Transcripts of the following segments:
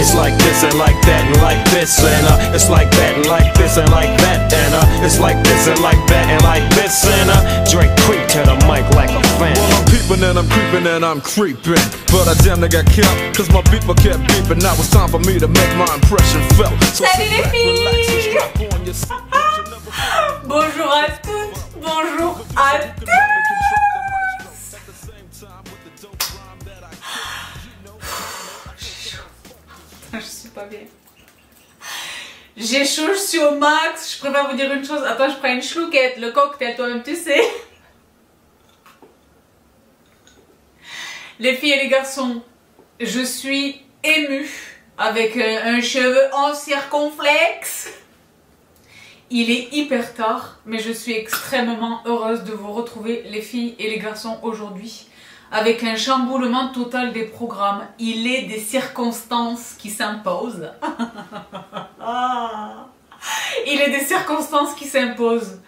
It's like this and like that and like this and uh, it's like that and like this and like that and uh, it's like this and like that and like this and uh, Drake creep to the mic like a fan. Well, I'm peeping and I'm creeping and I'm creeping. But I damn near got killed, cause my beeper kept beeping. Now it's time for me to make my impression felt. So Salut les filles! relax, and strap on your seatbelt. You'll never find Bonjour à toutes, bonjour à tous. Je suis pas bien. J'ai chaud, je suis au max. Je préfère vous dire une chose. Attends, je prends une chlouquette, le cocktail, toi-même tu sais. Les filles et les garçons, je suis émue avec euh, un cheveu en circonflexe. Il est hyper tard, mais je suis extrêmement heureuse de vous retrouver, les filles et les garçons, aujourd'hui, avec un chamboulement total des programmes. Il est des circonstances qui s'imposent. Il est des circonstances qui s'imposent.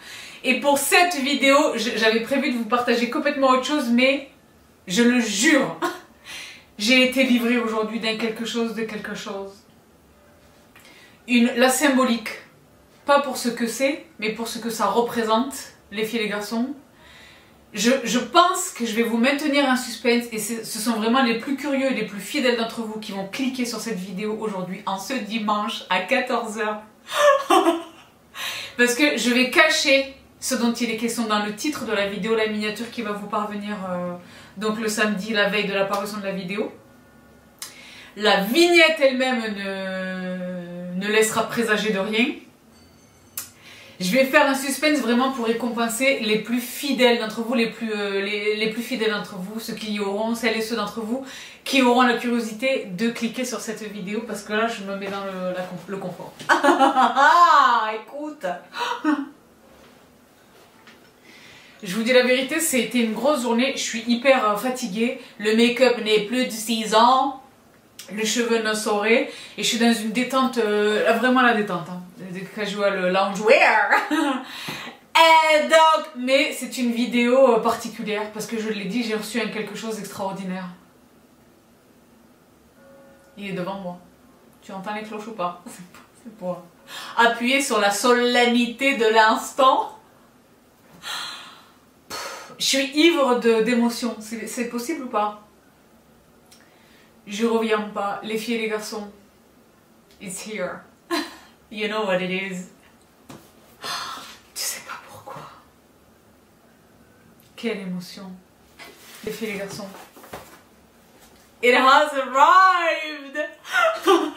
Et pour cette vidéo, j'avais prévu de vous partager complètement autre chose, mais je le jure, j'ai été livrée aujourd'hui d'un quelque chose de quelque chose. La symbolique pas pour ce que c'est, mais pour ce que ça représente, les filles et les garçons. Je, pense que je vais vous maintenir un suspense et ce sont vraiment les plus curieux et les plus fidèles d'entre vous qui vont cliquer sur cette vidéo aujourd'hui, en ce dimanche à 14h. Parce que je vais cacher ce dont il est question dans le titre de la vidéo, la miniature qui va vous parvenir euh, donc le samedi, la veille de l'apparition de la vidéo. La vignette elle-même ne, ne laissera présager de rien. Je vais faire un suspense vraiment pour récompenser les plus fidèles d'entre vous, les plus, euh, les, les plus fidèles d'entre vous, ceux qui y auront, celles et ceux d'entre vous qui auront la curiosité de cliquer sur cette vidéo parce que là je me mets dans le, la le confort. Ah, écoute. Je vous dis la vérité, c'était une grosse journée, je suis hyper euh, fatiguée, le make-up n'est plus de 6 ans, le cheveu ne saurait, et je suis dans une détente, euh, vraiment la détente, hein, casual loungewear. Et donc, mais c'est une vidéo euh, particulière parce que je l'ai dit, j'ai reçu un quelque chose d'extraordinaire. Il est devant moi. Tu entends les cloches ou pas? C'est pour- appuyer sur la solennité de l'instant. Je suis ivre d'émotion. C'est possible ou pas? Je reviens pas. Les filles et les garçons. It's here. You know what it is. Tu sais pas pourquoi. Quelle émotion. Les filles les garçons. It has arrived!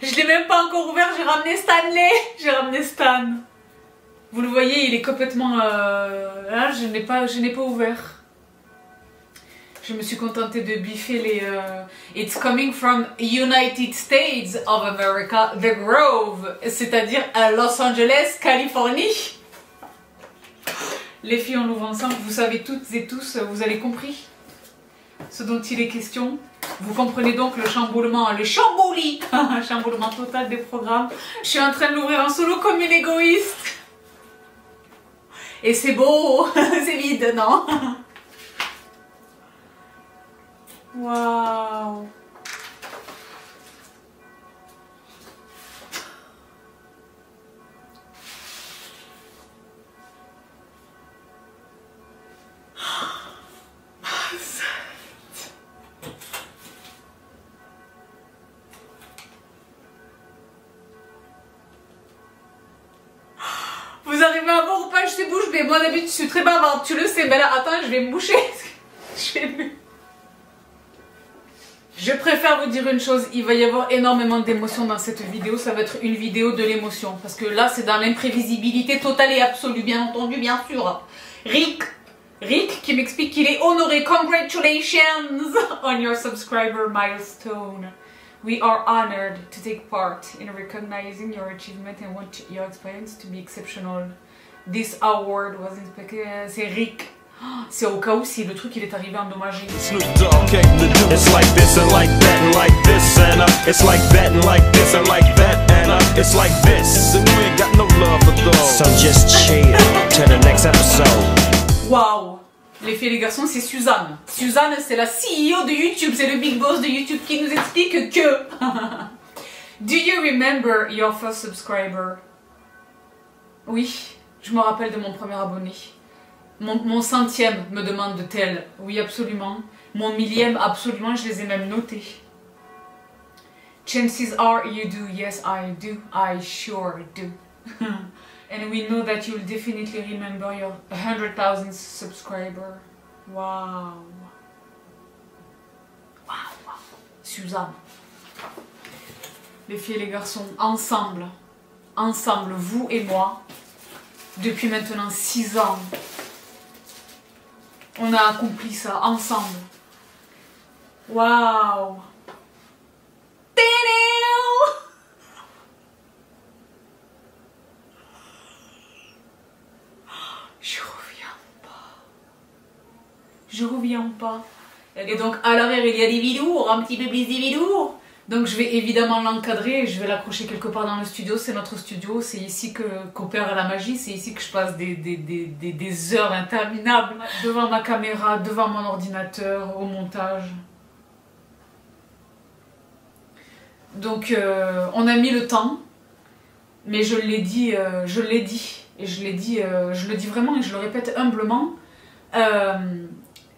Je l'ai même pas encore ouvert, j'ai ramené Stanley! J'ai ramené Stan. Vous le voyez, il est complètement. Euh, je n'ai pas, pas ouvert. Je me suis contentée de biffer les. euh, It's coming from United States of America, The Grove, c'est-à-dire à Los Angeles, Californie. Les filles, on l'ouvre ensemble. Vous savez toutes et tous, vous avez compris ce dont il est question. Vous comprenez donc le chamboulement, le chambouli, chamboulement total des programmes. Je suis en train de l'ouvrir en solo comme une égoïste. Et c'est beau, c'est vide, non? Waouh Vous arrivez à voir ou pas Je sais bouche, mais moi d'habitude je suis très bavarde, tu le sais. Mais là, attends, je vais me boucher. Dire une chose, il va y avoir énormément d'émotions dans cette vidéo, ça va être une vidéo de l'émotion, parce que là c'est dans l'imprévisibilité totale et absolue, bien entendu, bien sûr. Rick, Rick qui m'explique qu'il est honoré, congratulations on your subscriber milestone. We are honored to take part in recognizing your achievement and want your experience to be exceptional. This award was inspected. C'est Rick. C'est au cas où si le truc il est arrivé endommagé. Snoop Dogg came to do It's like this and like that and like this and it's like that and like this and like that and it's like this. Then you ain't got no love for those. So just chill to the next episode. Waouh Les filles et les garçons, c'est Suzanne. Suzanne, c'est la CEO de YouTube, c'est le big boss de YouTube qui nous explique que... Do you remember your first subscriber? Oui, je me rappelle de mon premier abonné. Mon, centième me demande-t-elle. Oui, absolument. Mon millième, absolument, je les ai même notés. Chances are you do. Yes, I do. I sure do. and we know that you'll definitely remember your 100,000 subscriber. Wow. Wow, wow. Suzanne. Les filles et les garçons, ensemble, ensemble, vous et moi, depuis maintenant 6 ans, on a accompli ça ensemble. Waouh! Je reviens pas. Je reviens pas. Et donc à l'arrière il y a des bidours, un petit peu plus des bidours. Donc je vais évidemment l'encadrer, je vais l'accrocher quelque part dans le studio, c'est notre studio, c'est ici qu'opère la magie, c'est ici que je passe des, des, des, des, heures interminables devant ma caméra, devant mon ordinateur, au montage. Donc euh, on a mis le temps, mais je l'ai dit, euh, je l'ai dit, et je l'ai dit, euh, je le dis vraiment et je le répète humblement.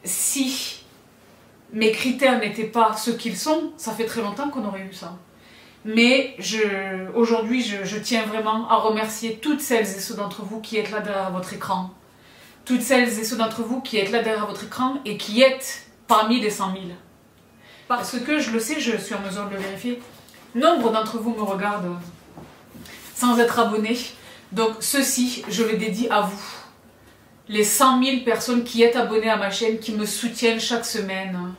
si mes critères n'étaient pas ceux qu'ils sont, ça fait très longtemps qu'on aurait eu ça. Mais aujourd'hui, je, je tiens vraiment à remercier toutes celles et ceux d'entre vous qui êtes là derrière votre écran. Toutes celles et ceux d'entre vous qui êtes là derrière votre écran et qui êtes parmi les 100 000. Parce que je le sais, je suis en mesure de le vérifier. Nombre d'entre vous me regardent sans être abonnés. Donc ceci, je le dédie à vous. Les 100 000 personnes qui êtes abonnées à ma chaîne, qui me soutiennent chaque semaine,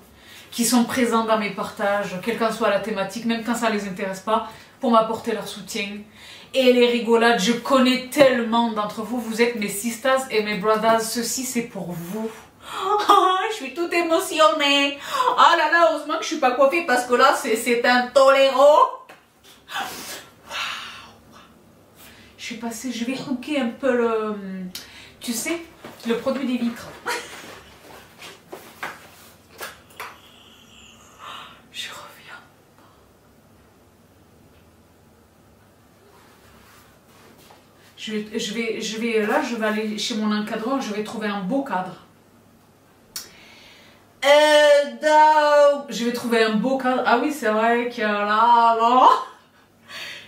qui sont présents dans mes partages, quelle qu'en soit la thématique, même quand ça ne les intéresse pas, pour m'apporter leur soutien. Et les rigolades, je connais tellement d'entre vous, vous êtes mes sisters et mes brothers, ceci c'est pour vous. Ah, je suis toute émotionnée. Ah là là, heureusement que je suis pas coiffée parce que là, c'est- c'est un toléro. Je suis passée, je vais hooker un peu le, tu sais, le produit des vitres. Je vais, je vais, je vais, là, je vais aller chez mon encadreur, je vais trouver un beau cadre. Euh. Je vais trouver un beau cadre. Ah oui, c'est vrai que là.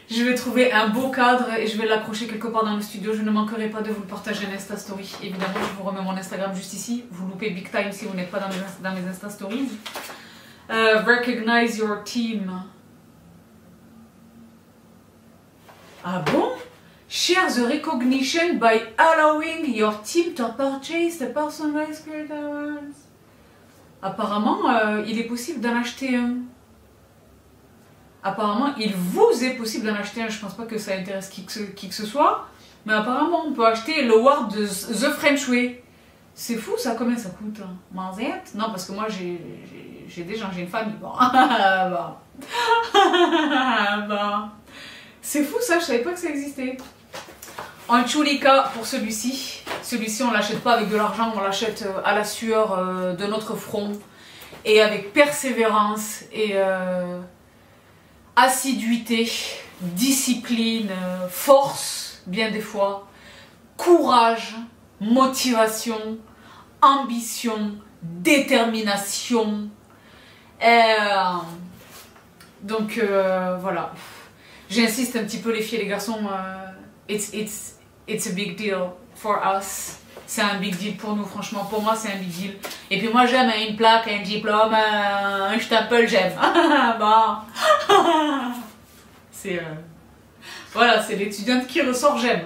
Je vais trouver un beau cadre et je vais l'accrocher quelque part dans le studio. Je ne manquerai pas de vous le partager en Insta Story. Évidemment, je vous remets mon Instagram juste ici. Vous loupez big time si vous n'êtes pas dans mes, dans mes Insta Stories. Euh, recognize your team. Ah bon? Share the recognition by allowing your team to purchase the personalized awards. Apparemment, euh, il est possible d'en acheter un. Apparemment, il vous est possible d'en acheter un. Je pense pas que ça intéresse qui que ce, soit. Mais apparemment, on peut acheter l'award de The French Way. C'est fou ça, combien ça coûte hein? Non, parce que moi j'ai des gens, j'ai une famille. Bon. bon. C'est fou ça, je savais pas que ça existait. En Chulika, pour celui-ci, celui-ci on l'achète pas avec de l'argent, on l'achète euh, à la sueur euh, de notre front et avec persévérance et euh, assiduité, discipline, force, bien des fois, courage, motivation, ambition, détermination. Donc voilà. J'insiste un petit peu les filles et les garçons. It's a big deal for us. C'est un big deal pour nous, franchement. Pour moi, c'est un big deal. Et puis moi, j'aime une plaque, un diplôme, un, stempel, j'aime. bon. c'est... euh, Voilà, c'est l'étudiante qui ressort, j'aime.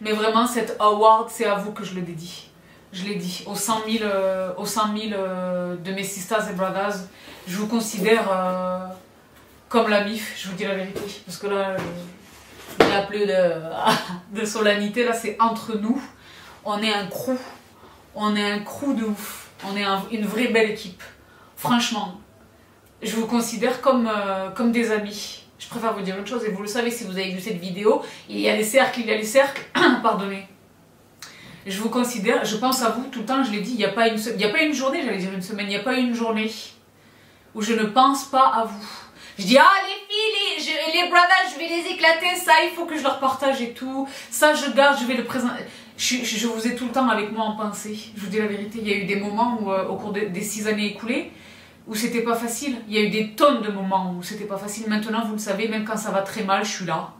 Mais vraiment, cet award, c'est à vous que je le dédie. Je l'ai dit, aux 100 000, euh, aux 100 000 euh, de mes sisters et brothers, je vous considère comme la MIF, je vous dis la vérité. Parce que là, il n'y a plus de, solennité, là, c'est entre nous. On est un crew. On est un crew de ouf. On est un- une vraie belle équipe. Franchement, je vous considère comme, euh, comme des amis. Je préfère vous dire une chose, et vous le savez si vous avez vu cette vidéo, il y a les cercles, il y a les cercles, pardonnez. Je vous considère, je pense à vous tout le temps, je l'ai dit, il n'y a, a pas une journée, j'allais dire une semaine, il n'y a pas une journée où je ne pense pas à vous. Je dis, ah les filles, les, je- brothers, je vais les éclater, ça il faut que je leur partage et tout. Ça je garde, je vais le présenter. Je, vous ai tout le temps avec moi en pensée. Je vous dis la vérité, il y a eu des moments où, euh, au cours de- des six années écoulées où c'était pas facile. Il y a eu des tonnes de moments où c'était pas facile. Maintenant, vous le savez, même quand ça va très mal, je suis là.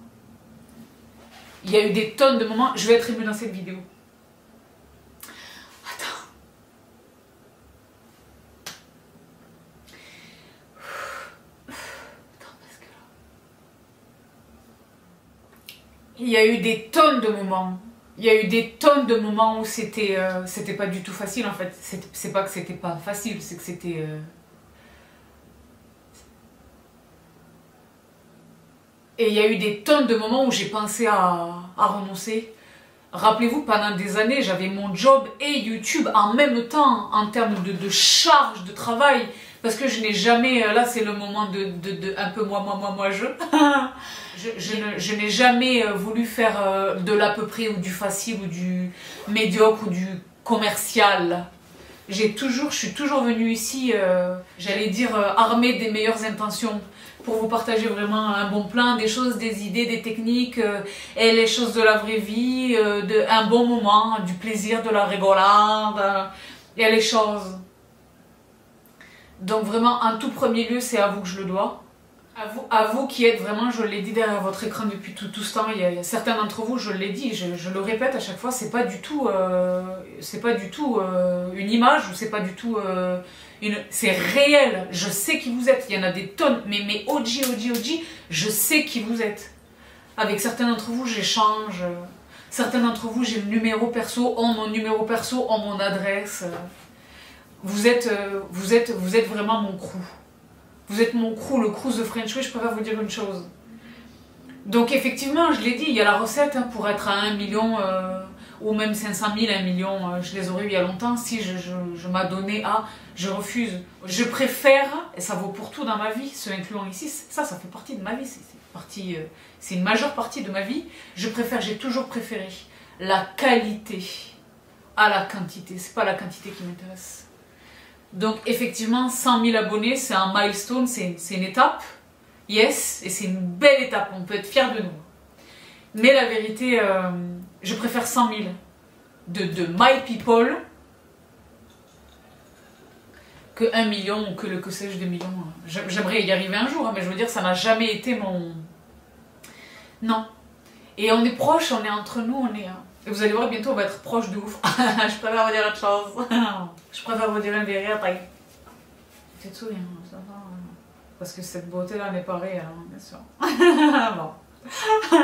Il y a eu des tonnes de moments. Je vais être émue dans cette vidéo. Attends. Attends, parce que là- Il y a eu des tonnes de moments. Il y a eu des tonnes de moments où c'était euh, pas du tout facile en fait. C'est pas que c'était pas facile, c'est que c'était. euh, Et il y a eu des tonnes de moments où j'ai pensé à, à renoncer. Rappelez-vous, pendant des années, j'avais mon job et YouTube en même temps en termes de charge de travail. Parce que je n'ai jamais, euh, là c'est le moment de, de, de un peu moi, moi, moi, moi, je. je, je n'ai jamais euh, voulu faire euh, de l'à peu près ou du facile ou du médiocre ou du commercial. J'ai toujours, je suis toujours venue ici, euh, j'allais dire, armée des meilleures intentions pour vous partager vraiment un bon plan, des choses, des idées, des techniques, euh, et les choses de la vraie vie, euh, de, un bon moment, du plaisir, de la rigolade, et les choses. Donc vraiment, en tout premier lieu, c'est à vous que je le dois. À vous, à vous qui êtes vraiment, je l'ai dit derrière votre écran depuis tout, tout ce temps, il y a, certains d'entre vous, je l'ai dit, je, le répète à chaque fois, c'est pas du tout, euh, pas du tout euh, une image c'est pas du tout euh, une, c'est réel. Je sais qui vous êtes. Il y en a des tonnes, mais mais OG, OG, OG, je sais qui vous êtes. Avec certains d'entre vous, j'échange. Certains d'entre vous, j'ai le numéro perso, ont mon numéro perso, ont mon adresse. Vous êtes, euh, vous êtes, vous êtes vraiment mon crew. Vous êtes mon crew, le crew The French Way, je préfère vous dire une chose. Donc effectivement, je l'ai dit, il y a la recette hein, pour être à 1 million euh, ou même 500 000, 1 million, euh, je les aurais eu il y a longtemps. Si je, m'adonnais à, je refuse. Je préfère, et ça vaut pour tout dans ma vie, ce incluant ici, ça, ça fait partie de ma vie, c'est c'est une majeure partie de ma vie. Je préfère, j'ai toujours préféré la qualité à la quantité. C'est pas la quantité qui m'intéresse. Donc effectivement, 100 000 abonnés, c'est un milestone, c'est une étape. Yes, et c'est une belle étape, on peut être fier de nous. Mais la vérité, euh, je préfère 100 000 de, my people que 1 million ou que le que sais-je de millions. J'a- J'aimerais y arriver un jour, hein, mais je veux dire, ça n'a jamais été mon. Non. Et on est proche, on est entre nous, on est. Et vous allez voir, bientôt on va être proche de ouf. je préfère vous dire autre chose. je préfère vous dire une vérité. Tu te souviens, ça va. hein. Parce que cette beauté-là n'est pas réelle, hein, bien sûr. bon.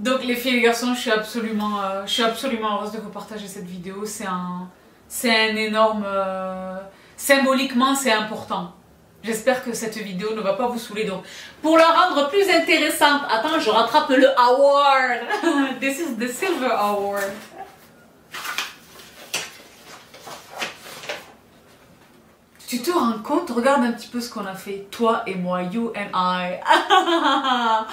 Donc les filles et les garçons, je suis absolument, euh, je suis absolument heureuse de vous partager cette vidéo. C'est un, c'est un énorme, euh, symboliquement c'est important. J'espère que cette vidéo ne va pas vous saouler. Donc pour la rendre plus intéressante, attends, je rattrape le award. This is the silver award. Tu te rends compte? Regarde un petit peu ce qu'on a fait, toi et moi, you and I. ah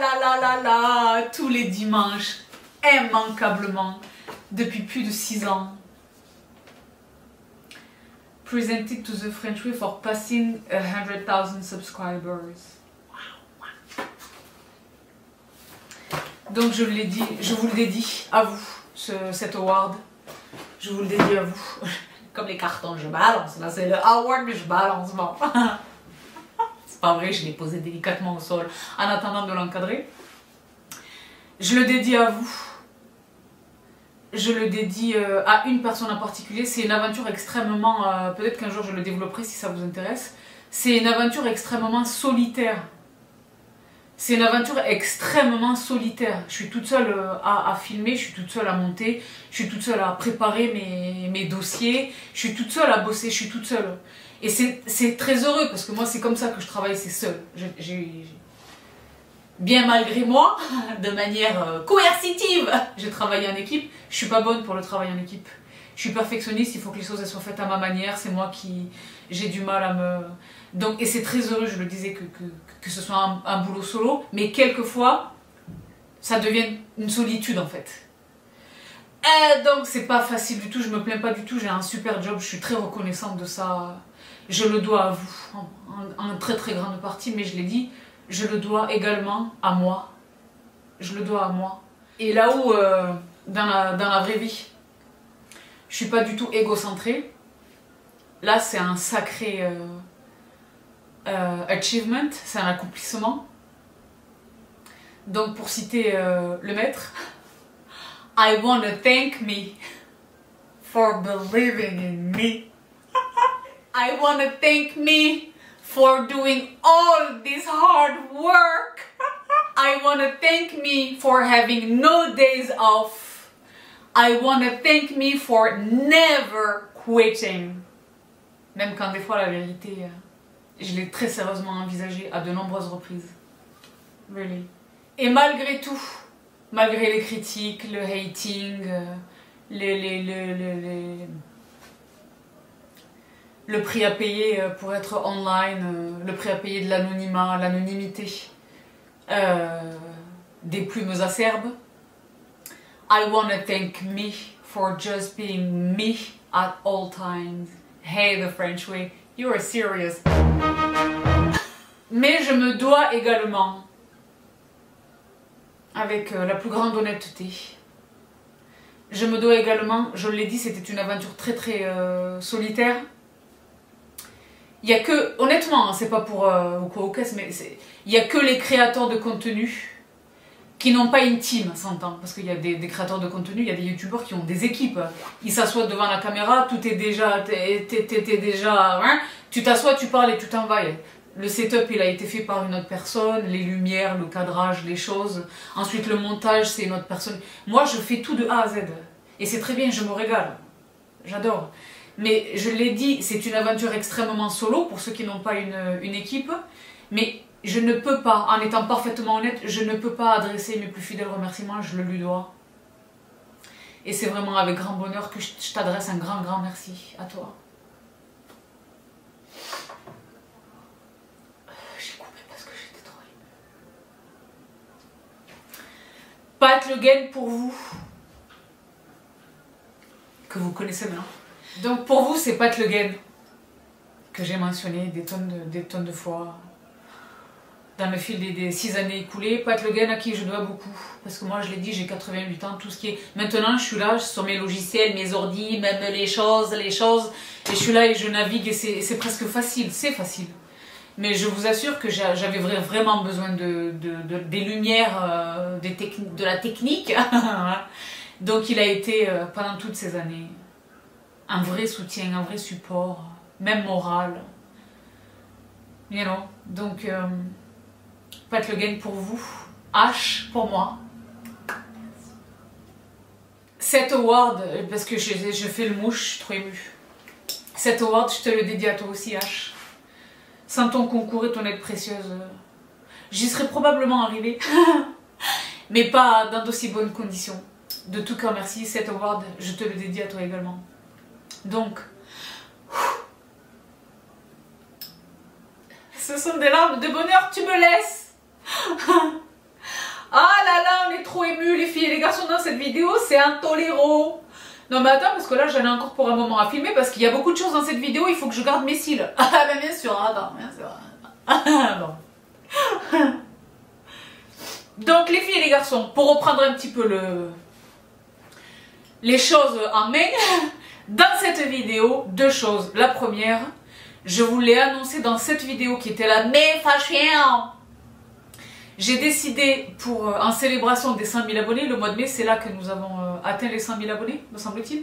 là là là là, tous les dimanches, immanquablement, depuis plus de 6 ans. Presented to the French Way for passing 100,000 subscribers. Donc je dit, je vous le dédie à vous, ce- cet award. Je vous le dédie à vous. Comme les cartons, je balance. Là, c'est le award, mais je balance. Bon. c'est pas vrai, je l'ai posé délicatement au sol en attendant de l'encadrer. Je le dédie à vous. Je le dédie euh, à une personne en particulier. C'est une aventure extrêmement. euh, Peut-être qu'un jour je le développerai si ça vous intéresse. C'est une aventure extrêmement solitaire. C'est une aventure extrêmement solitaire. Je suis toute seule euh, à, filmer, je suis toute seule à monter, je suis toute seule à préparer mes, dossiers, je suis toute seule à bosser, je suis toute seule. Et c'est très heureux parce que moi c'est comme ça que je travaille, c'est seul. Bien malgré moi, de manière euh, coercitive, j'ai travaillé en équipe. Je suis pas bonne pour le travail en équipe. Je suis perfectionniste, il faut que les choses soient faites à ma manière. C'est moi qui j'ai du mal à me. Donc et c'est très heureux, je le disais que, que, que ce soit un, boulot solo, mais quelquefois ça devient une solitude en fait. Eh, donc c'est pas facile du tout, je me plains pas du tout, j'ai un super job, je suis très reconnaissante de ça. Je le dois à vous, en, en très très grande partie, mais je l'ai dit, je le dois également à moi. Je le dois à moi. Et là où, euh, dans, la, vraie vie, je suis pas du tout égocentrée, là c'est un sacré euh, euh, achievement, c'est un accomplissement. Donc pour citer le maître, I want to thank me for believing in me. I want to thank me for doing all this hard work. I want to thank me for having no days off. I want to thank me for never quitting. Même quand des fois la vérité, euh, je l'ai très sérieusement envisagé à de nombreuses reprises. Really. Et malgré tout, malgré les critiques, le hating, euh, les, les, les- les- le prix à payer euh, pour être online, euh, le prix à payer de l'anonymat, l'anonymité, euh, des plumes acerbes. I wanna thank me for just being me at all times. Hey, the French way, you are serious. Mais je me dois également, avec la plus grande honnêteté, je me dois également, je l'ai dit, c'était une aventure très très solitaire. Il y a que, honnêtement, hein, c'est pas pour euh, quoi au mais il y a que les créateurs de contenu qui n'ont pas une team, s'entend. Parce qu'il y a des, créateurs de contenu, il y a des youtubeurs qui ont des équipes. Ils s'assoient devant la caméra, tout est déjà, t'es déjà, hein. tu t'assois, tu parles et tu t'en vas. Le setup, il a été fait par une autre personne, les lumières, le cadrage, les choses. Ensuite, le montage, c'est une autre personne. Moi, je fais tout de A à Z. Et c'est très bien, je me régale. J'adore. Mais je l'ai dit, c'est une aventure extrêmement solo pour ceux qui n'ont pas une, une équipe. Mais je ne peux pas, en étant parfaitement honnête, je ne peux pas adresser mes plus fidèles remerciements, je le lui dois. Et c'est vraiment avec grand bonheur que je t'adresse un grand, grand merci à toi. J'ai coupé parce que j'étais trop émue. Pat Le Guen pour vous. Que vous connaissez bien. Donc pour vous, c'est Pat Le Guen que j'ai mentionné des tonnes de, des tonnes de fois dans le fil des, six années écoulées. Pat Le Guen à qui je dois beaucoup. Parce que moi, je l'ai dit, j'ai 88 ans, tout ce qui est... Maintenant, je suis là sur mes logiciels, mes ordis, même les choses, les choses. Et je suis là et je navigue et c'est presque facile, c'est facile. Mais je vous assure que j'a- j'avais vra- vraiment besoin de, de- de- des lumières, euh, de la technique. Donc il a été, euh, pendant toutes ces années, un vrai soutien, un vrai support, même moral. You know? Donc, euh, Pat Le Guen pour vous, H pour moi. Cet award, parce que je, je fais le mouche, je suis trop émue. Cet award, je te le dédie à toi aussi, H. Sans ton concours et ton aide précieuse, euh, j'y serais probablement arrivée. Mais pas dans d'aussi bonnes conditions. De tout cœur, merci. Cet award, je te le dédie à toi également. Donc, ce sont des larmes de bonheur, tu me laisses. ah là là, on est trop émus, les filles et les garçons, dans cette vidéo, c'est un toléro. Non mais attends, parce que là, j'en ai encore pour un moment à filmer, parce qu'il y a beaucoup de choses dans cette vidéo, il faut que je garde mes cils. Ah bah bien sûr, attends, bien sûr. Donc les filles et les garçons, pour reprendre un petit peu le... les choses en main, dans cette vidéo, deux choses. La première, je vous l'ai annoncé dans cette vidéo qui était la mais fashion. J'ai décidé pour euh, en célébration des 100 000 abonnés, le mois de mai, c'est là que nous avons euh, atteint les 100 000 abonnés, me semble-t-il.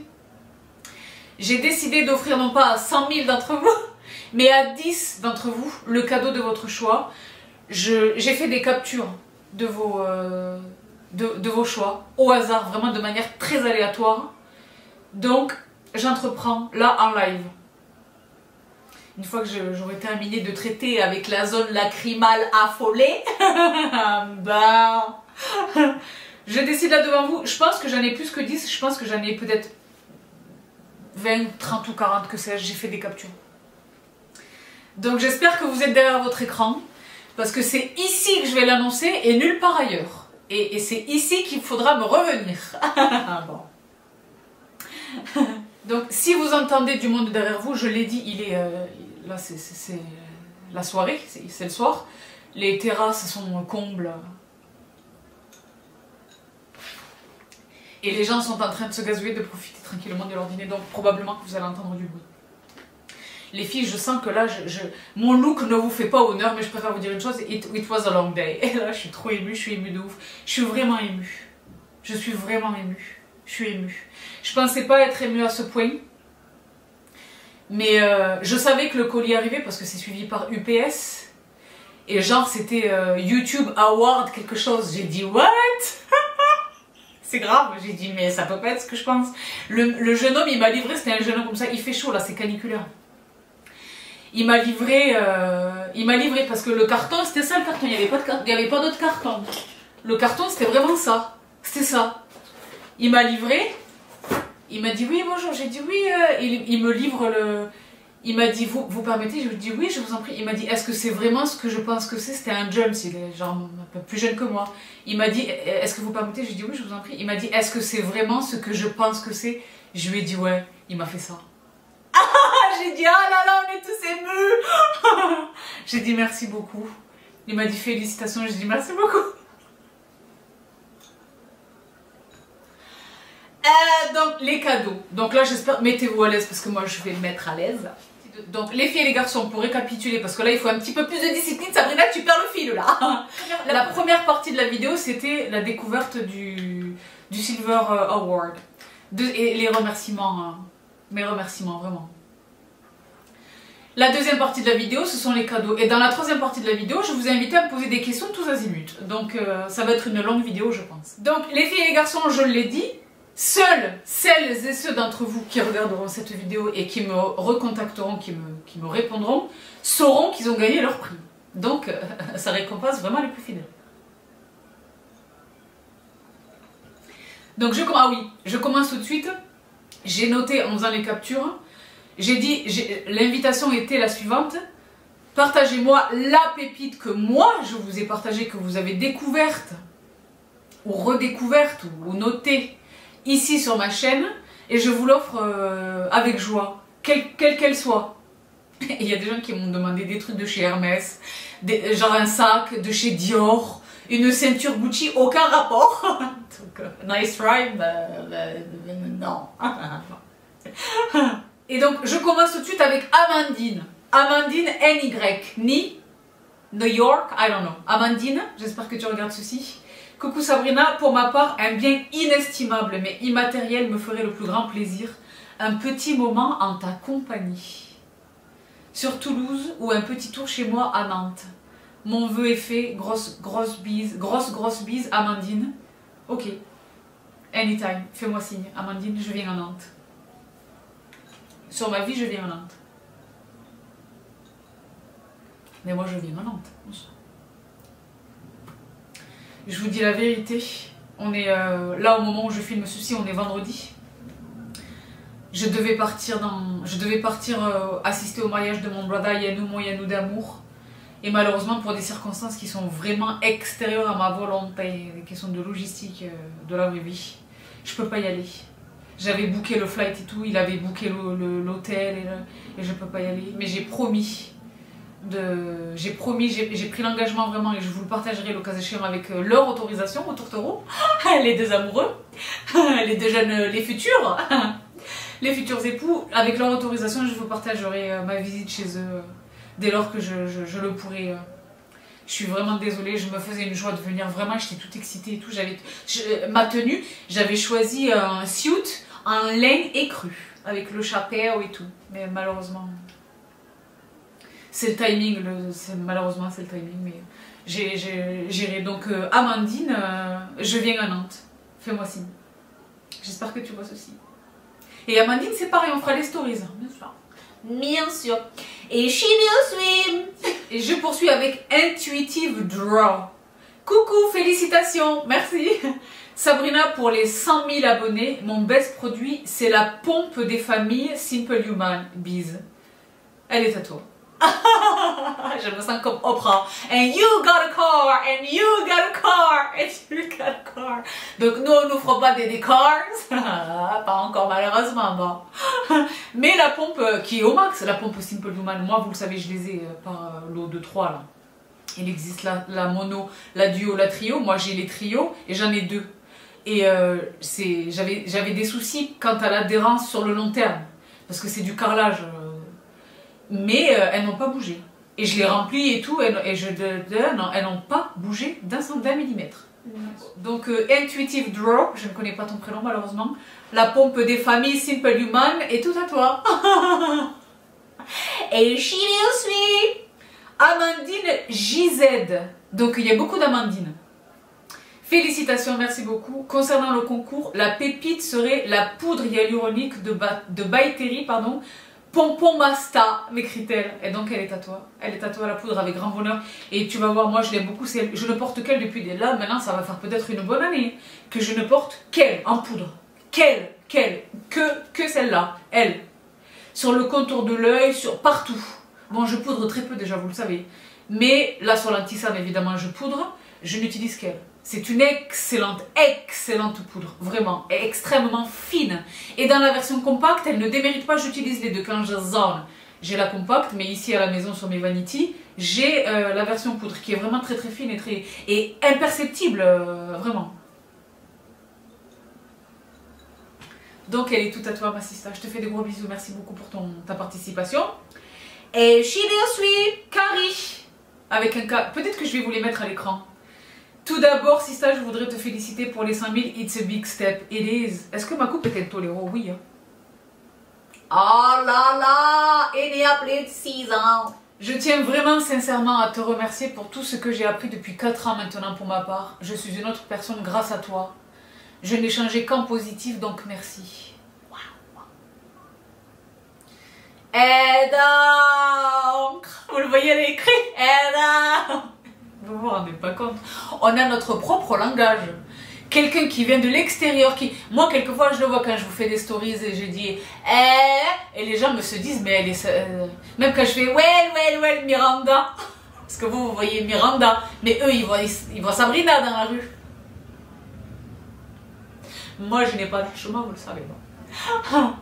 J'ai décidé d'offrir non pas à 100 000 d'entre vous, mais à 10 d'entre vous le cadeau de votre choix. J'ai fait des captures euh, de vos choix au hasard, vraiment de manière très aléatoire. Donc, j'entreprends là en live. Une fois que j'aurai terminé de traiter avec la zone lacrymale affolée, ben, je décide là devant vous. Je pense que j'en ai plus que 10, je pense que j'en ai peut-être 20, 30 ou 40 que sais-je, j'ai fait des captures. Donc j'espère que vous êtes derrière votre écran, parce que c'est ici que je vais l'annoncer et nulle part ailleurs. Et, et c'est ici qu'il faudra me revenir. bon. Donc, si vous entendez du monde derrière vous, je l'ai dit, il est euh, là, c'est la soirée, c'est le soir. Les terrasses sont combles. Et les gens sont en train de se gazouiller, de profiter tranquillement de leur dîner. Donc, probablement que vous allez entendre du bruit. Les filles, je sens que là, mon look ne vous fait pas honneur, mais je préfère vous dire une chose, it, was a long day. Et là, je suis trop émue, je suis émue de ouf. Je suis vraiment émue. Je suis vraiment émue. Je suis émue. Je pensais pas être émue à ce point. Mais euh, je savais que le colis arrivait parce que c'est suivi par UPS. Et genre, c'était euh, YouTube Award quelque chose. J'ai dit, what? C'est grave. J'ai dit, mais ça peut pas être ce que je pense. Le, le jeune homme, il m'a livré, c'était un jeune homme comme ça. Il fait chaud là, c'est caniculaire il m'a livré, euh, il m'a livré parce que le carton, c'était ça le carton, il n'y avait pas d'autre carton. Le carton, c'était vraiment ça, c'était ça. Il m'a livré, il m'a dit oui bonjour, j'ai dit oui, euh, il, me livre le, il m'a dit vous vous permettez, je lui ai dit oui, je vous en prie. Il m'a dit est-ce que c'est vraiment ce que je pense que c'est? C'était un jeune, il est genre un peu plus jeune que moi. Il m'a dit est-ce que vous permettez, je lui ai dit oui, je vous en prie. Il m'a dit est-ce que c'est vraiment ce que je pense que c'est? Je lui ai dit ouais, il m'a fait ça. j'ai dit, ah là là, on est tous émus. j'ai dit merci beaucoup. Il m'a dit félicitations, j'ai dit merci beaucoup. Euh, donc, les cadeaux. Donc là, j'espère, mettez-vous à l'aise parce que moi, je vais me mettre à l'aise. Donc, les filles et les garçons, pour récapituler, parce que là, il faut un petit peu plus de discipline. Sabrina, tu perds le fil là. La première partie de la vidéo, c'était la découverte du, du Silver euh, Award. et les remerciements, hein. mes remerciements, vraiment. La deuxième partie de la vidéo, ce sont les cadeaux. Et dans la troisième partie de la vidéo, je vous ai invité à me poser des questions tous azimuts. Donc euh, ça va être une longue vidéo, je pense. Donc les filles et les garçons, je l'ai dit, seuls celles et ceux d'entre vous qui regarderont cette vidéo et qui me recontacteront, qui me, qui me répondront, sauront qu'ils ont gagné leur prix. Donc ça récompense vraiment les plus fidèles. Donc je, ah je commence tout de suite. J'ai noté en faisant les captures j'ai dit, l'invitation était la suivante. Partagez-moi la pépite que moi je vous ai partagée, que vous avez découverte, ou redécouverte, ou notée ici sur ma chaîne, et je vous l'offre euh, avec joie, quelle qu'elle soit. il y a des gens qui m'ont demandé des trucs de chez Hermès, des, genre un sac de chez Dior, une ceinture Gucci, aucun rapport. Donc, euh, nice try, non. Et donc, je commence tout de suite avec Amandine. Amandine NY, ni New York, I don't know. Amandine, j'espère que tu regardes ceci. Coucou Sabrina, pour ma part, un bien inestimable mais immatériel me ferait le plus grand plaisir. Un petit moment en ta compagnie. Sur Toulouse ou un petit tour chez moi à Nantes. Mon vœu est fait, grosse, grosse bise, grosse, grosse bise, Amandine. Ok. Anytime, fais-moi signe. Amandine, je viens à Nantes. Sur ma vie, je viens à Nantes. Mais moi, je viens à Nantes. Je vous dis la vérité. On est euh, là au moment où je filme ceci, on est vendredi. Je devais partir dans, je devais partir euh, assister au mariage de mon brother Yanou, mon Yanou d'amour. Et malheureusement, pour des circonstances qui sont vraiment extérieures à ma volonté, des questions de logistique euh, de la vie, je peux pas y aller. J'avais booké le flight et tout, il avait booké l'hôtel et, et, je peux pas y aller. Mais j'ai promis, j'ai promis, j'ai pris l'engagement vraiment et je vous le partagerai le cas échéant avec euh, leur autorisation au tourtereau. les deux amoureux, les deux jeunes, les futurs, les futurs époux. Avec leur autorisation, je vous partagerai euh, ma visite chez eux dès lors que je, le pourrai. Euh. Je suis vraiment désolée, je me faisais une joie de venir, vraiment j'étais toute excitée et tout. J'avais ma tenue, j'avais choisi un suit en laine écrue, avec le chapeau et tout. Mais malheureusement, c'est le timing, le, malheureusement c'est le timing, mais j'irai donc euh, Amandine, euh, je viens à Nantes, fais-moi signe. J'espère que tu vois ceci. Et Amandine, c'est pareil, on fera les stories, hein, bien sûr. Bien sûr. Et Swim. Et je poursuis avec Intuitive Draw. Coucou, félicitations, merci. Sabrina, pour les 100 000 abonnés, mon best produit, c'est la pompe des familles Simple Human Bees. Elle est à toi. je me sens comme Oprah. And you got a car, and you got a car, and you got a car. Donc nous, on n'offre pas des décors. pas encore malheureusement. Mais la pompe euh, qui est au max, la pompe Simple Human, moi vous le savez, je les ai euh, par euh, l'eau de 3 là. Il existe la, mono, la duo, la trio. Moi j'ai les trios et j'en ai deux. Et euh, j'avais des soucis quant à l'adhérence sur le long terme. Parce que c'est du carrelage. Mais euh, elles n'ont pas bougé. Et je les remplis et tout, et je, non, elles n'ont pas bougé d'un cent- d'un millimètre. Donc euh, Intuitive Draw, je ne connais pas ton prénom malheureusement, la pompe des familles Simple Human est tout à toi. et she suis Amandine JZ. Donc il y a beaucoup d'Amandine. Félicitations, merci beaucoup. Concernant le concours, la pépite serait la poudre hyaluronique de, ba de pardon, Pompon Masta, m'écrit-elle. Et donc elle est à toi. Elle est à toi la poudre avec grand bonheur. Et tu vas voir, moi je l'aime beaucoup. Je ne porte qu'elle depuis des là. Maintenant, ça va faire peut-être une bonne année que je ne porte qu'elle en poudre. Qu'elle, qu'elle, que, que celle-là, elle. Sur le contour de l'œil, sur partout. Bon, je poudre très peu déjà, vous le savez. Mais là, sur l'antisane, évidemment, je poudre. Je n'utilise qu'elle. C'est une excellente, excellente poudre, vraiment, et extrêmement fine. Et dans la version compacte, elle ne démérite pas, j'utilise les deux quand je zone. J'ai la compacte, mais ici à la maison sur mes Vanity, j'ai euh, la version poudre qui est vraiment très très fine et très et imperceptible, euh, vraiment. Donc elle est tout à toi, ma sista. Je te fais des gros bisous. Merci beaucoup pour ton, ta participation. Et suis Carrie. Avec un K. Peut-être que je vais vous les mettre à l'écran. Tout d'abord, Sista, je voudrais te féliciter pour les 5000. It's a big step. It is. Est-ce que ma coupe est tolérant Oui. Hein. Oh là là, il y a plus de 6 ans. Je tiens vraiment sincèrement à te remercier pour tout ce que j'ai appris depuis 4 ans maintenant pour ma part. Je suis une autre personne grâce à toi. Je n'ai changé qu'en positif, donc merci. Et donc, Vous le voyez, elle est écrit. et donc, Vous vous rendez pas compte On a notre propre langage. Quelqu'un qui vient de l'extérieur, qui... Moi, quelquefois, je le vois quand je vous fais des stories et je dis « Eh !» Et les gens me se disent « Mais elle est... euh, Même quand je fais « Well, well, well, Miranda !» Parce que vous, vous voyez Miranda. Mais eux, ils voient, ils voient Sabrina dans la rue. Moi, je n'ai pas de chemin, vous le savez. bon.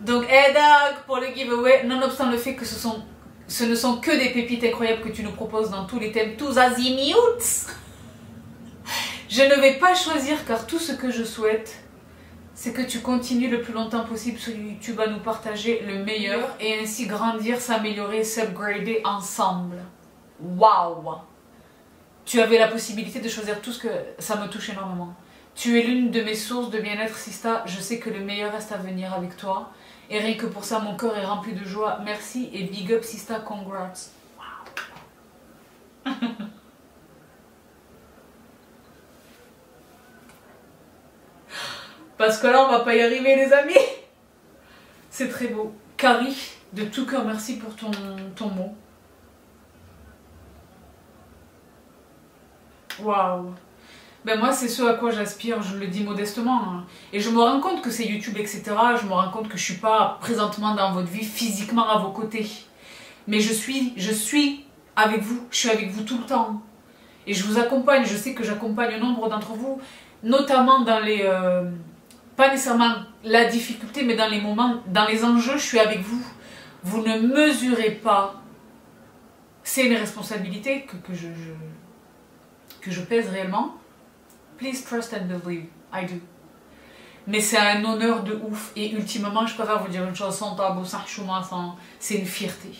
Donc, Edag pour le giveaway, nonobstant le fait que ce, sont, ce ne sont que des pépites incroyables que tu nous proposes dans tous les thèmes, tous azimuts. Je ne vais pas choisir car tout ce que je souhaite, c'est que tu continues le plus longtemps possible sur YouTube à nous partager le meilleur et ainsi grandir, s'améliorer, s'upgrader ensemble. Waouh! Tu avais la possibilité de choisir tout ce que ça me touche énormément. Tu es l'une de mes sources de bien-être, Sista. Je sais que le meilleur reste à venir avec toi. Et rien que pour ça, mon cœur est rempli de joie. Merci et big up, Sista. Congrats. Parce que là, on va pas y arriver, les amis. C'est très beau. Carrie, de tout cœur, merci pour ton, ton mot. Waouh. Ben moi, c'est ce à quoi j'aspire, je le dis modestement. hein. Et je me rends compte que c'est YouTube, etc. Je me rends compte que je suis pas présentement dans votre vie physiquement à vos côtés. Mais je suis, je suis avec vous. Je suis avec vous tout le temps. Et je vous accompagne. Je sais que j'accompagne nombre d'entre vous, notamment dans les, euh, pas nécessairement la difficulté, mais dans les moments, dans les enjeux, je suis avec vous. Vous ne mesurez pas. C'est une responsabilité que, que je, que je pèse réellement. Please trust and believe. I do. Mais c'est un honneur de ouf. Et ultimement, je préfère vous dire une chose sans tabou, sans chouma, sans... C'est une fierté.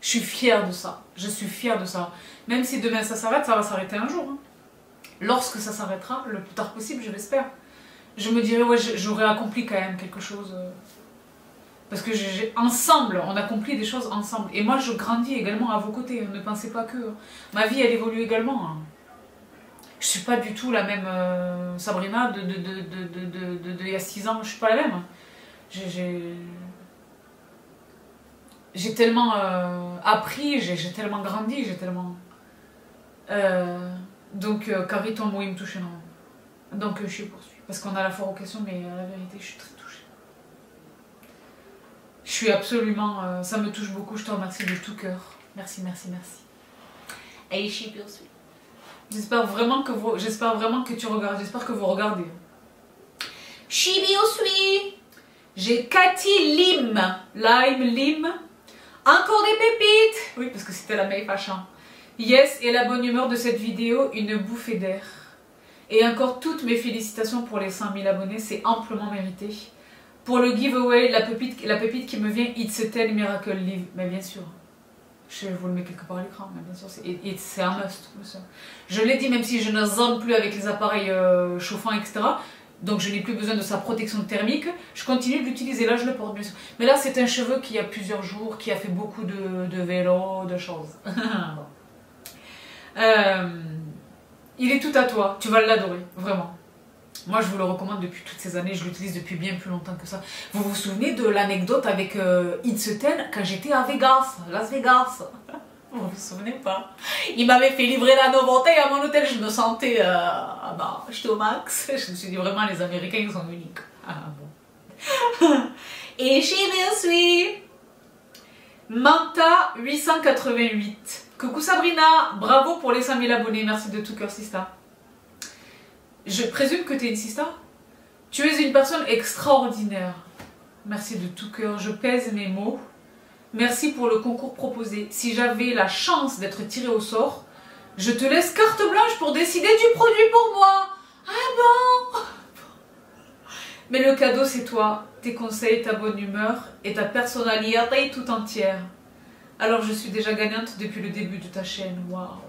Je suis fière de ça. Je suis fière de ça. Même si demain ça s'arrête, ça va s'arrêter un jour. hein. Lorsque ça s'arrêtera, le plus tard possible, je l'espère. Je me dirais, ouais, j'aurais accompli quand même quelque chose. euh, Parce que j'ai- ensemble, on accomplit des choses ensemble. Et moi, je grandis également à vos côtés. hein. Ne pensez pas que. Ma vie, elle évolue également. hein. Je suis pas du tout la même euh, Sabrina de, de, de, de, de, il y a 6 ans. Je suis pas la même. J'ai- tellement euh, appris, j'ai tellement grandi, j'ai tellement. Euh, donc, Carrie, ton mot, il me touche énormément. Donc, je poursuis. Parce qu'on a la fois aux questions, mais euh, la vérité, je suis très. Je suis absolument... euh, ça me touche beaucoup, je te remercie de tout cœur. Merci, merci, merci. Et Shibi aussi. J'espère vraiment que vous... J'espère vraiment que tu regardes. J'espère que vous regardez. Shibi aussi. J'ai Cathy Lim. Lime, Lim. Encore des pépites Oui, parce que c'était la meilleure fashion. Yes, et la bonne humeur de cette vidéo, une bouffée d'air. Et encore toutes mes félicitations pour les 5000 abonnés, c'est amplement mérité. Pour le giveaway, la pépite, la pépite qui me vient, It's a 10 Miracle Live. Mais bien sûr. Je vous le mets quelque part à l'écran, mais bien sûr, c'est un must. Je l'ai dit, même si je ne zone plus avec les appareils euh, chauffants, etc. Donc je n'ai plus besoin de sa protection thermique. Je continue de l'utiliser. Là, je le porte, bien sûr. Mais là, c'est un cheveu qui a plusieurs jours, qui a fait beaucoup de, de vélo, de choses. Euh, il est tout à toi. Tu vas l'adorer, vraiment. Moi, je vous le recommande depuis toutes ces années. Je l'utilise depuis bien plus longtemps que ça. Vous vous souvenez de l'anecdote avec euh, It's a Ten quand j'étais à Vegas, Las Vegas? Vous vous souvenez pas? Il m'avait fait livrer la nouveauté à mon hôtel. Je me sentais... Euh, ah bah, j'étais au max. Je me suis dit, vraiment, les Américains, ils sont uniques. Ah bon. Et Shibi aussi. Manta 888. Coucou Sabrina, bravo pour les 5000 abonnés, merci de tout cœur Sista. Je présume que tu es une Sista Tu es une personne extraordinaire. Merci de tout cœur, je pèse mes mots. Merci pour le concours proposé. Si j'avais la chance d'être tirée au sort, je te laisse carte blanche pour décider du produit pour moi. Ah bon? Mais le cadeau c'est toi, tes conseils, ta bonne humeur et ta personnalité tout entière. Alors je suis déjà gagnante depuis le début de ta chaîne. Waouh.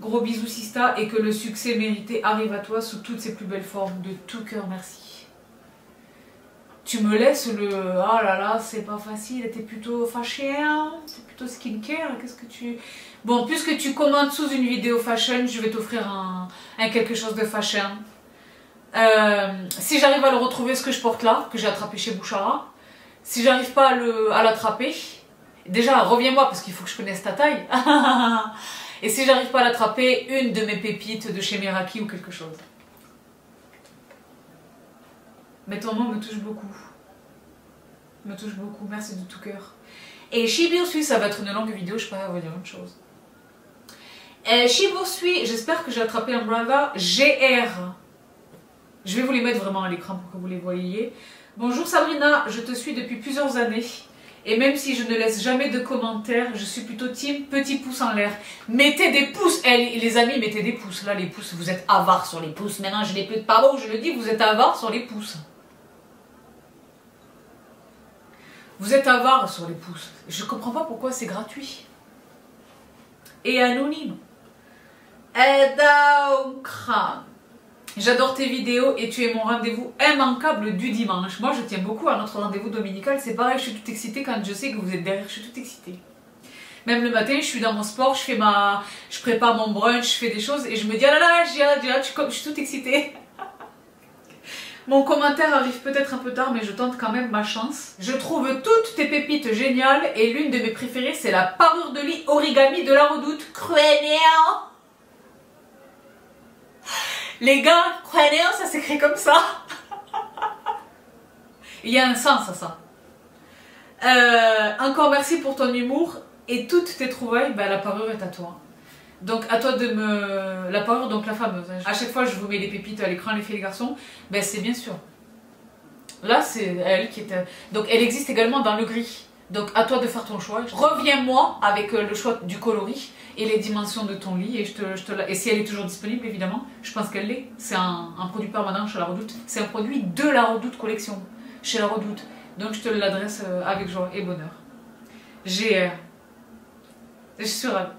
Gros bisous Sista et que le succès mérité arrive à toi sous toutes ses plus belles formes. De tout cœur, merci. Tu me laisses le oh là là, c'est pas facile, t'es plutôt fâché, hein T'es plutôt skincare, qu'est-ce que tu. Bon, puisque tu commandes sous une vidéo fashion, je vais t'offrir un, quelque chose de fashion. Euh, si j'arrive à le retrouver, ce que je porte là, que j'ai attrapé chez Bouchara, si j'arrive pas à l'attraper, déjà reviens-moi parce qu'il faut que je connaisse ta taille. Et si j'arrive pas à l'attraper, une de mes pépites de chez Meraki ou quelque chose. Mais ton mot me touche beaucoup. Me touche beaucoup, merci de tout cœur. Et Shibi aussi, ça va être une longue vidéo, je pourrais vous dire une chose. Euh, Shibi aussi, j'espère que j'ai attrapé un brava GR. Je vais vous les mettre vraiment à l'écran pour que vous les voyiez. Bonjour Sabrina, je te suis depuis plusieurs années. Et même si je ne laisse jamais de commentaires, je suis plutôt team petit pouce en l'air. Mettez des pouces, Eh, les- amis, mettez des pouces. Là, les pouces, vous êtes avares sur les pouces. Maintenant, je n'ai plus de pardon, je le dis, vous êtes avares sur les pouces. Vous êtes avares sur les pouces. Je comprends pas pourquoi c'est gratuit. Et anonyme. Et donc, J'adore tes vidéos et tu es mon rendez-vous immanquable du dimanche. Moi, je tiens beaucoup à notre rendez-vous dominical. C'est pareil, je suis toute excitée quand je sais que vous êtes derrière. Je suis toute excitée. Même le matin, je suis dans mon sport, je fais ma, je prépare mon brunch, je fais des choses et je me dis ah là là, j'ai hâte, j'ai hâte, je suis toute excitée. Mon commentaire arrive peut-être un peu tard, mais je tente quand même ma chance. Je trouve toutes tes pépites géniales et l'une de mes préférées, c'est la parure de lit origami de la redoute. Cruénéant Les gars, cruénéant, ça s'écrit comme ça. Il y a un sens à ça. Euh, encore merci pour ton humour et toutes tes trouvailles, bah, la parure est à toi. Donc à toi de me... La parure, donc la fameuse. hein. À chaque fois, je vous mets les pépites à l'écran, les filles et les garçons. Ben c'est bien sûr. Là, c'est elle qui est... euh, Donc elle existe également dans le gris. Donc à toi de faire ton choix. Reviens-moi avec euh, le choix du coloris et les dimensions de ton lit. Et, je te, je te et si elle est toujours disponible, évidemment, je pense qu'elle l'est. C'est un, produit permanent chez la Redoute. C'est un produit de la Redoute collection, chez la Redoute. Donc je te l'adresse euh, avec joie et bonheur. GR. Je suis ravie.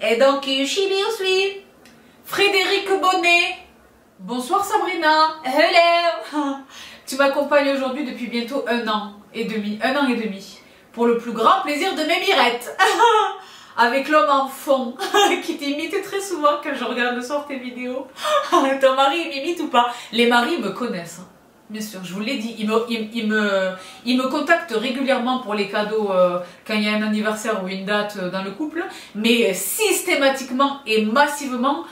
Et donc, Shibi aussi. Frédéric Bonnet. Bonsoir Sabrina. Hello. Tu m'accompagnes aujourd'hui depuis bientôt un an et demi. Un an et demi. Pour le plus grand plaisir de mes mirettes. Avec l'homme en fond qui t'imite très souvent quand je regarde le soir tes vidéos. Ton mari il m'imite ou pas? Les maris me connaissent. hein. Bien sûr, je vous l'ai dit, il me, il, il me, il me contacte régulièrement pour les cadeaux euh, quand il y a un anniversaire ou une date euh, dans le couple, mais systématiquement et massivement,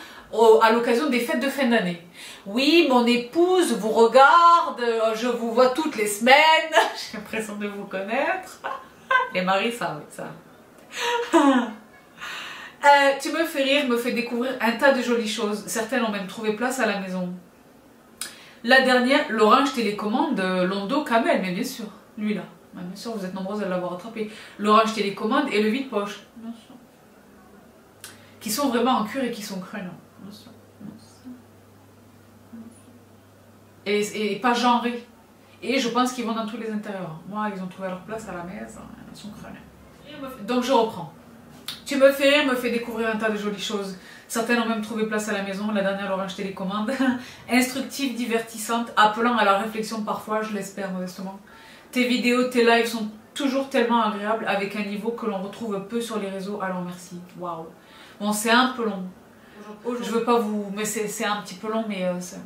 à l'occasion des fêtes de fin d'année. Oui, mon épouse vous regarde, euh, je vous vois toutes les semaines. J'ai l'impression de vous connaître. Les maris savent ça. Euh, tu me fais rire, me fais découvrir un tas de jolies choses. Certaines ont même trouvé place à la maison. La dernière, l'Orange Télécommande Londo Camel, mais bien sûr, lui là. Ouais, bien sûr, vous êtes nombreuses à l'avoir attrapé. L'Orange Télécommande et le vide-poche. Bien sûr. Qui sont vraiment en cure et qui sont crânants. Bien sûr. Et, pas genrés. Et je pense qu'ils vont dans tous les intérieurs. Moi, ils ont trouvé leur place à la maison. Ils sont Donc je reprends. Tu me fais rire, me fais découvrir un tas de jolies choses. Certaines ont même trouvé place à la maison. La dernière, l'Orange Télécommande. Instructive, divertissante, appelant à la réflexion parfois, je l'espère modestement. Tes vidéos, tes lives sont toujours tellement agréables avec un niveau que l'on retrouve peu sur les réseaux. Alors merci. Waouh. Bon, c'est un peu long. Je veux pas vous. Mais c'est un petit peu long, mais euh, c'est-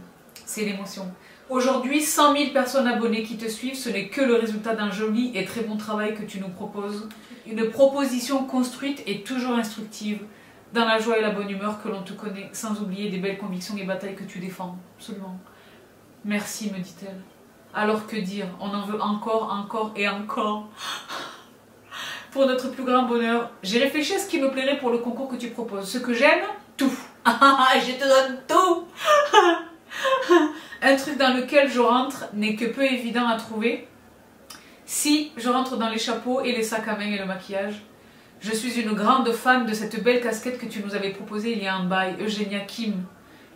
c'est l'émotion. Aujourd'hui, 100 000 personnes abonnées qui te suivent, ce n'est que le résultat d'un joli et très bon travail que tu nous proposes. Une proposition construite et toujours instructive, dans la joie et la bonne humeur que l'on te connaît, sans oublier des belles convictions et batailles que tu défends. Absolument. Merci, me dit-elle. Alors que dire? On en veut encore, encore et encore. Pour notre plus grand bonheur, j'ai réfléchi à ce qui me plairait pour le concours que tu proposes. Ce que j'aime, tout. je te donne tout. Un truc dans lequel je rentre n'est que peu évident à trouver. Si je rentre dans les chapeaux et les sacs à main et le maquillage, je suis une grande fan de cette belle casquette que tu nous avais proposée il y a un bail, Eugenia Kim,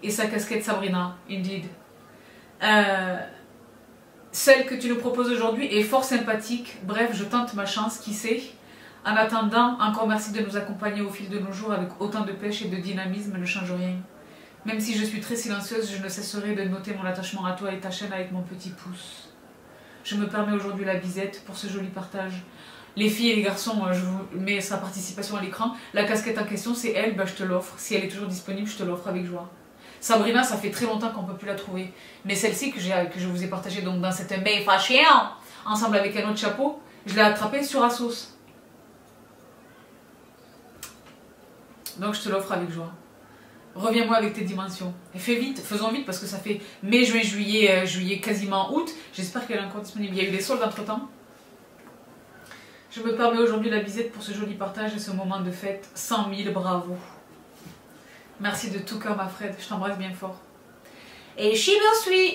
et sa casquette Sabrina, indeed. Euh, celle que tu nous proposes aujourd'hui est fort sympathique. Bref, je tente ma chance, qui sait. En attendant, encore merci de nous accompagner au fil de nos jours avec autant de pêche et de dynamisme, ne change rien. Même si je suis très silencieuse, je ne cesserai de noter mon attachement à toi et ta chaîne avec mon petit pouce. Je me permets aujourd'hui la bisette pour ce joli partage. Les filles et les garçons, euh, je vous mets sa participation à l'écran. La casquette en question, c'est elle, bah, je te l'offre. Si elle est toujours disponible, je te l'offre avec joie. Sabrina, ça fait très longtemps qu'on ne peut plus la trouver. Mais celle-ci que, je vous ai partagée donc dans cette mail fashion, ensemble avec un autre chapeau, je l'ai attrapée sur Asos. Donc je te l'offre avec joie. Reviens-moi avec tes dimensions. Et fais vite, faisons vite parce que ça fait mai, juin, juillet, euh, juillet, quasiment août. J'espère qu'elle est encore disponible. Il y a eu des soldes entre temps. Je me permets aujourd'hui la bisette pour ce joli partage et ce moment de fête. 100 000 bravo. Merci de tout cœur, ma Fred. Je t'embrasse bien fort. Et suis,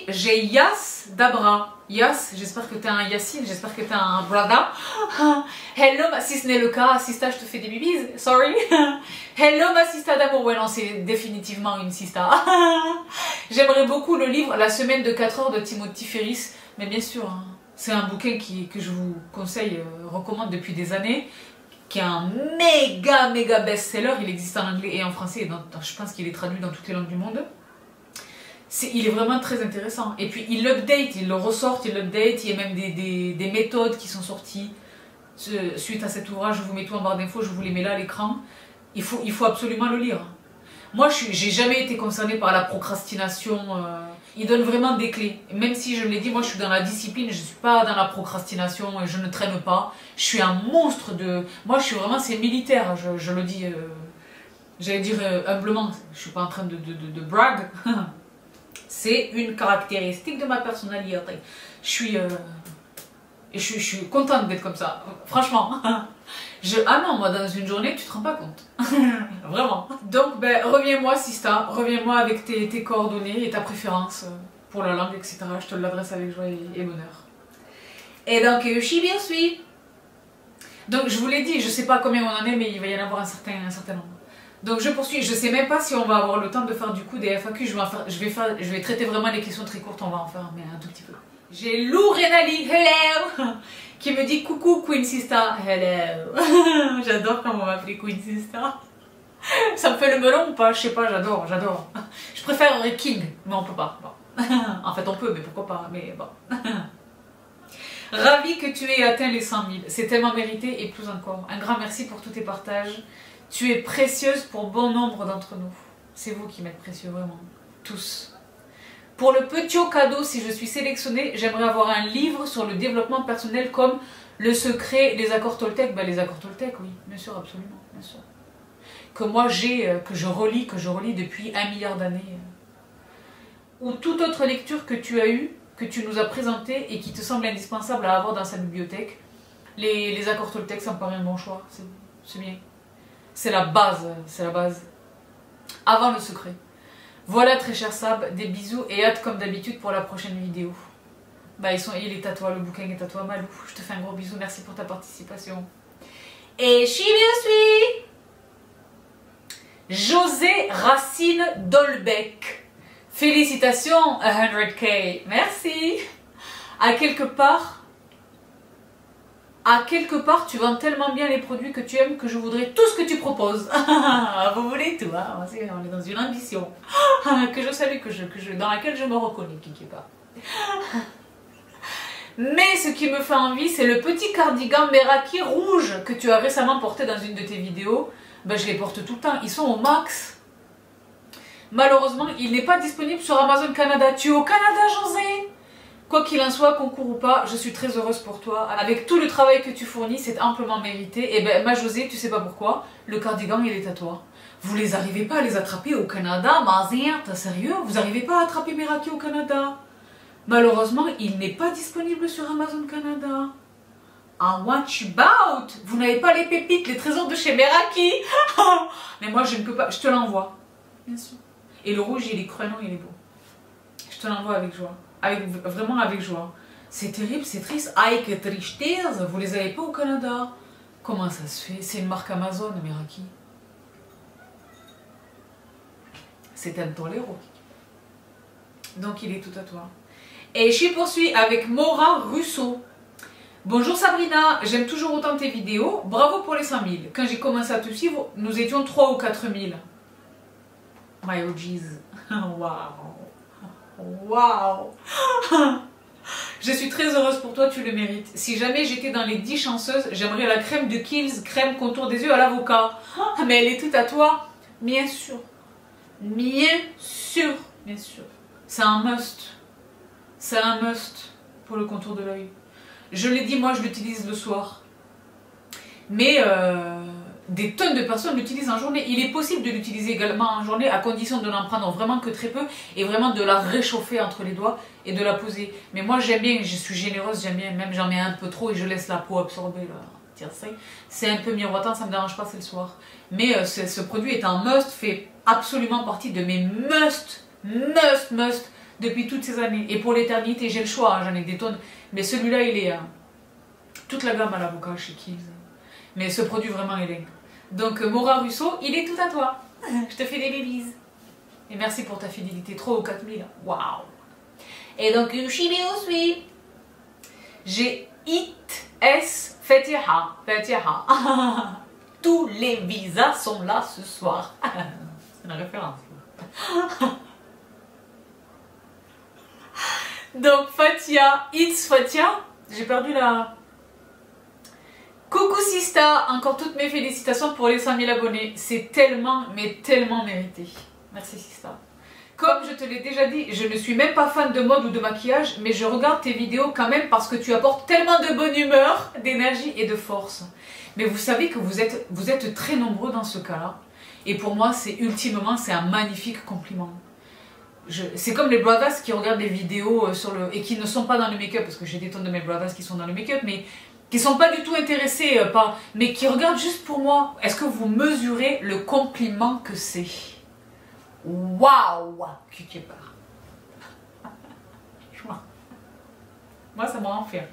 j'ai Yas Dabra. Yas, j'espère que t'es un Yassine, j'espère que t'es un Brada. Hello, ma- si ce n'est le cas, Sista, je te fais des bibis, sorry. Hello, ma Sista d'amour. Ouais, non, c'est définitivement une Sista. J'aimerais beaucoup le livre La semaine de 4 heures de Timothy Ferris, mais bien sûr, hein, c'est un bouquin qui, que je vous conseille, euh, recommande depuis des années, qui est un méga, méga best-seller. Il existe en anglais et en français, et je pense qu'il est traduit dans toutes les langues du monde. Il est vraiment très intéressant. Et puis il l'update, il le ressort, il l'update. Il y a même des, des- des méthodes qui sont sorties euh, suite à cet ouvrage. Je vous mets tout en barre d'infos, je vous les mets là à l'écran. Il faut, il faut absolument le lire. Moi, je j'ai jamais été concernée par la procrastination. euh, il donne vraiment des clés. Même si je l'ai dit, moi, je suis dans la discipline, je suis pas dans la procrastination et je ne traîne pas. Je suis un monstre de. Moi, je suis vraiment, c'est militaire, je, je le dis. euh, J'allais dire humblement, je suis pas en train de, de, de brag. C'est une caractéristique de ma personnalité. Je suis. euh, je, suis- contente d'être comme ça. Franchement. Je, ah non, moi, dans une journée, tu te rends pas compte. Vraiment. Donc, ben, reviens-moi, Sista. Reviens-moi avec tes, coordonnées et ta préférence euh, pour la langue, etc. Je te l'adresse avec joie et, et bonheur. Et donc, euh, je suis bien suis. Donc, je vous l'ai dit, je sais pas combien on en est, mais il va y en avoir un certain, un certain nombre. Donc je poursuis, je sais même pas si on va avoir le temps de faire du coup des FAQ, je vais, je vais, je vais traiter vraiment les questions très courtes, on va en faire mais un tout petit peu. J'ai Lou Renali, hello Qui me dit coucou Queen Sista, hello J'adore quand on m'appelle Queen Sista. Ça me fait le melon ou pas? Je sais pas, j'adore, j'adore. Je préfère King, mais on peut pas. En fait on peut, mais pourquoi pas, mais bon. Ravi que tu aies atteint les 100 000. C'est tellement mérité et plus encore. Un grand merci pour tous tes partages. Tu es précieuse pour bon nombre d'entre nous. C'est vous qui m'êtes précieux, vraiment. Tous. Pour le petit cadeau, si je suis sélectionnée, j'aimerais avoir un livre sur le développement personnel comme Le secret des accords Toltec. Ben, les accords Toltec, oui, bien sûr, absolument, bien sûr. que moi j'ai, euh, que je relis, que je relis depuis un milliard d'années. Ou toute autre lecture que tu as eue, que tu nous as présentée et qui te semble indispensable à avoir dans sa bibliothèque. Les, les accords Toltec, ça me paraît un bon choix. C'est- C'est bien. C'est la base, c'est la base. Avant le secret. Voilà très cher Sab, des bisous et hâte comme d'habitude pour la prochaine vidéo. Bah ils sont, il est à toi, le bouquin est à toi Malou. Je te fais un gros bisou, merci pour ta participation. Et suis José Racine Dolbec. Félicitations à 100k. Merci. À quelque part, à quelque part, tu vends tellement bien les produits que tu aimes que je voudrais tout ce que tu proposes. Vous voulez tout, hein On est dans une ambition que je salue, que je, dans laquelle je me reconnais quelque part. Mais ce qui me fait envie, c'est le petit cardigan Meraki rouge que tu as récemment porté dans une de tes vidéos. Ben, je les porte tout le temps, ils sont au max. Malheureusement, il n'est pas disponible sur Amazon Canada. Tu es au Canada, José? Quoi qu'il en soit, concours ou pas, je suis très heureuse pour toi. Avec tout le travail que tu fournis, c'est amplement mérité. Et ben, ma José, tu sais pas pourquoi, le cardigan, il est à toi. Vous les arrivez pas à les attraper au Canada, Mazir, t'es sérieux? Vous arrivez pas à attraper Meraki au Canada? Malheureusement, il n'est pas disponible sur Amazon Canada. En what you about Vous n'avez pas les pépites, les trésors de chez Meraki Mais moi, je ne peux pas. Je te l'envoie. Bien sûr. Et le rouge, il est croyant, il est beau. Je te l'envoie avec joie. Avec, vraiment avec joie. C'est terrible, c'est triste. Aïe, que tristesse Vous les avez pas au Canada? Comment ça se fait? C'est une marque Amazon, Meraki. C'est un tolérant. Donc il est tout à toi. Et je poursuis avec Mora Russo. Bonjour Sabrina, j'aime toujours autant tes vidéos. Bravo pour les 100 000. Quand j'ai commencé à te suivre, nous étions 3 ou 4 000. My OGs. Waouh. Waouh. Je suis très heureuse pour toi, tu le mérites. Si jamais j'étais dans les 10 chanceuses, j'aimerais la crème de Kills, crème contour des yeux à l'avocat. Ah, Mais elle est toute à toi. Bien sûr. Bien sûr. Bien sûr. C'est un must. C'est un must pour le contour de l'œil. Je l'ai dit, moi je l'utilise le soir. Mais euh, des tonnes de personnes l'utilisent en journée. Il est possible de l'utiliser également en journée à condition de n'en prendre vraiment que très peu et vraiment de la réchauffer entre les doigts et de la poser. Mais moi j'aime bien, je suis généreuse, j'aime bien, même j'en mets un peu trop et je laisse la peau absorber. Là. C'est un peu miroitant, ça me dérange pas, c'est le soir. Mais euh, ce, produit est un must, fait absolument partie de mes must, must, must depuis toutes ces années. Et pour l'éternité, j'ai le choix, hein, j'en ai des tonnes. Mais celui-là, il est... euh, toute la gamme à l'avocat chez Kills. Mais ce produit, vraiment, il est... Donc, euh, Mora Russo, il est tout à toi. Je te fais des bibises. Et merci pour ta fidélité. 3 ou 4000. Waouh. Et donc, Shibi aussi. J'ai It S Fetiha. Fetiha. Tous les visas sont là ce soir. C'est une référence. Donc Fatia, It's Fatia, j'ai perdu la... Coucou Sista, encore toutes mes félicitations pour les 5000 abonnés. C'est tellement, mais tellement mérité. Merci Sista. Comme je te l'ai déjà dit, je ne suis même pas fan de mode ou de maquillage, mais je regarde tes vidéos quand même parce que tu apportes tellement de bonne humeur, d'énergie et de force. Mais vous savez que vous êtes, vous êtes très nombreux dans ce cas-là. Et pour moi, c'est ultimement, c'est un magnifique compliment. C'est comme les brothers qui regardent des vidéos euh, sur le et qui ne sont pas dans le make-up, parce que j'ai des tonnes de mes brothers qui sont dans le make-up, mais qui sont pas du tout intéressés euh, par, mais qui regardent juste pour moi. Est-ce que vous mesurez le compliment que c'est? Waouh Quelque part. Moi, ça me rend fier.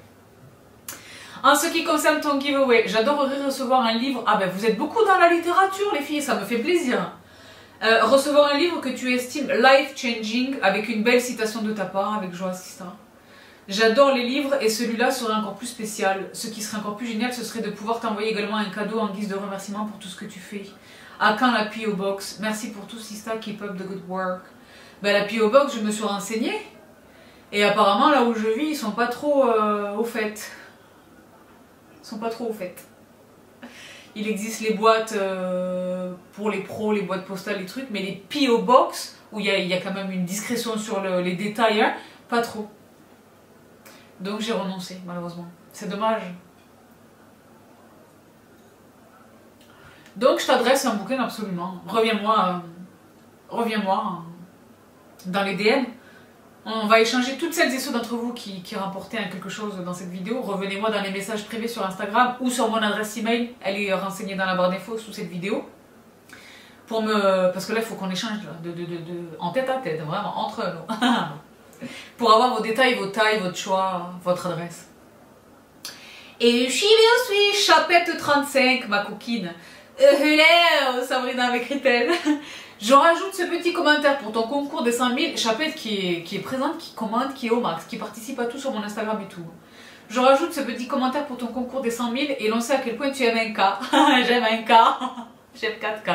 En ce qui concerne ton giveaway, j'adorerais recevoir un livre. Ah ben, vous êtes beaucoup dans la littérature, les filles, ça me fait plaisir. Euh, recevoir un livre que tu estimes life-changing avec une belle citation de ta part, avec joie assistant. J'adore les livres et celui-là serait encore plus spécial. Ce qui serait encore plus génial, ce serait de pouvoir t'envoyer également un cadeau en guise de remerciement pour tout ce que tu fais. À quand la PO Box? Merci pour tout, Sista, keep up the good work. Ben, la PO Box, je me suis renseignée. Et apparemment, là où je vis, ils sont pas trop euh, au fait. Ils sont pas trop au fait. Il existe les boîtes euh, pour les pros, les boîtes postales, les trucs, mais les PO Box, où il y a, quand même une discrétion sur le- les détails, hein, pas trop. Donc j'ai renoncé, malheureusement. C'est dommage. Donc je t'adresse un bouquin absolument. Reviens-moi, euh, reviens-moi euh, dans les DM. On va échanger toutes celles et ceux d'entre vous qui, qui quelque chose dans cette vidéo. Revenez-moi dans les messages privés sur Instagram ou sur mon adresse email. Elle est renseignée dans la barre d'infos sous cette vidéo. Pour me... Parce que là, il faut qu'on échange de, de, de- en tête à tête, vraiment, entre nous. Pour avoir vos détails, vos tailles, votre choix, votre adresse. Et je suis chapitre 35, ma coquine. Euh, hello, Sabrina m'écrit-elle. Je rajoute ce petit commentaire pour ton concours des 100 000. Chapette qui est, qui est présente, qui commente, qui est au max, qui participe à tout sur mon Instagram et tout. Je rajoute ce petit commentaire pour ton concours des 100 000 et l'on sait à quel point tu aimes un K. J'aime un K. J'aime 4 K.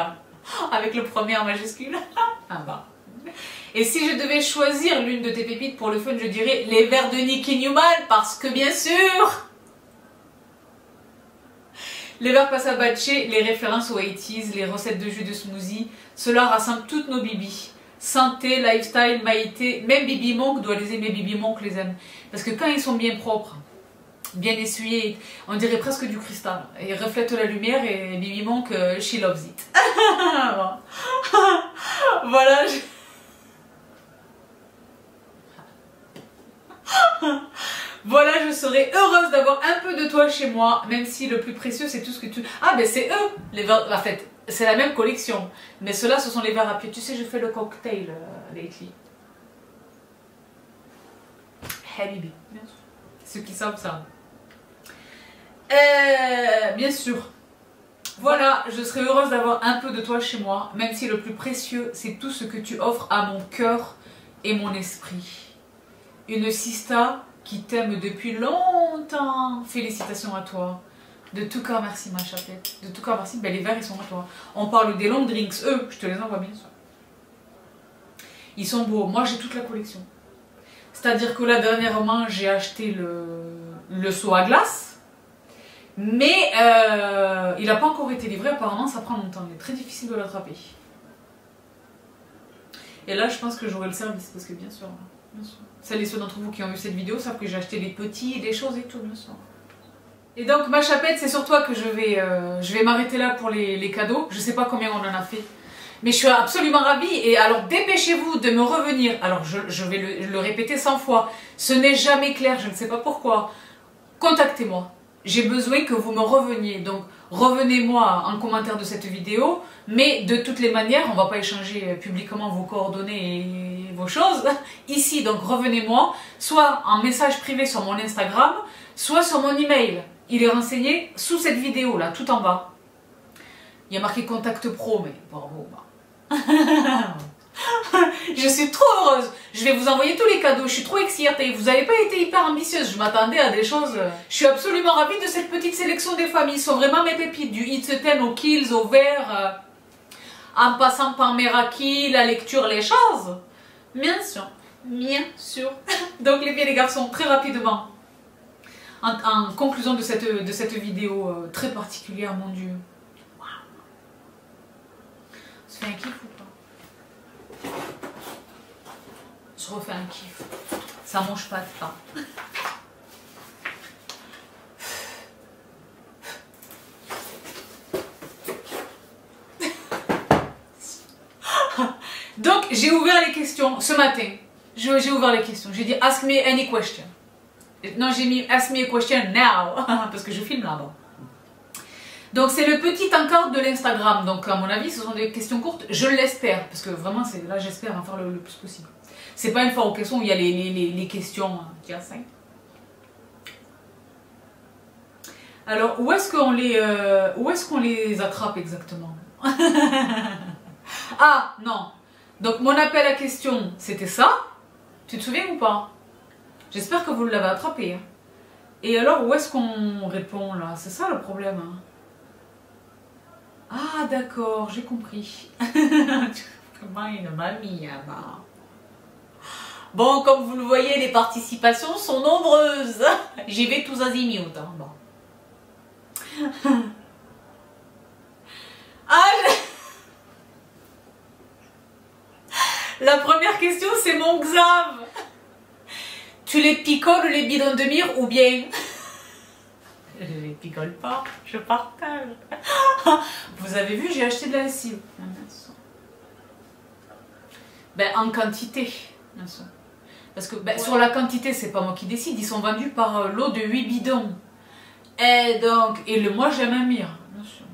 Avec le premier en majuscule. ah bah. Et si je devais choisir l'une de tes pépites pour le fun, je dirais les vers de Nicky Newman parce que bien sûr. Les verres passent à batcher, les références aux 80s, les recettes de jus de smoothie, cela rassemble toutes nos bibis. Santé, lifestyle, maïté, même Bibi Monk doit les aimer, Bibi Monk les aime. Parce que quand ils sont bien propres, bien essuyés, on dirait presque du cristal. Ils reflètent la lumière et Bibi Monk, euh, she loves it. voilà. je- Voilà, je serais heureuse d'avoir un peu de toi chez moi, même si le plus précieux c'est tout ce que tu. Ah, ben c'est eux, les verres. En fait, c'est la même collection, mais ceux-là ce sont les verres à pied. Tu sais, je fais le cocktail euh, lately. Habibi, bien sûr. Ceux qui savent ça. Euh, bien sûr. Voilà, je serais heureuse d'avoir un peu de toi chez moi, même si le plus précieux c'est tout ce que tu offres à mon cœur et mon esprit. Une sista qui t'aime depuis longtemps. Félicitations à toi. De tout cœur, merci ma chapette. De tout cœur, merci. Ben, les verres, ils sont à toi. On parle des long drinks. Eux, je te les envoie bien sûr. Ils sont beaux. Moi, j'ai toute la collection. C'est-à-dire que là, dernièrement, j'ai acheté le, le seau à glace. Mais euh, il n'a pas encore été livré. Apparemment, ça prend longtemps. Il est très difficile de l'attraper. Et là, je pense que j'aurai le service. Parce que bien sûr, bien sûr. Celles et ceux d'entre vous qui ont vu cette vidéo savent que j'ai acheté des petits, des choses et tout, bien sûr. Et donc, ma chapette, c'est sur toi que je vais, euh, je vais m'arrêter là pour les, les cadeaux. Je sais pas combien on en a fait. Mais je suis absolument ravie. Et alors, dépêchez-vous de me revenir. Alors, je, je vais le, le répéter 100 fois. Ce n'est jamais clair, je ne sais pas pourquoi. Contactez-moi. J'ai besoin que vous me reveniez. Donc, revenez-moi en commentaire de cette vidéo. Mais de toutes les manières, on va pas échanger publiquement vos coordonnées et choses ici. Donc, revenez-moi, soit en message privé sur mon Instagram, soit sur mon email. Il est renseigné sous cette vidéo là, tout en bas. Il y a marqué contact pro, mais bravo. bah. je suis trop heureuse. Je vais vous envoyer tous les cadeaux. Je suis trop excitée. Vous n'avez pas été hyper ambitieuse. Je m'attendais à des choses. Je suis absolument ravie de cette petite sélection des familles. Ils sont vraiment mes pépites. Du It's Ten au Kills, au Vert, euh, en passant par Meraki, la lecture, les choses. Bien sûr. Bien sûr. Donc les filles et les garçons, très rapidement. En, en conclusion de cette, de cette vidéo euh, très particulière, mon Dieu. Waouh. Se fait un kiff ou pas? Je refais un kiff. Ça mange pas de pain. Donc, j'ai ouvert les questions ce matin. J'ai ouvert les questions. J'ai dit Ask me any question. Non, j'ai mis Ask me a question now. Parce que je filme là-bas. Donc, c'est le petit encart de l'Instagram. Donc, à mon avis, ce sont des questions courtes. Je l'espère. Parce que vraiment, là, j'espère en faire le, plus possible. C'est pas une fois aux questions où il y a les, les, les, les questions. hein, cinq. Alors, où est-ce qu'on les, euh, où est-ce qu'on les attrape exactement? Ah, non. Donc, mon appel à question, c'était ça. Tu te souviens ou pas? J'espère que vous l'avez attrapé. hein. Et alors, où est-ce qu'on répond là? C'est ça le problème. hein. Ah, d'accord, j'ai compris. Comment une mamie là-bas Bon, comme vous le voyez, les participations sont nombreuses. J'y vais tous azimuts. Hein. Bon. Ah, je- La première question, c'est mon Xav. Tu les picoles les bidons de mire ou bien? Je les rigole pas, je partage. Vous avez vu, j'ai acheté de la lessive. Ben, en quantité, bien sûr. Parce que ben, sur la quantité, c'est pas moi qui décide, ils sont vendus par euh, lot de 8 bidons. Et donc, et le moi j'aime un mire, bien sûr.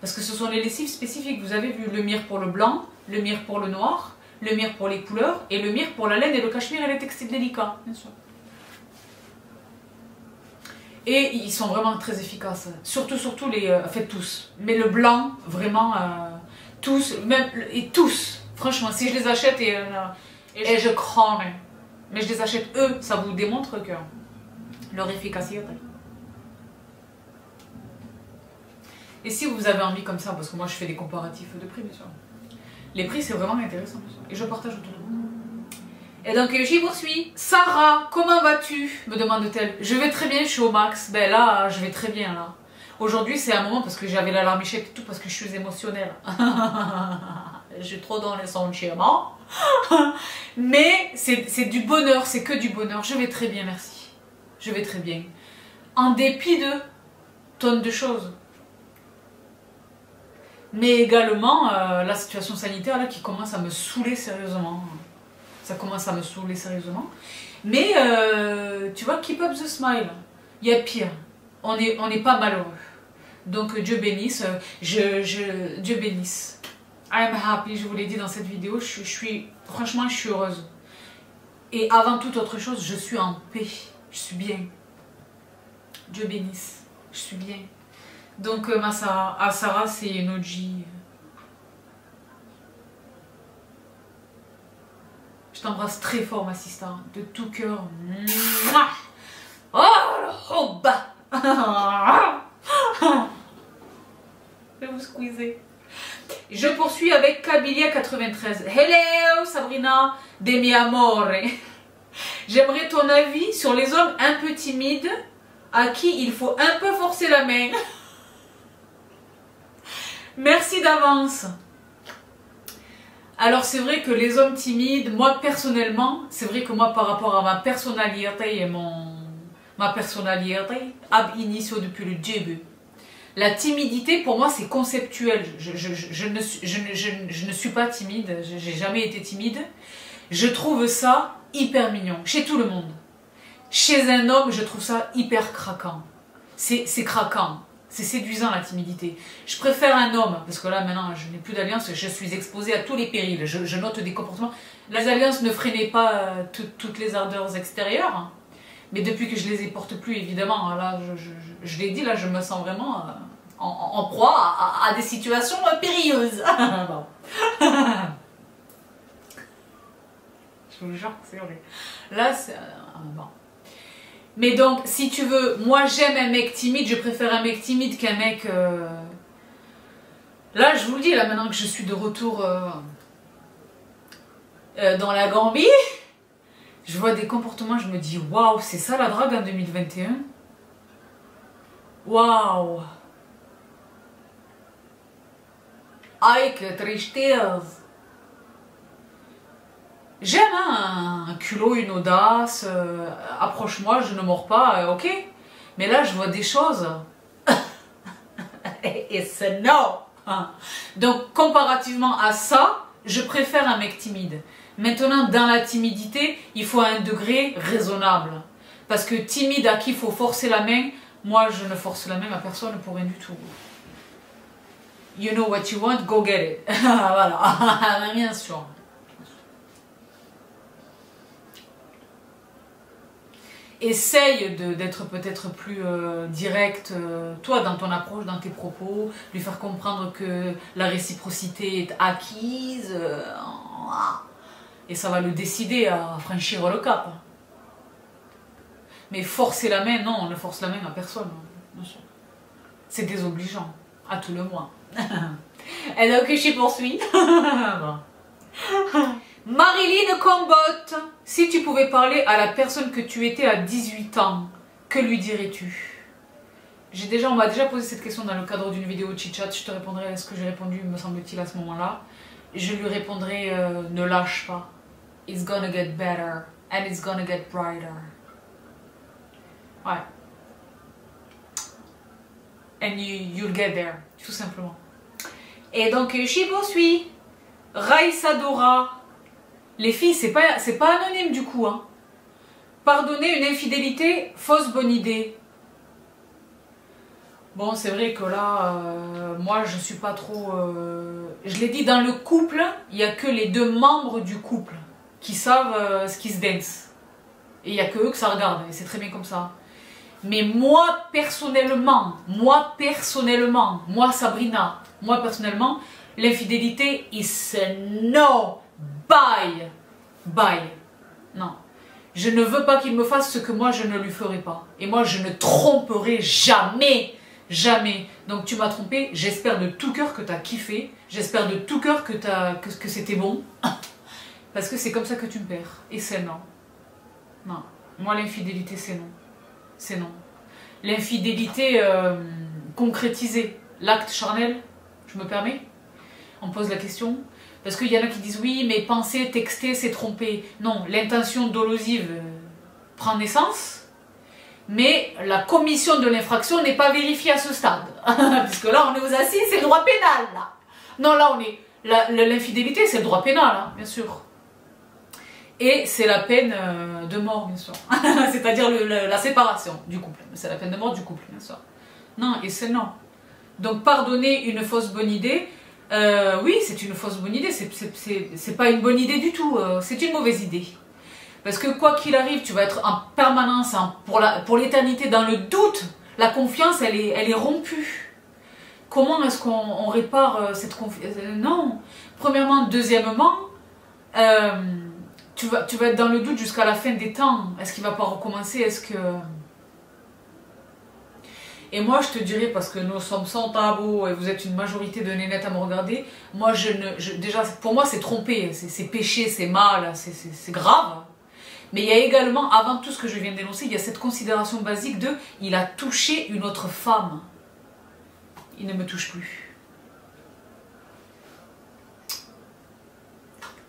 Parce que ce sont les lessives spécifiques, vous avez vu le mire pour le blanc, le mire pour le noir, le mire pour les couleurs et le mire pour la laine et le cachemire et les textiles délicats, bien sûr. Et ils sont vraiment très efficaces. Surtout, surtout les. Euh, fait, tous. Mais le blanc, vraiment. euh, tous. Même, et tous. Franchement, si je les achète et, euh, et, je crame. Mais je les achète eux, ça vous démontre que leur efficacité. Et si vous avez envie comme ça, parce que moi je fais des comparatifs de prix, bien sûr. Les prix, c'est vraiment intéressant. Et je partage autour de moi. Et donc, euh, j'y poursuis. Sarah, comment vas-tu? me demande-t-elle. Je vais très bien, je suis au max. Ben là, je vais très bien, là. Aujourd'hui, c'est un moment parce que j'avais l'alarme et tout, parce que je suis émotionnelle. je suis trop dans les sentiments. Mais c'est du bonheur, c'est que du bonheur. Je vais très bien, merci. Je vais très bien. En dépit de tonnes de choses. Mais également euh, la situation sanitaire là qui commence à me saouler sérieusement. Ça commence à me saouler sérieusement. Mais euh, tu vois, keep up the smile. Il y a pire. On n'est on n'est pas malheureux. Donc Dieu bénisse. Je, Dieu bénisse. I'm happy, je vous l'ai dit dans cette vidéo. Je suis, franchement, je suis heureuse. Et avant toute autre chose, je suis en paix. Je suis bien. Dieu bénisse. Je suis bien. Donc, euh, ma Sarah, ah, c'est OG. Je t'embrasse très fort, ma sister. De tout cœur. Oh, le bas Je vais vous squeezer. Je poursuis avec Kabilia93. Hello, Sabrina de mi amore. J'aimerais ton avis sur les hommes un peu timides à qui il faut un peu forcer la main. Merci d'avance. Alors c'est vrai que les hommes timides, moi personnellement, c'est vrai que moi par rapport à ma personnalité et mon ma personnalité ab initio depuis le début. La timidité pour moi c'est conceptuel. Je, je- ne, je, ne- suis pas timide, j'ai jamais été timide. Je trouve ça hyper mignon chez tout le monde. Chez un homme, je trouve ça hyper craquant. C'est craquant. C'est séduisant la timidité. Je préfère un homme, parce que là maintenant je n'ai plus d'alliance, je suis exposée à tous les périls. Je, note des comportements. Les alliances ne freinaient pas euh, tout- toutes les ardeurs extérieures. hein. Mais depuis que je les porte plus, évidemment, là, je, l'ai dit, là, je me sens vraiment euh, en, proie à, des situations euh, périlleuses. Bon. je vous jure que c'est. Là, c'est... bon. Mais donc, si tu veux, moi j'aime un mec timide, je préfère un mec timide qu'un mec. euh, Là, je vous le dis, là maintenant que je suis de retour euh, euh, dans la Gambie, je vois des comportements, je me dis waouh, c'est ça la drague en 2021 Waouh Aïe, que tristesse J'aime hein, un culot, une audace, euh, approche-moi, je ne mords pas, euh, ok. Mais là, je vois des choses. Et c'est non. Hein. Donc, comparativement à ça, je préfère un mec timide. Maintenant, dans la timidité, il faut un degré raisonnable. Parce que timide à qui il faut forcer la main, moi, je ne force la main à personne pour rien du tout. You know what you want, go get it. voilà, bien sûr. Essaye d'être peut-être plus euh, direct, euh, toi, dans ton approche, dans tes propos, lui faire comprendre que la réciprocité est acquise, euh, et ça va le décider à franchir le cap. Mais forcer la main, non, on ne force la main à personne. sûr. C'est désobligeant, à tout le moins. Et donc, je poursuis. Marilyn Combot, si tu pouvais parler à la personne que tu étais à 18 ans, que lui dirais-tu? J'ai déjà, on m'a déjà posé cette question dans le cadre d'une vidéo chit-chat. Je te répondrai à ce que j'ai répondu, me semble-t-il, à ce moment-là. Je lui répondrai euh, ne lâche pas. It's gonna get better and it's gonna get brighter. Ouais. And you, you'll get there, tout simplement. Et donc, je poursuis. Raïssa Dora. Les filles, c'est pas, pas anonyme du coup. Hein. Pardonner une infidélité, fausse bonne idée. Bon, c'est vrai que là, euh, moi, je suis pas trop. euh, Je l'ai dit, dans le couple, il y a que les deux membres du couple qui savent euh, ce qui se dance. Et il y a que eux que ça regarde, et c'est très bien comme ça. Mais moi, personnellement, moi, personnellement, moi, Sabrina, moi, personnellement, l'infidélité is no. Bye. Bye. Non. Je ne veux pas qu'il me fasse ce que moi, je ne lui ferai pas. Et moi, je ne tromperai jamais. Jamais. Donc tu m'as trompé, j'espère de tout cœur que tu as kiffé, j'espère de tout cœur t'as- que c'était bon, parce que c'est comme ça que tu me perds. Et c'est non. Non. Moi l'infidélité c'est non. C'est non. L'infidélité euh, concrétisée, l'acte charnel, je me permets? On pose la question Parce qu'il y en a qui disent oui, mais penser, texter, c'est tromper. Non, l'intention dolosive prend naissance, mais la commission de l'infraction n'est pas vérifiée à ce stade. Puisque là, on est aux assises, c'est le droit pénal. Non, là, on est... L'infidélité, c'est le droit pénal, hein, bien sûr. Et c'est la peine euh, de mort, bien sûr. C'est-à-dire la séparation du couple. C'est la peine de mort du couple, bien sûr. Non, et c'est non. Donc, pardonner une fausse bonne idée, euh, oui, c'est une fausse bonne idée. C'est- pas une bonne idée du tout. euh, c'est une mauvaise idée. Parce que quoi qu'il arrive, tu vas être en permanence, en- pour l'éternité, dans le doute. La confiance, elle est, rompue. Comment est-ce qu'on on répare euh, cette confiance Non. Premièrement. Deuxièmement, tu, vas, tu vas être dans le doute jusqu'à la fin des temps. Est-ce qu'il va pas recommencer? Est-ce que... Et moi, je te dirais, parce que nous sommes sans tabou et vous êtes une majorité de nénettes à me regarder, moi, je ne, déjà, pour moi, c'est tromper, c'est c'est péché, c'est mal, c'est- c'est grave. Mais il y a également, avant tout ce que je viens de dénoncer, il y a cette considération basique de il a touché une autre femme. Il ne me touche plus.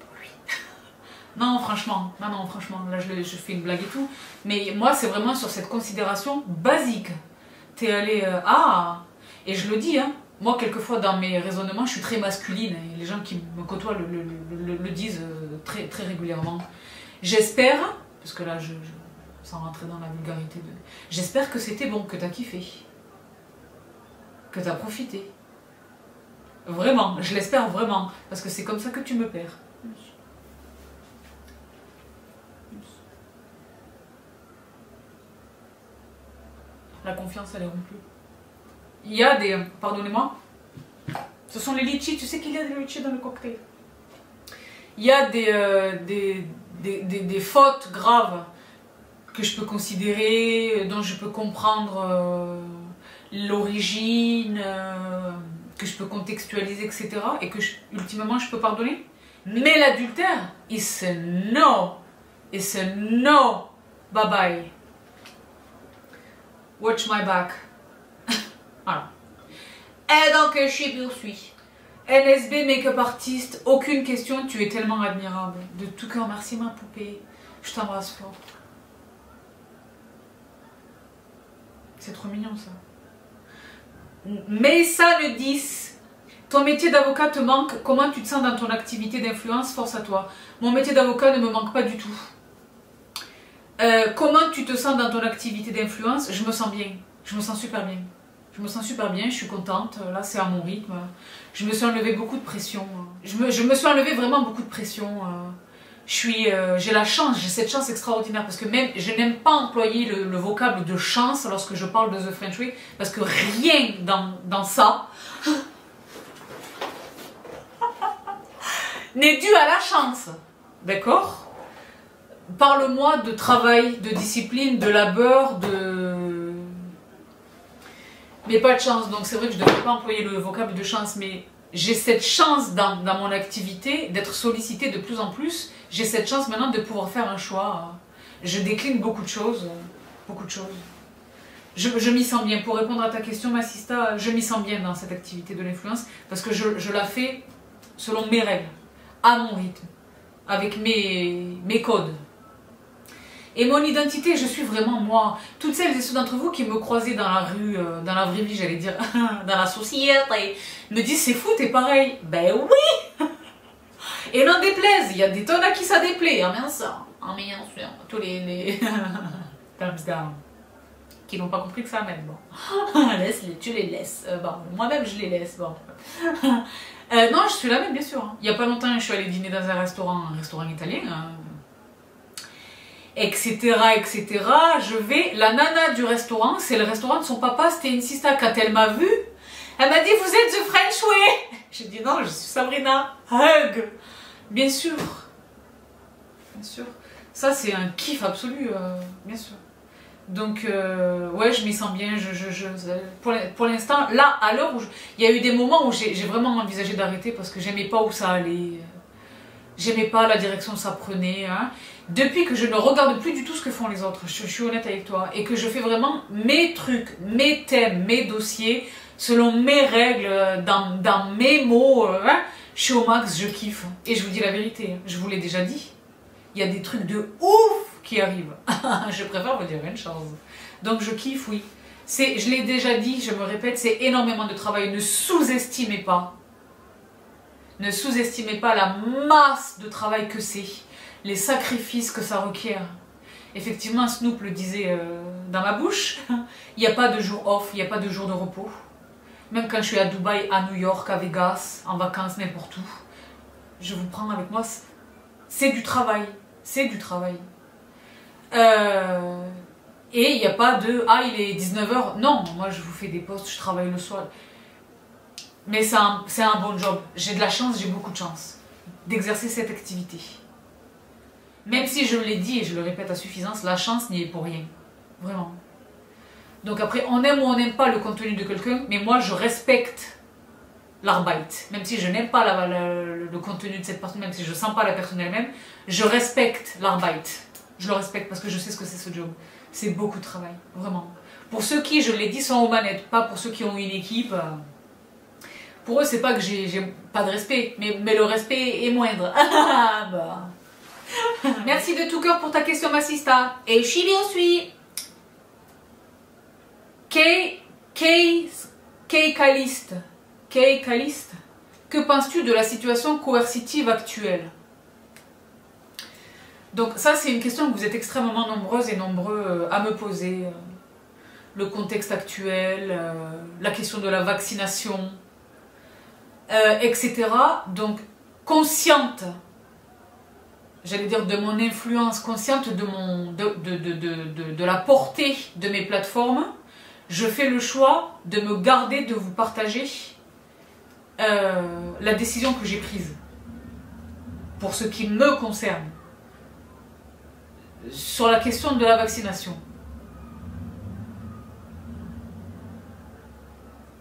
Non, franchement, non, non, franchement, là je fais une blague et tout. Mais moi, c'est vraiment sur cette considération basique. T'es allé, euh, ah, et je le dis, hein, moi, quelquefois, dans mes raisonnements, je suis très masculine, et les gens qui me côtoient le, disent euh, très, très régulièrement. J'espère, parce que là, je, sans rentrer dans la vulgarité, j'espère que c'était bon, que t'as kiffé, que t'as profité. Vraiment, je l'espère vraiment, parce que c'est comme ça que tu me perds. La confiance, elle est rompue. Il y a des. Pardonnez-moi. Ce sont les litchis. Tu sais qu'il y a des litchis dans le cocktail? Il y a des, euh, des, des, des- des fautes graves que je peux considérer, dont je peux comprendre euh, l'origine, euh, que je peux contextualiser, etc. Et que je- ultimement je peux pardonner. Mais l'adultère, it's a no. It's a no. Bye bye. Watch my back. voilà. Et donc, je suis poursuis. NSB make-up artiste, aucune question, tu es tellement admirable. De tout cœur, merci ma poupée. Je t'embrasse fort. C'est trop mignon ça. Mais ça le 10. Ton métier d'avocat te manque. Comment tu te sens dans ton activité d'influence? Force à toi. Mon métier d'avocat ne me manque pas du tout. Euh, comment tu te sens dans ton activité d'influence? Je me sens bien. Je me sens super bien. Je me sens super bien, je suis contente. Là, c'est à mon rythme. Je me suis enlevé beaucoup de pression. Je me, je me suis enlevé vraiment beaucoup de pression. euh. Je euh, j'ai la chance, j'ai cette chance extraordinaire parce que même, je n'aime pas employer le, le vocable de chance lorsque je parle de The French Way parce que rien dans, dans ça n'est dû à la chance. D'accord? Parle-moi de travail, de discipline, de labeur, de. Mais pas de chance, donc c'est vrai que je ne devrais pas employer le vocable de chance, mais j'ai cette chance dans, dans mon activité d'être sollicitée de plus en plus. J'ai cette chance maintenant de pouvoir faire un choix. Je décline beaucoup de choses. Beaucoup de choses. Je, je m'y sens bien. Pour répondre à ta question, Massista, je m'y sens bien dans cette activité de l'influence parce que je, la fais selon mes règles, à mon rythme, avec mes codes. Et mon identité, je suis vraiment moi. Toutes celles et ceux d'entre vous qui me croisaient dans la rue, euh, dans la vraie vie, j'allais dire, dans la société, me disent c'est fou, t'es pareil. Ben oui Et n'en déplaise, il y a des tonnes à qui ça déplaît. Ah bien ça, ah bien sûr, tous les... les... thumbs down qui n'ont pas compris que ça amène. Bon, laisse-les, tu les laisses. Euh, bon, moi-même je les laisse. Bon. Euh, non, je suis la même, bien sûr. hein. Il y a pas longtemps, je suis allée dîner dans un restaurant, un restaurant italien, hein. Etc., etc. Je vais, la nana du restaurant, c'est le restaurant de son papa, c'était une sista. Quand elle m'a vue, elle m'a dit Vous êtes The French Way J'ai dit Non, je suis Sabrina. Hug Bien sûr. Bien sûr. Ça, c'est un kiff absolu, euh, bien sûr. Donc, euh, ouais, je m'y sens bien. Je, je, je, pour l'in- pour l'instant, là, à l'heure où. Il y a eu des moments où j'ai j'ai vraiment envisagé d'arrêter parce que j'aimais pas où ça allait. J'aimais pas la direction que ça prenait. hein. Depuis que je ne regarde plus du tout ce que font les autres, je, suis honnête avec toi, et que je fais vraiment mes trucs, mes thèmes, mes dossiers, selon mes règles, dans, mes mots, euh, hein, je suis au max, je kiffe. Et je vous dis la vérité, hein, je vous l'ai déjà dit, il y a des trucs de ouf qui arrivent. je préfère vous dire une chose. Donc je kiffe, oui. Je l'ai déjà dit, je me répète, c'est énormément de travail. Ne sous-estimez pas. Ne sous-estimez pas la masse de travail que c'est, les sacrifices que ça requiert. Effectivement, Snoop le disait euh, dans ma bouche, il n'y a pas de jour off, il n'y a pas de jour de repos. Même quand je suis à Dubaï, à New York, à Vegas, en vacances, n'importe où, je vous prends avec moi. c'est- du travail. C'est du travail. Euh, et il n'y a pas de Ah, il est 19h. Non, moi je vous fais des postes, je travaille le soir. Mais c'est un, c'est un bon job. J'ai de la chance, j'ai beaucoup de chance d'exercer cette activité. Même si je l'ai dit et je le répète à suffisance, la chance n'y est pour rien. Vraiment. Donc après, on aime ou on n'aime pas le contenu de quelqu'un, mais moi je respecte l'arbeit. Même si je n'aime pas la- le contenu de cette personne, même si je ne sens pas la personne elle-même, je respecte l'arbeit. Je le respecte parce que je sais ce que c'est ce job. C'est beaucoup de travail, vraiment. Pour ceux qui, je l'ai dit, sont aux manettes, pas pour ceux qui ont une équipe. euh, Pour eux, c'est pas que j'ai pas de respect, mais, le respect est moindre. Bah. Merci de tout cœur pour ta question, ma sista. Et Chili aussi. Kay, Kay, Kay Caliste. Que penses-tu de la situation coercitive actuelle? Donc ça, c'est une question que vous êtes extrêmement nombreuses et nombreux euh, à me poser. Le contexte actuel, euh, la question de la vaccination, euh, etc. Donc, consciente, j'allais dire de mon influence, consciente de, mon, de, de, de, la portée de mes plateformes, je fais le choix de me garder de vous partager euh, la décision que j'ai prise pour ce qui me concerne sur la question de la vaccination.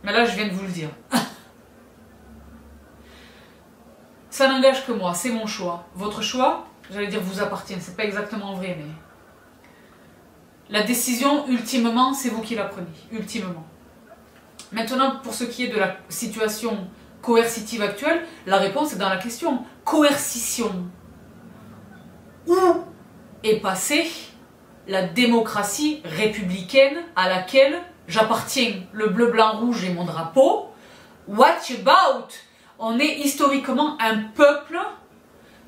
Mais là, je viens de vous le dire. Ça n'engage que moi, c'est mon choix. Votre choix, j'allais dire, vous appartient. C'est pas exactement vrai, mais la décision, ultimement, c'est vous qui la prenez. Ultimement. Maintenant, pour ce qui est de la situation coercitive actuelle, la réponse est dans la question. Coercition. Où est passée la démocratie républicaine à laquelle j'appartiens? Le bleu, blanc, rouge est mon drapeau. What about? On est historiquement un peuple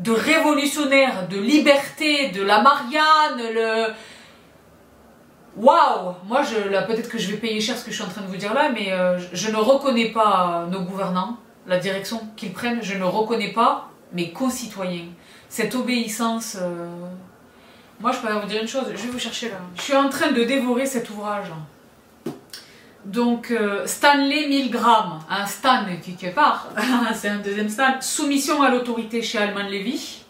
de révolutionnaires, de liberté, de la Marianne, le, Waouh Moi, je, peut-être que je vais payer cher ce que je suis en train de vous dire là, mais euh, je, je ne reconnais pas nos gouvernants, la direction qu'ils prennent, je ne reconnais pas mes concitoyens. Cette obéissance... euh, Moi, je peux vous dire une chose, je vais vous chercher là. Je suis en train de dévorer cet ouvrage. Donc, euh, Stanley Milgram, un Stan quelque part, c'est un deuxième Stan, Soumission à l'autorité chez Alman Levy.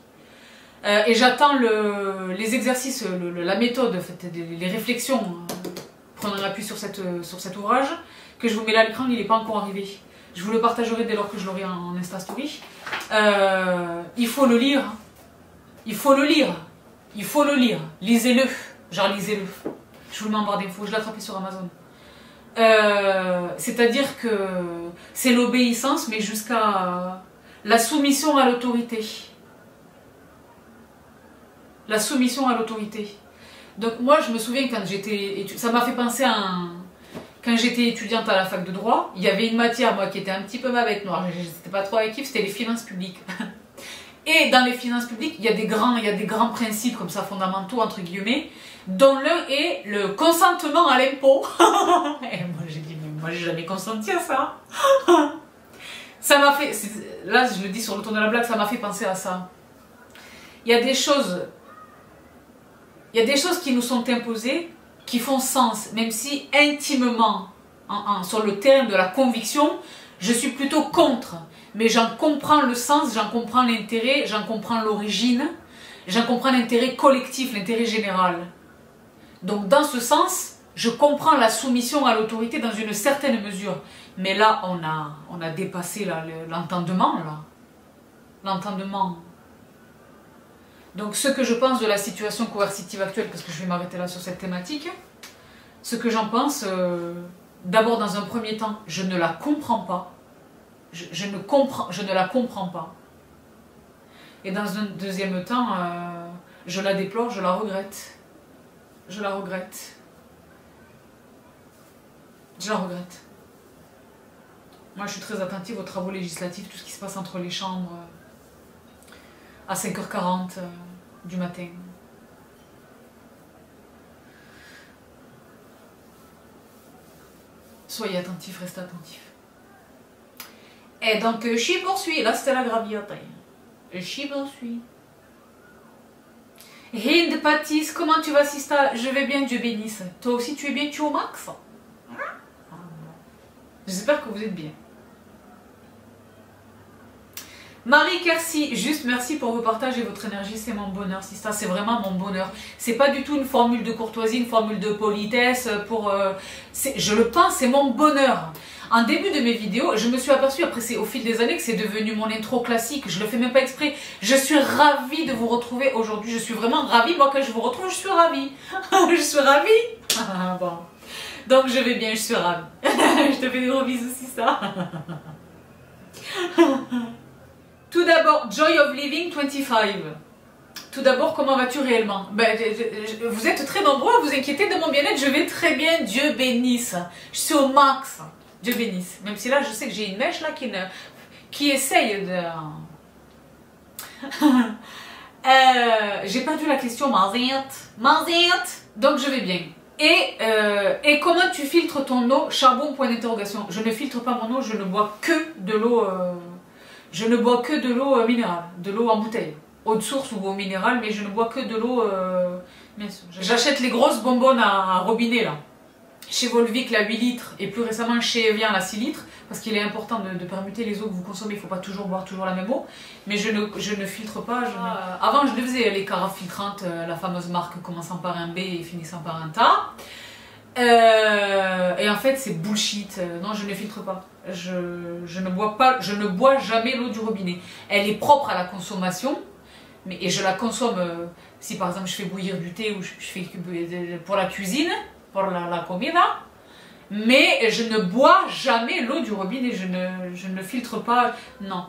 Euh, et j'attends le- les exercices, la méthode, les, réflexions, euh, prenant appui sur cet ouvrage, que je vous mets là à l'écran, il n'est pas encore arrivé. Je vous le partagerai dès lors que je l'aurai en, en Insta Story. Euh, il faut le lire. Il faut le lire. Il faut le lire. Lisez-le. Genre, lisez-le. Je vous le mets en barre d'infos. Je l'ai attrapé sur Amazon. Euh, C'est-à-dire que c'est l'obéissance, mais jusqu'à la soumission à l'autorité la soumission à l'autorité. Donc moi, je me souviens quand j'étais... Ça m'a fait penser. Quand j'étais étudiante à la fac de droit, il y avait une matière, moi, qui était un petit peu ma bête noire. J'étais pas trop avec kiff, c'était les finances publiques. Et dans les finances publiques, il y a des grands, il y a des grands principes comme ça fondamentaux entre guillemets, dont l'un est le consentement à l'impôt. Et moi j'ai dit mais moi j'ai jamais consenti à ça. ça m'a fait, là je le dis sur le ton de la blague, ça m'a fait penser à ça. Il y a des choses, il y a des choses qui nous sont imposées, qui font sens, même si intimement, en- en- sur le terrain de la conviction, je suis plutôt contre mais j'en comprends le sens, j'en comprends l'intérêt, j'en comprends l'origine, j'en comprends l'intérêt collectif, l'intérêt général. Donc dans ce sens, je comprends la soumission à l'autorité dans une certaine mesure. Mais là, on a, dépassé l'entendement. L'entendement. Donc ce que je pense de la situation coercitive actuelle, parce que je vais m'arrêter là sur cette thématique, ce que j'en pense, euh, d'abord dans un premier temps, je ne la comprends pas je ne la comprends pas. Et dans un deuxième temps, euh, je la déplore, je la regrette. Je la regrette. Je la regrette. Moi, je suis très attentive aux travaux législatifs, tout ce qui se passe entre les chambres euh, à 5h40 euh, du matin. Soyez attentifs, restez attentifs. Et donc, euh, je poursuis. Là, c'était la graviote. Je poursuis. Hind Patis, comment tu vas, Sista? Je vais bien, Dieu bénisse. Toi aussi, tu es bien, tu es au max? J'espère que vous êtes bien. Marie Kersi, juste merci pour vos partages et votre énergie, c'est mon bonheur, Sista, c'est vraiment mon bonheur. C'est pas du tout une formule de courtoisie, une formule de politesse pour... euh, je le pense, c'est mon bonheur. En début de mes vidéos, je me suis aperçue, après c'est au fil des années, que c'est devenu mon intro classique. Je le fais même pas exprès. Je suis ravie de vous retrouver aujourd'hui. Je suis vraiment ravie. Moi, quand je vous retrouve, je suis ravie. je suis ravie. Ah, bon. Donc, je vais bien, je suis ravie. je te fais des gros bisous, ça. Tout d'abord, Joy of Living 25. Tout d'abord, comment vas-tu réellement? Ben, Vous êtes très nombreux à vous inquiéter de mon bien-être. Je vais très bien, Dieu bénisse. Je suis au max. Dieu bénisse. Même si là, je sais que j'ai une mèche là qui, ne, qui essaye de... Euh, j'ai perdu la question, Marzette. Marzette Donc je vais bien. Et, euh, et comment tu filtres ton eau? Charbon, point d'interrogation. Je ne filtre pas mon eau, je ne bois que de l'eau... euh, je ne bois que de l'eau minérale, de l'eau en bouteille. Eau de source ou eau minérale, mais je ne bois que de l'eau... J'achète les grosses bonbonnes à, à robinet là. Chez Volvic, la 8 litres, et plus récemment chez Evian, la 6 litres, parce qu'il est important de, de permuter les eaux que vous consommez, il ne faut pas toujours boire toujours la même eau. Mais je ne, je ne filtre pas. je ne- Avant, je le faisais, les carafes filtrantes, euh, la fameuse marque commençant par un B et finissant par un TA. Euh, et en fait, c'est bullshit. Euh, Non, je ne filtre pas. Je, je ne bois pas, je ne bois jamais l'eau du robinet. Elle est propre à la consommation, mais et je la consomme. euh, si par exemple je fais bouillir du thé ou je, je fais pour la cuisine, pour la, la comida, mais je ne bois jamais l'eau du robinet. Je ne, je ne filtre pas. Non,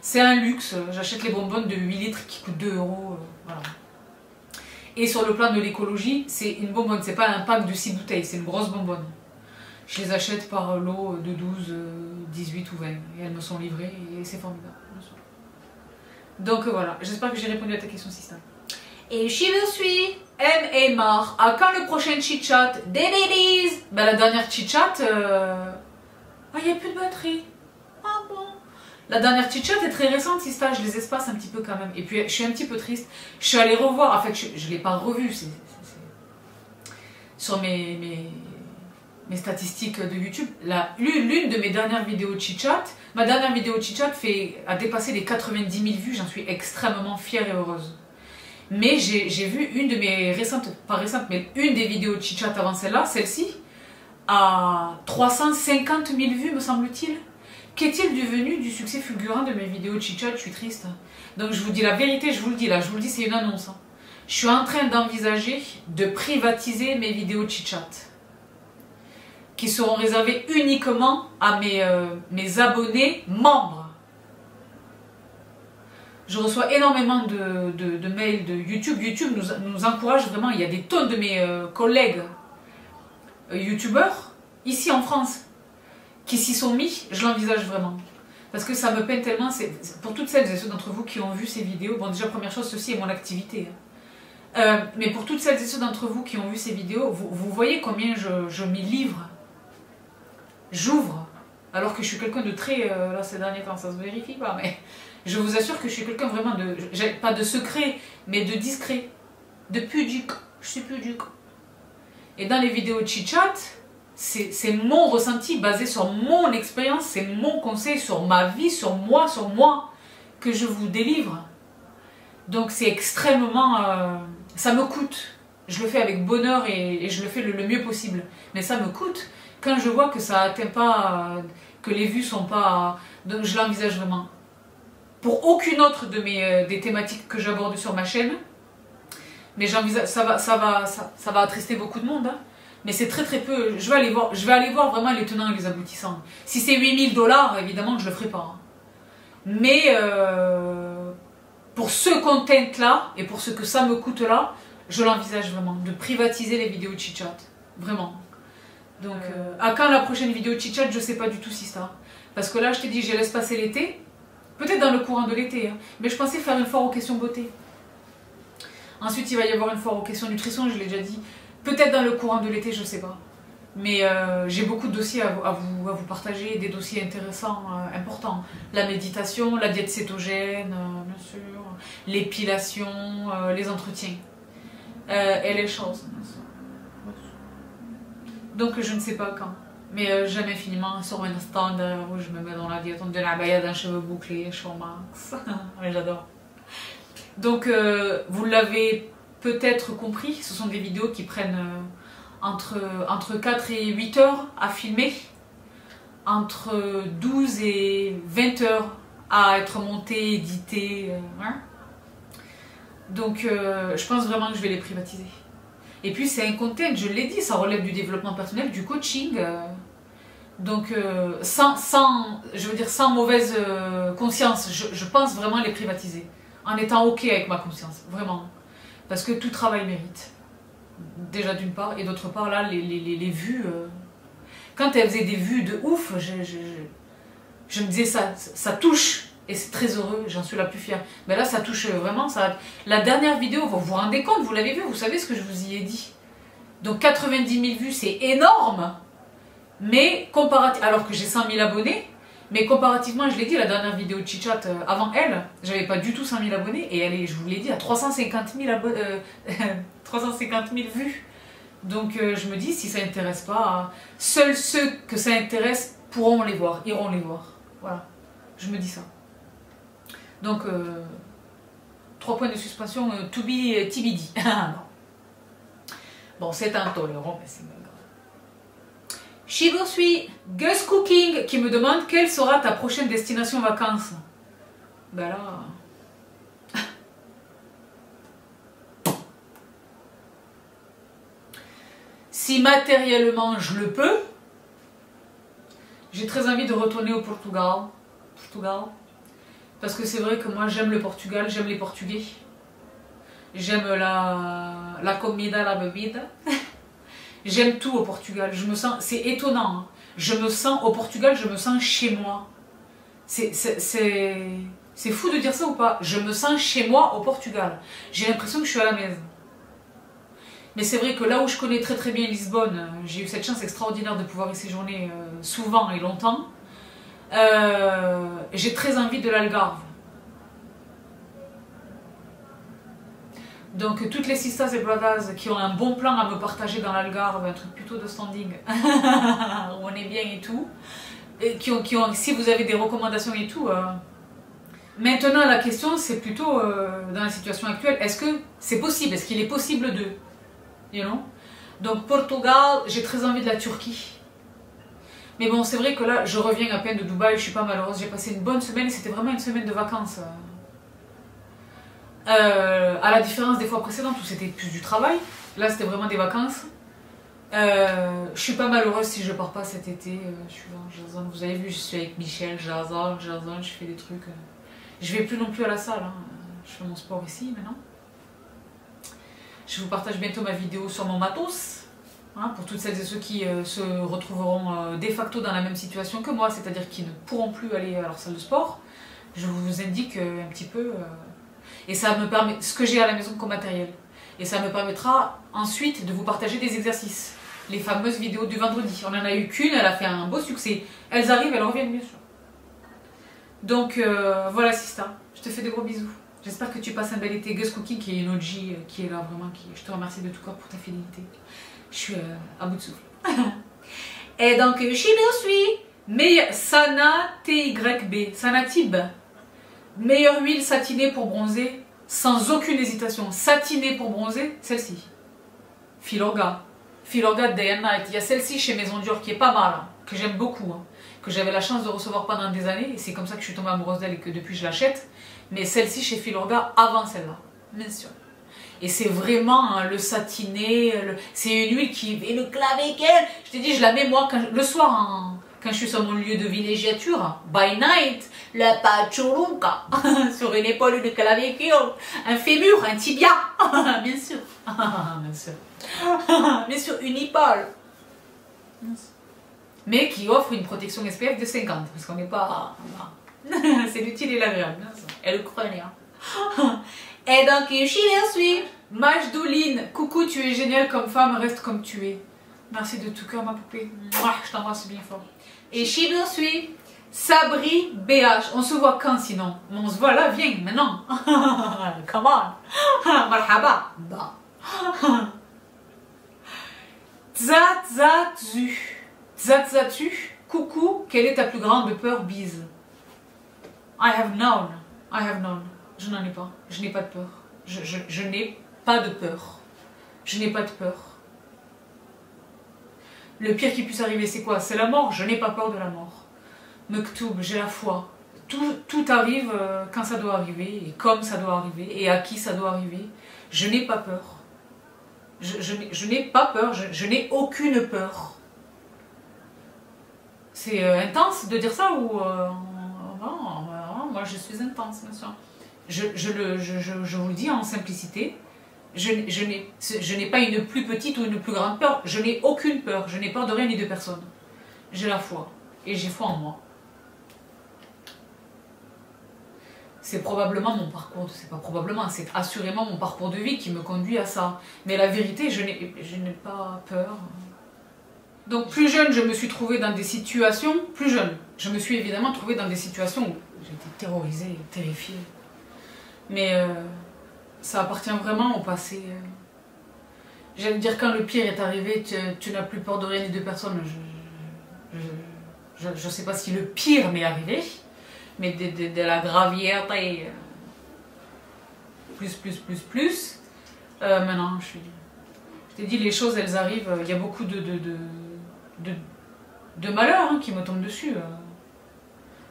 c'est un luxe. J'achète les bonbonnes de 8 litres qui coûtent 2 euros. euh, voilà. Et sur le plan de l'écologie, c'est une bonbonne, c'est pas un pack de 6 bouteilles, c'est une grosse bonbonne. Je les achète par lot de 12, euh, 18 ou 20 et elles me sont livrées et c'est formidable. Donc euh, voilà, j'espère que j'ai répondu à ta question, Sista. Et je me suis M et Mar. À quand le prochain chit-chat? Des ladies Ben la dernière chit-chat, euh... ah il n'y a plus de batterie. Ah bon la dernière petite chat est très récente, Sista, je les espace un petit peu quand même. Et puis je suis un petit peu triste. Je suis allée revoir, en fait, je ne l'ai pas revu. Sur mes, mes, statistiques de YouTube, l'une de mes dernières vidéos chit-chat, ma dernière vidéo chit-chat a dépassé les 90 000 vues, j'en suis extrêmement fière et heureuse. Mais j'ai vu une de mes récentes, pas récentes, mais une des vidéos chit-chat avant celle-là, celle-ci, à 350 000 vues, me semble-t-il. Qu'est-il devenu du succès fulgurant de mes vidéos chit-chat Je suis triste. Donc je vous dis la vérité, je vous le dis là, je vous le dis, c'est une annonce. hein. Je suis en train d'envisager de privatiser mes vidéos chit-chat. Qui seront réservées uniquement à mes, euh, mes abonnés membres. Je reçois énormément de, mails de YouTube. YouTube nous, encourage vraiment. Il y a des tonnes de mes euh, collègues euh, YouTubeurs, ici en France, qui s'y sont mis. Je l'envisage vraiment. Parce que ça me peine tellement. Pour toutes celles et ceux d'entre vous qui ont vu ces vidéos. Bon, déjà, première chose, ceci est mon activité. hein. Euh, mais pour toutes celles et ceux d'entre vous qui ont vu ces vidéos, vous, voyez combien je, je m'y livre. J'ouvre. Alors que je suis quelqu'un de très. là, ces derniers temps, ça se vérifie pas, mais je vous assure que je suis quelqu'un vraiment de. Pas de secret, mais de discret. De pudique. Je suis pudique. Et dans les vidéos chit-chat, c'est mon ressenti basé sur mon expérience, c'est mon conseil sur ma vie, sur moi, sur moi, que je vous délivre. Donc c'est extrêmement... euh, ça me coûte. Je le fais avec bonheur et, je le fais le, mieux possible. Mais ça me coûte. Quand je vois que ça atteint pas... euh, que les vues sont pas... Je l'envisage vraiment. Pour aucune autre de mes, euh, des thématiques que j'aborde sur ma chaîne, mais j'envisage... Ça va, ça, va, ça, ça va attrister beaucoup de monde, hein. Mais c'est très très peu. Je vais aller voir, je vais aller voir vraiment les tenants et les aboutissants. Si c'est 8000 dollars, évidemment je le ferai pas. hein. Mais euh, pour ce content-là, et pour ce que ça me coûte là, je l'envisage vraiment, de privatiser les vidéos de chit-chat. Vraiment. Donc, euh, à quand la prochaine vidéo chit-chat, je sais pas du tout si ça. Parce que là, je t'ai dit, je laisse passer l'été. Peut-être dans le courant de l'été. hein. Mais je pensais faire une foire aux questions beauté. Ensuite, il va y avoir une foire aux questions nutrition, je l'ai déjà dit. Peut-être dans le courant de l'été, je sais pas. Mais euh, j'ai beaucoup de dossiers à vous, à vous, partager, des dossiers intéressants, euh, importants. La méditation, la diète cétogène, euh, bien sûr, l'épilation, les entretiens. Et les choses. Donc je ne sais pas quand. Mais euh, j'aime infiniment sur mon stand euh, où je me mets dans la diète de la baïa d'un cheveu bouclé, je suis au max. Ouais, j'adore. Donc euh, vous l'avez peut-être compris, ce sont des vidéos qui prennent entre, entre 4 et 8 heures à filmer, entre 12 et 20 heures à être montées, éditées. hein. Donc je pense vraiment que je vais les privatiser. Et puis c'est un content, je l'ai dit, ça relève du développement personnel, du coaching. Donc euh, sans, sans, je veux dire, sans mauvaise euh, conscience, je, pense vraiment les privatiser. En étant ok avec ma conscience, vraiment. Parce que tout travail mérite. Déjà d'une part, et d'autre part, là, les, les, les, vues. euh, quand elle faisait des vues de ouf, je, je, je, me disais ça, ça touche. Et c'est très heureux, j'en suis la plus fière. Mais là, ça touche vraiment. Ça... La dernière vidéo, vous vous rendez compte, vous l'avez vu, vous savez ce que je vous y ai dit. Donc 90 000 vues, c'est énorme. Mais comparativement, alors que j'ai 100 000 abonnés, mais comparativement, je l'ai dit, la dernière vidéo de Chitchat, euh, avant elle, j'avais pas du tout 100 000 abonnés, et elle est, je vous l'ai dit, à 350 000, abo- euh, 350 000 vues. Donc euh, je me dis, si ça intéresse pas, seuls ceux que ça intéresse pourront les voir, iront les voir. Voilà, je me dis ça. Donc, euh, trois points de suspension, to be TBD. Bon, c'est intolérant, mais c'est grave. Shigo suis Gus Cooking qui me demande quelle sera ta prochaine destination vacances. Ben là. si matériellement je le peux, j'ai très envie de retourner au Portugal. Portugal. Parce que c'est vrai que moi j'aime le Portugal, j'aime les Portugais. J'aime la, la comida, la bebida. j'aime tout au Portugal. Je me sens, c'est étonnant. hein. Je me sens au Portugal, je me sens chez moi. C'est, c'est, fou de dire ça ou pas? Je me sens chez moi au Portugal. J'ai l'impression que je suis à la maison. Mais c'est vrai que là où je connais très très bien Lisbonne, euh, j'ai eu cette chance extraordinaire de pouvoir y séjourner euh, souvent et longtemps. Euh, j'ai très envie de l'Algarve. Donc toutes les sisters et brothers qui ont un bon plan à me partager dans l'Algarve, un truc plutôt de standing, où on est bien et tout, et qui ont, qui ont, si vous avez des recommandations et tout. euh, Maintenant la question c'est plutôt euh, dans la situation actuelle, est-ce que c'est possible? Est-ce qu'il est possible de? You know? Donc Portugal, j'ai très envie de la Turquie. Mais bon, c'est vrai que là, je reviens à peine de Dubaï, je suis pas malheureuse, j'ai passé une bonne semaine, c'était vraiment une semaine de vacances. Euh, à la différence des fois précédentes où c'était plus du travail, là c'était vraiment des vacances. Euh, je suis pas malheureuse si je pars pas cet été, euh, je suis là, j'azonne. Vous avez vu, je suis avec Michel, j'azonne, j'azonne, je fais des trucs. Je vais plus non plus à la salle. hein. Je fais mon sport ici maintenant. Je vous partage bientôt ma vidéo sur mon matos. hein, pour toutes celles et ceux qui se retrouveront de facto dans la même situation que moi, c'est-à-dire qui ne pourront plus aller à leur salle de sport. Je vous indique un petit peu. Et ça me permet ce que j'ai à la maison comme matériel. Et ça me permettra ensuite de vous partager des exercices. Les fameuses vidéos du vendredi. On en a eu qu'une, elle a fait un beau succès. Elles arrivent, elles reviennent bien sûr. Donc euh, voilà Sista, je te fais de gros bisous. J'espère que tu passes un bel été. Gus Cookie qui est une OG euh, qui est là vraiment, qui, je te remercie de tout cœur pour ta fidélité. Je suis euh, à bout de souffle. Et donc suis meilleure Sana TYB, Sana Tib. Meilleure huile satinée pour bronzer, sans aucune hésitation. Satinée pour bronzer, celle-ci. Filorga. Filorga Day and Night. Il y a celle-ci chez Maison Dior qui est pas mal, hein, que j'aime beaucoup, hein, que j'avais la chance de recevoir pendant des années, et c'est comme ça que je suis tombée amoureuse d'elle et que depuis je l'achète. Mais celle-ci chez Filorga avant celle-là, bien sûr. Et c'est vraiment hein, le satiné, c'est une huile qui et le clavicle. Je t'ai dit, je la mets moi le soir quand je suis sur mon lieu de villégiature, by night, la pachurunca, sur une épaule de clavicule, un fémur, un tibia, bien sûr, bien sûr, bien sûr, une épaule. Mais qui offre une protection SPF de 50, parce qu'on n'est pas... c'est l'utile et l'agréable. Et le crânien. Et donc, je suis Majdouline. Coucou, tu es géniale comme femme, reste comme tu es. Merci de tout cœur, ma poupée. Je t'embrasse bien fort. Et je suis Sabri BH. On se voit quand sinon? On se voit là, viens, maintenant. Come on. Marhaba. Bah. Tzatzazu. Tzatzazu. Coucou, quelle est ta plus grande peur, bise? I have known. I have known. Je n'en ai pas. Je n'ai pas de peur. Je n'ai pas de peur. Je n'ai pas de peur. Le pire qui puisse arriver, c'est quoi? C'est la mort. Je n'ai pas peur de la mort. Mektoub, j'ai la foi. Tout, tout arrive euh, quand ça doit arriver, et comme ça doit arriver, et à qui ça doit arriver. Je n'ai pas peur. Je, n'ai- pas peur. Je, n'ai aucune peur. C'est euh, intense de dire ça ou... euh, non, moi, je suis intense, bien sûr. Je, le, je, je, vous le dis en simplicité, je n'ai pas une plus petite ou une plus grande peur. Je n'ai aucune peur. Je n'ai peur de rien ni de personne. J'ai la foi. Et j'ai foi en moi. C'est probablement mon parcours, c'est pas probablement, c'est assurément mon parcours de vie qui me conduit à ça. Mais la vérité, je n'ai pas peur. Donc plus jeune, je me suis trouvée dans des situations, plus jeune, je me suis évidemment trouvée dans des situations où j'étais terrorisée, terrifiée. Mais euh, ça appartient vraiment au passé. euh. J'allais dire quand le pire est arrivé, tu, tu n'as plus peur de rien ni de personne. Je, je, je, je sais pas si le pire m'est arrivé, mais de, de, de la gravièreté, euh, plus, plus, plus, plus. Euh, maintenant, je suis. Je t'ai dit, les choses, elles arrivent. Il y a beaucoup de, de, de, malheurs hein, qui me tombent dessus. euh.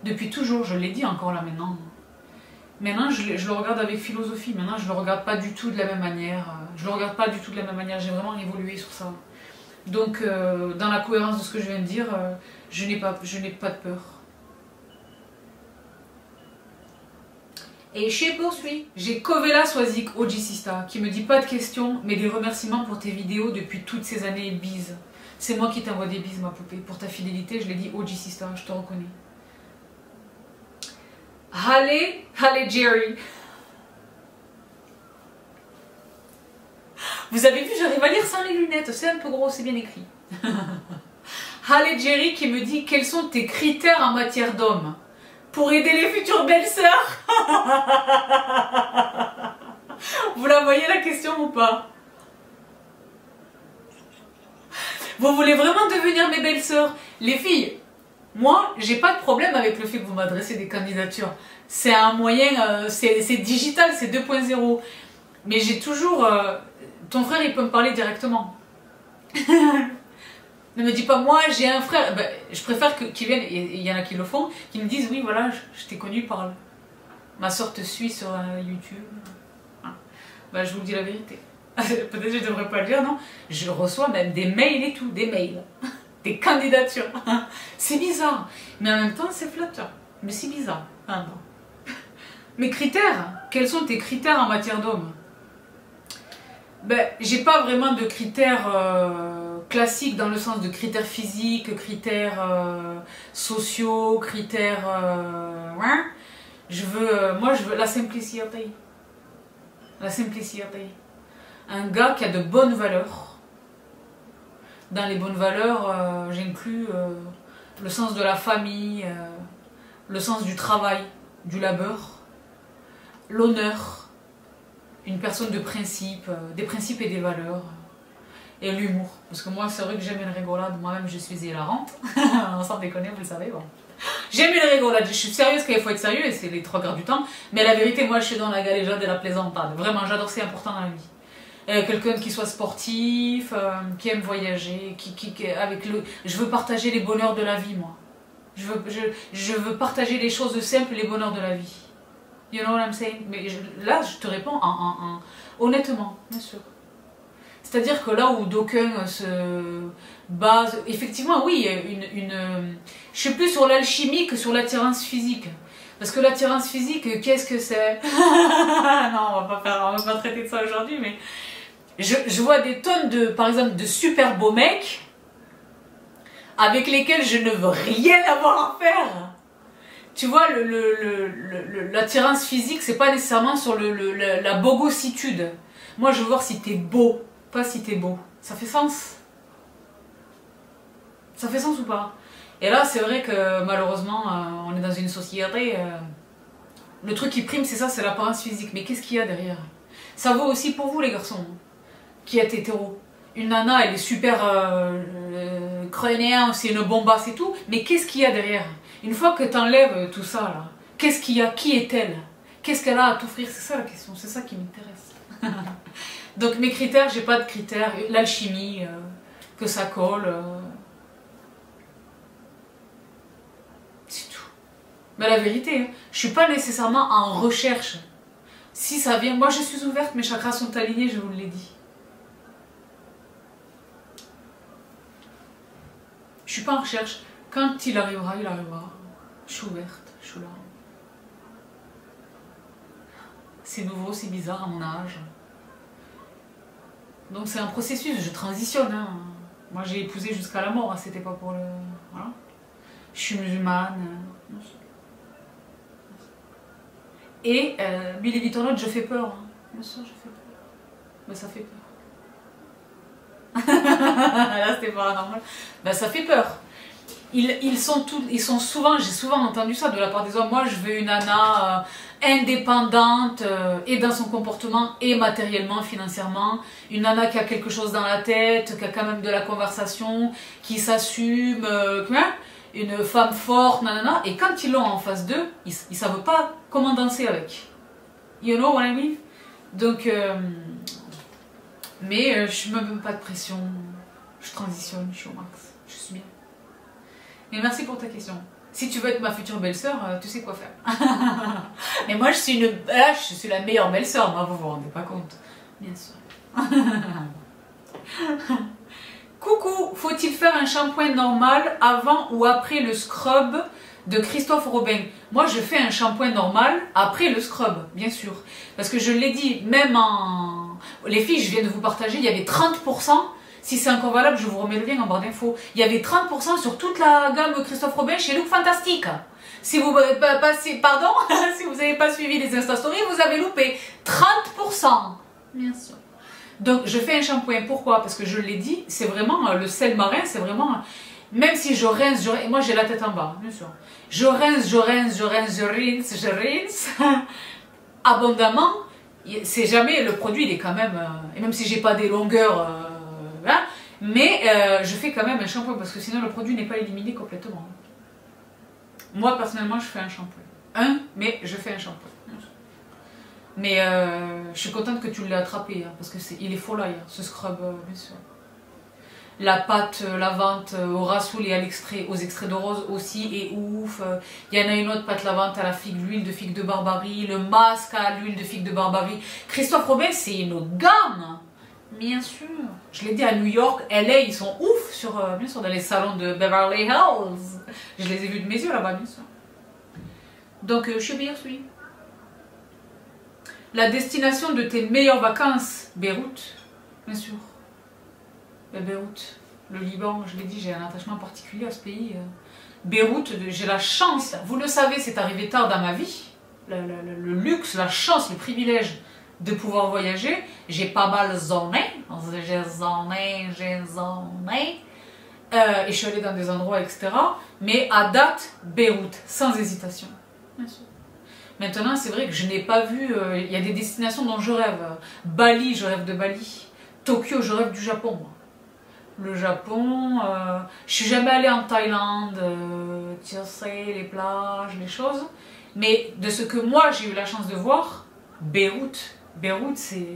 Depuis toujours, je l'ai dit encore là maintenant. Maintenant, je, le- regarde avec philosophie. Maintenant, je le regarde pas du tout de la même manière. euh, Je le regarde pas du tout de la même manière. J'ai vraiment évolué sur ça. Donc, euh, dans la cohérence de ce que je viens de dire, euh, je n'ai pas, je n'ai pas de peur. Et je poursuis. J'ai Kovela Swazik Ojisista qui me dit pas de questions, mais des remerciements pour tes vidéos depuis toutes ces années. Bise. C'est moi qui t'envoie des bises, ma poupée. Pour ta fidélité, je l'ai dit Ojisista, je te reconnais. Allez, allez Jerry. Vous avez vu, j'arrive à lire sans les lunettes, c'est un peu gros, c'est bien écrit. Allez Jerry qui me dit quels sont tes critères en matière d'homme pour aider les futures belles-sœurs Vous la voyez la question ou pas? Vous voulez vraiment devenir mes belles-sœurs? Les filles, moi, j'ai pas de problème avec le fait que vous m'adressez des candidatures. C'est un moyen, euh, c'est digital, c'est 2.0. Mais j'ai toujours. euh, ton frère, il peut me parler directement. ne me dis pas, moi, j'ai un frère. Ben, je préfère que- qu'il vienne, et il y en a qui le font, qui me disent, oui, voilà, je, t'ai connu par. le- Ma soeur te suit sur euh, YouTube. Ah. Ben, je vous dis la vérité. Peut-être que je devrais pas le dire, non Je reçois même des mails et tout, des mails. des candidatures. c'est bizarre. Mais en même temps, c'est flatteur. Mais c'est bizarre. Mes critères Quels sont tes critères en matière d'homme Ben, j'ai pas vraiment de critères euh, classiques dans le sens de critères physiques, critères euh, sociaux, critères. euh. Je veux. euh, moi, je veux la simplicité. La simplicité. Un gars qui a de bonnes valeurs. Dans les bonnes valeurs, j'inclus le sens de la famille, le sens du travail, du labeur, l'honneur, une personne de principe, des principes et des valeurs, et l'humour. Parce que moi, c'est vrai que j'aime une rigolade, moi-même je suis hilarante, sans déconner, vous le savez. J'aime une rigolade, je suis sérieuse quand il faut être sérieux, et c'est les trois quarts du temps, mais la vérité, moi je suis dans la galéjade et la plaisantade. Vraiment, j'adore, c'est important dans la vie. Euh, quelqu'un qui soit sportif, euh, qui aime voyager, qui, avec le, je veux partager les bonheurs de la vie, moi. Je veux, je, veux partager les choses simples, les bonheurs de la vie. You know what I'm saying? Mais là, je te réponds en, en- en- honnêtement, bien sûr. C'est-à-dire que là où d'aucuns se basent, effectivement, oui, une, une, je suis plus sur l'alchimie que sur l'attirance physique. Parce que l'attirance physique, qu'est-ce que c'est Non, on va pas faire, on va pas traiter de ça aujourd'hui, mais je, vois des tonnes de, par exemple, de super beaux mecs avec lesquels je ne veux rien avoir à faire. Tu vois, le, le, le, le- l'attirance physique, c'est pas nécessairement sur la, la bogossitude. Moi, je veux voir si t'es beau, pas si t'es beau. Ça fait sens Ça fait sens ou pas? Et là, c'est vrai que malheureusement, euh, on est dans une société. euh, le truc qui prime, c'est ça, c'est l'apparence physique. Mais qu'est-ce qu'il y a derrière? Ça vaut aussi pour vous, les garçons, qui êtes hétéros. Une nana, elle est super euh, euh, c'est une bombasse et tout. Mais qu'est-ce qu'il y a derrière? Une fois que t'enlèves tout ça, là, qu'est-ce qu'il y a? Qui est-elle? Qu'est-ce qu'elle a à t'offrir? C'est ça la question, c'est ça qui m'intéresse. Donc mes critères, j'ai pas de critères. L'alchimie, euh, que ça colle. euh, C'est tout. Mais la vérité, hein, je suis pas nécessairement en recherche. Si ça vient, moi je suis ouverte, mes chakras sont alignés, je vous l'ai dit. Je suis pas en recherche. Quand il arrivera, il arrivera. Je suis ouverte, je suis là. C'est nouveau, c'est bizarre à mon âge. Donc c'est un processus, je transitionne. hein. Moi j'ai épousé jusqu'à la mort, c'était pas pour le. Voilà. Je suis musulmane. euh, Et euh, Billy Vuitton, je fais peur. hein. Bien sûr, je fais peur. Mais ça fait peur. Là, c'était pas normal. Ben, ça fait peur. Ils, ils, sont tous, ils sont souvent, j'ai souvent entendu ça de la part des hommes. Moi, je veux une nana euh, indépendante euh, et dans son comportement et matériellement, financièrement. Une nana qui a quelque chose dans la tête, qui a quand même de la conversation, qui s'assume, euh, hein, une femme forte, nanana. Et quand ils l'ont en face d'eux, ils, ils savent pas comment danser avec. You know what I mean? Donc, euh, mais je me mets pas de pression. Je transitionne, je suis au max. Je suis bien. Mais merci pour ta question. Si tu veux être ma future belle-sœur, euh, tu sais quoi faire. Mais moi, je suis je suis la meilleure belle-sœur. Moi, vous vous rendez pas compte. Bien sûr. Coucou, faut-il faire un shampoing normal avant ou après le scrub de Christophe Robin? Moi, je fais un shampoing normal après le scrub, bien sûr. Parce que je l'ai dit, même en... Les filles, je viens de vous partager, il y avait 30%. Si c'est encore valable, je vous remets le lien en barre d'infos. Il y avait 30% sur toute la gamme Christophe Robin chez Look Fantastique. Si vous n'avez pas passé, pardon, si vous n'avez pas suivi les Insta Stories, vous avez loupé 30%. Bien sûr. Donc je fais un shampoing. Pourquoi? Parce que je l'ai dit, c'est vraiment euh, le sel marin, c'est vraiment. Même si je rince, je rince- moi j'ai la tête en bas, bien sûr. Je rince, je rince, je rince, je rince, je rince abondamment. C'est jamais le produit, il est quand même. euh, et même si j'ai pas des longueurs, euh, mais euh, je fais quand même un shampoing parce que sinon le produit n'est pas éliminé complètement. Moi personnellement, je fais un shampoing. Un, mais je fais un shampoing. Mais euh, je suis contente que tu l'aies attrapé, hein, parce que c'est, il est faux là, hein, ce scrub, euh, bien sûr. La pâte lavante au rassoul et à l'extrait, aux extraits de rose aussi est ouf. Il y en a une autre pâte lavante à la figue, l'huile de figue de Barbarie, le masque à l'huile de figue de Barbarie. Christophe Robin, c'est une gamme Bien sûr. Je l'ai dit à New York, LA, ils sont ouf sur, euh, bien sûr, dans les salons de Beverly Hills. Je les ai vus de mes yeux là-bas, bien sûr. Donc, euh, je suis bien, oui. La destination de tes meilleures vacances, Beyrouth, bien sûr. La Beyrouth, le Liban, je l'ai dit, j'ai un attachement particulier à ce pays. euh. Beyrouth, j'ai la chance, vous le savez, c'est arrivé tard dans ma vie. Le- le luxe, la chance, le privilège de pouvoir voyager. J'ai pas mal zoné, j'ai zoné, j'ai zoné. Euh, et je suis allée dans des endroits, etc. Mais à date, Beyrouth, sans hésitation. Bien sûr. Maintenant, c'est vrai que je n'ai pas vu. euh, Il y a des destinations dont je rêve. Bali, je rêve de Bali. Tokyo, je rêve du Japon. moi. Le Japon, euh, je suis jamais allée en Thaïlande, euh, tu sais, les plages, les choses. Mais de ce que moi j'ai eu la chance de voir, Beyrouth, Beyrouth c'est.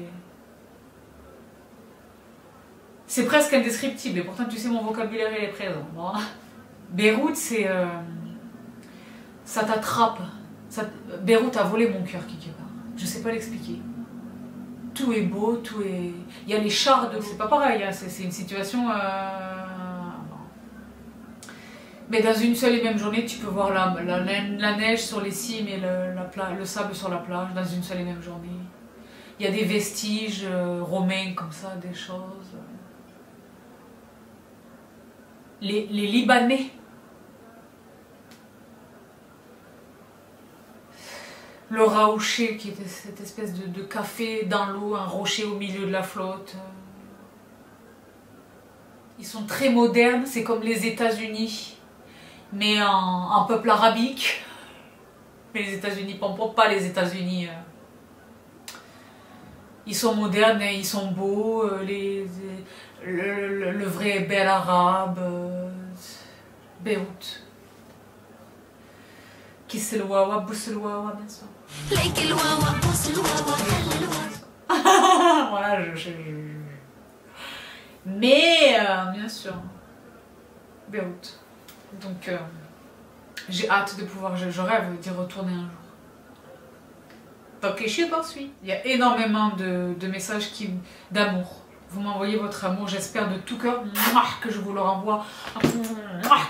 C'est presque indescriptible, et pourtant tu sais mon vocabulaire est présent. moi. Beyrouth c'est. euh, ça t'attrape. Ça- Beyrouth a volé mon cœur quelque part. Je sais pas l'expliquer. Tout est beau, tout est. Il y a les chars de. C'est pas pareil, hein, c'est une situation. euh. Mais dans une seule et même journée, tu peux voir la, neige sur les cimes et le sable sur la plage dans une seule et même journée. Il y a des vestiges euh, romains comme ça, des choses. Les, Libanais. Le raouché, qui était cette espèce de, café dans l'eau, un rocher au milieu de la flotte. Ils sont très modernes, c'est comme les États-Unis, mais en, en peuple arabique. Mais les États-Unis, pompons pas les États-Unis. euh ils sont modernes et ils sont beaux, euh, les, le, le, le, vrai bel arabe, euh, Beyrouth. Kiss le wawa, bousse le wawa, bien sûr. voilà, je, je, Mais, euh, bien sûr, Beyrouth. Donc, euh, j'ai hâte de pouvoir, je, je rêve d'y retourner un jour. Suis poursuis. Il y a énormément de, messages qui, d'amour. Vous m'envoyez votre amour, j'espère de tout cœur que je vous le renvoie,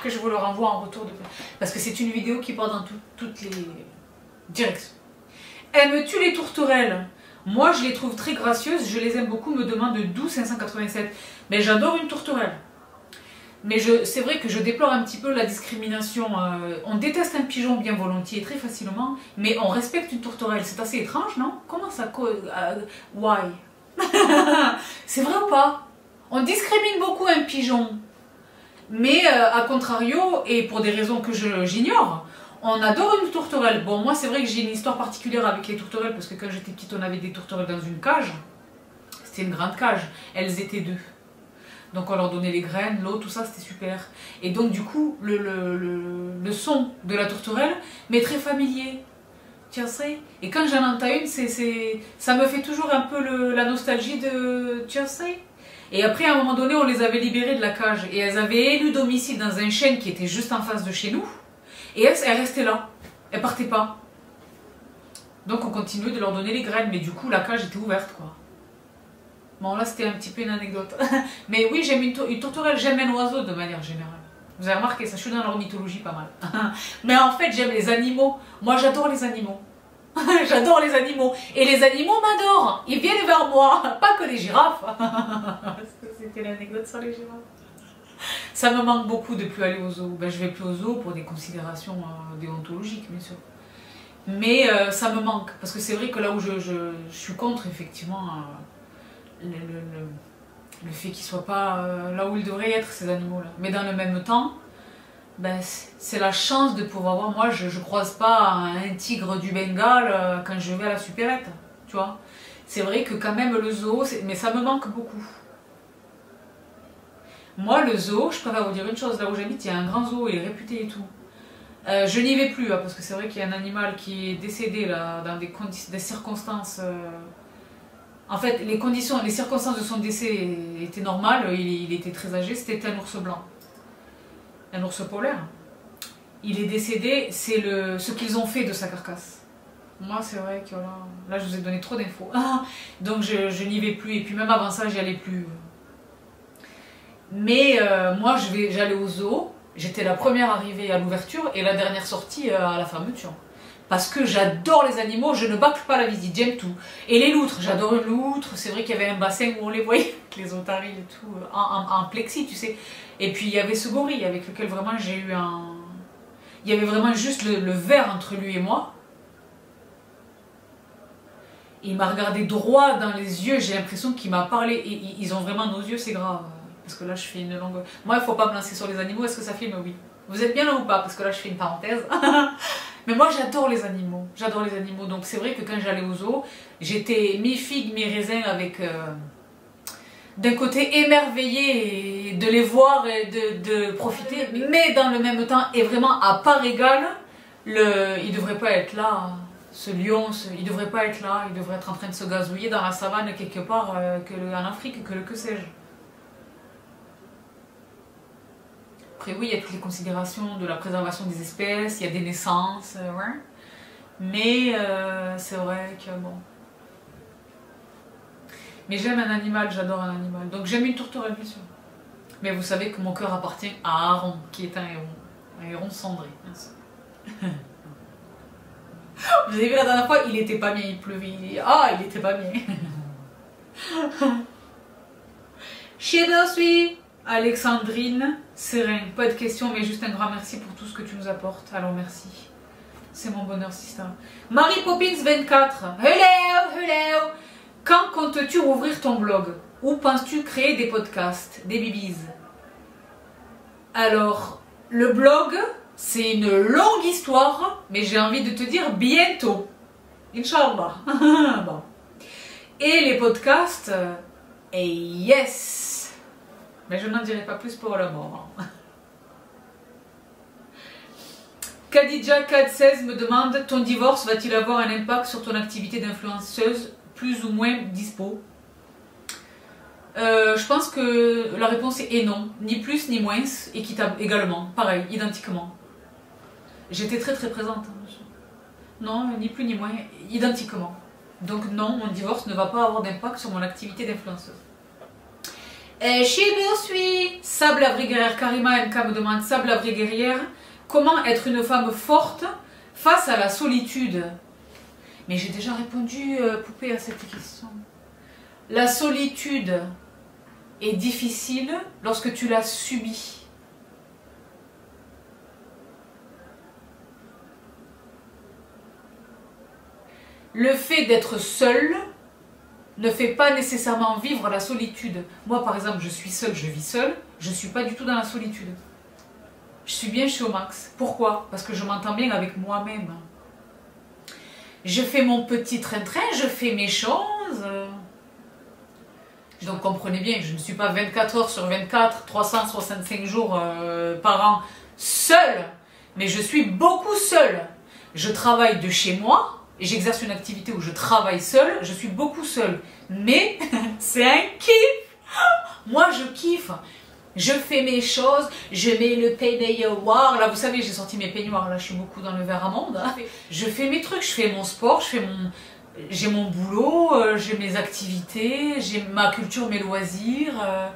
que je vous le renvoie en retour de parce que c'est une vidéo qui part dans tout- toutes les directions. Aimes-tu les tourterelles? Moi, je les trouve très gracieuses, je les aime beaucoup, me demande d'où 587. Mais j'adore une tourterelle. Mais c'est vrai que je déplore un petit peu la discrimination. euh, on déteste un pigeon bien volontiers, très facilement, mais on respecte une tourterelle. C'est assez étrange, non? Comment ça... euh, why C'est vrai ou pas? On discrimine beaucoup un pigeon. Mais euh, à contrario, et pour des raisons que j'ignore, on adore une tourterelle. Bon, moi, c'est vrai que j'ai une histoire particulière avec les tourterelles parce que quand j'étais petite, on avait des tourterelles dans une cage. C'était une grande cage. Elles étaient deux. Donc, on leur donnait les graines, l'eau, tout ça, c'était super. Et donc, du coup, le, le, le, son de la tourterelle m'est très familier. Tu sais Et quand j'en entends une, c'est, c'est, ça me fait toujours un peu la nostalgie de. Tu sais Et après, à un moment donné, on les avait libérées de la cage. Et elles avaient élu domicile dans un chêne qui était juste en face de chez nous. Et elles, elles restaient là. Elles partaient pas. Donc on continuait de leur donner les graines, mais du coup la cage était ouverte quoi. Bon là c'était un petit peu une anecdote. mais oui j'aime une, une tourterelle, j'aime un oiseau de manière générale. Vous avez remarqué ça, je suis dans l'ornithologie pas mal. mais en fait j'aime les animaux. Moi j'adore les animaux. j'adore les animaux. Et les animaux m'adorent. Ils viennent vers moi. Pas que les girafes. c'était l'anecdote sur les girafes? Ça me manque beaucoup de plus aller au zoo. Ben, je vais plus au zoo pour des considérations euh, déontologiques, bien sûr. Mais euh, ça me manque. Parce que c'est vrai que là où je, je- je suis contre, effectivement, euh, le, fait qu'ils soient pas euh, là où ils devraient être, ces animaux-là. Mais dans le même temps, ben, c'est la chance de pouvoir voir. Moi, je, je croise pas un tigre du Bengale euh, quand je vais à la supérette. C'est vrai que quand même le zoo, mais ça me manque beaucoup. Moi, le zoo, je préfère vous dire une chose, là où j'habite, il y a un grand zoo, il est réputé et tout. Euh, je n'y vais plus, hein, parce que c'est vrai qu'il y a un animal qui est décédé dans des, circonstances... En fait, les conditions, les circonstances de son décès étaient normales, il, était très âgé, c'était un ours blanc. Un ours polaire. Il est décédé, c'est le, ce qu'ils ont fait de sa carcasse. Moi, c'est vrai que là, là, je vous ai donné trop d'infos. Donc, je, n'y vais plus, et puis même avant ça, j'y allais plus. Mais euh, moi, j'allais au zoo. J'étais la première arrivée à l'ouverture et la dernière sortie euh, à la fermeture. Parce que j'adore les animaux, je ne bâcle pas la visite, j'aime tout. Et les loutres, j'adore les loutres. C'est vrai qu'il y avait un bassin où on les voyait, les otaries et tout, en, plexi, tu sais. Et puis il y avait ce gorille avec lequel vraiment j'ai eu un. Il y avait vraiment juste le, le verre entre lui et moi. Il m'a regardé droit dans les yeux, j'ai l'impression qu'il m'a parlé. Ils- ont vraiment nos yeux, c'est grave. Parce que là, je fais une longue. Moi, il faut pas me lancer sur les animaux. Est-ce que ça filme? Oui. Vous êtes bien là ou pas? Parce que là, je fais une parenthèse. Mais moi, j'adore les animaux. J'adore les animaux. Donc, c'est vrai que quand j'allais au zoo, j'étais mi-figue, mi-raisin avec. euh, d'un côté émerveillé de les voir et de, profiter, mais dans le même temps, et vraiment à part égale, le, il devrait pas être là. Ce lion, ce- il devrait pas être là. Il devrait être en train de se gazouiller dans la savane quelque part, euh, en Afrique, que sais-je. Après, oui, il y a toutes les considérations de la préservation des espèces, il y a des naissances, euh, ouais. Mais euh, c'est vrai que bon. Mais j'aime un animal, j'adore un animal. Donc j'aime une tourterelle, bien sûr. Mais vous savez que mon cœur appartient à Aaron, qui est un héron. Un héron cendré, bien sûr. Vous avez vu la dernière fois, il était pas bien, il pleuvait. Ah, il était pas bien. Chez suis Alexandrine Serein. Pas de questions, mais juste un grand merci pour tout ce que tu nous apportes. Alors merci. C'est mon bonheur, sister. Marie Poppins 24. Hello, hello. Quand comptes-tu rouvrir ton blog? Où penses-tu créer des podcasts, des bibis? Alors, le blog, c'est une longue histoire, mais j'ai envie de te dire bientôt. Inch'Allah. bon. Et les podcasts, et yes Mais je n'en dirai pas plus pour le moment. Khadija 416 me demande Ton divorce va-t-il avoir un impact sur ton activité d'influenceuse plus ou moins dispo? Euh, Je pense que la réponse est non, ni plus ni moins, équitable également, pareil, identiquement. J'étais très très présente. hein. Non, ni plus ni moins, identiquement. Donc non, mon divorce ne va pas avoir d'impact sur mon activité d'influenceuse. Euh, chez Sable Avril Guerrière, Karima MK me demande Sable Avril Guerrière, comment être une femme forte face à la solitude? Mais j'ai déjà répondu, euh, poupée, à cette question. La solitude est difficile lorsque tu la subis. Le fait d'être seul ne fait pas nécessairement vivre la solitude. Moi, par exemple, je suis seule, je vis seule, je suis pas du tout dans la solitude. Je suis bien chez max. Pourquoi? Parce que je m'entends bien avec moi-même. Je fais mon petit train-train, je fais mes choses. Donc comprenez bien, je ne suis pas 24 heures sur 24, 365 jours euh, par an seule, mais je suis beaucoup seule. Je travaille de chez moi, j'exerce une activité où je travaille seule, je suis beaucoup seule. Mais c'est un kiff Moi je kiffe je fais mes choses, je mets le peignoir. Là, vous savez, j'ai sorti mes peignoirs. Là, je suis beaucoup dans le verre à monde. hein. Je fais mes trucs, je fais mon sport, je fais mon, j'ai mon boulot, euh, j'ai mes activités, j'ai ma culture, mes loisirs. euh,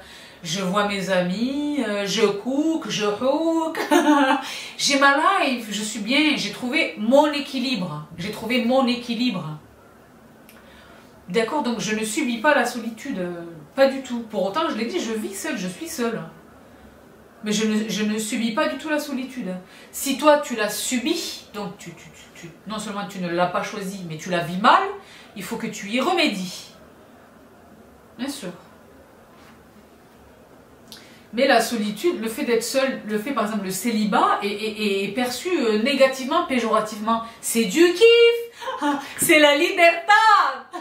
je vois mes amis, euh, je cook, je hook. j'ai ma life, je suis bien. J'ai trouvé mon équilibre. J'ai trouvé mon équilibre. D'accord, donc je ne subis pas la solitude, euh, pas du tout. Pour autant, je l'ai dit, je vis seule, je suis seule. Mais je ne, subis pas du tout la solitude. Si toi tu l'as subie, donc tu, tu- tu- non seulement tu ne l'as pas choisi, mais tu la vis mal, il faut que tu y remédies. Bien sûr. Mais la solitude, le fait d'être seul, le fait par exemple le célibat est, perçu euh, négativement, péjorativement. C'est du kiff C'est la liberté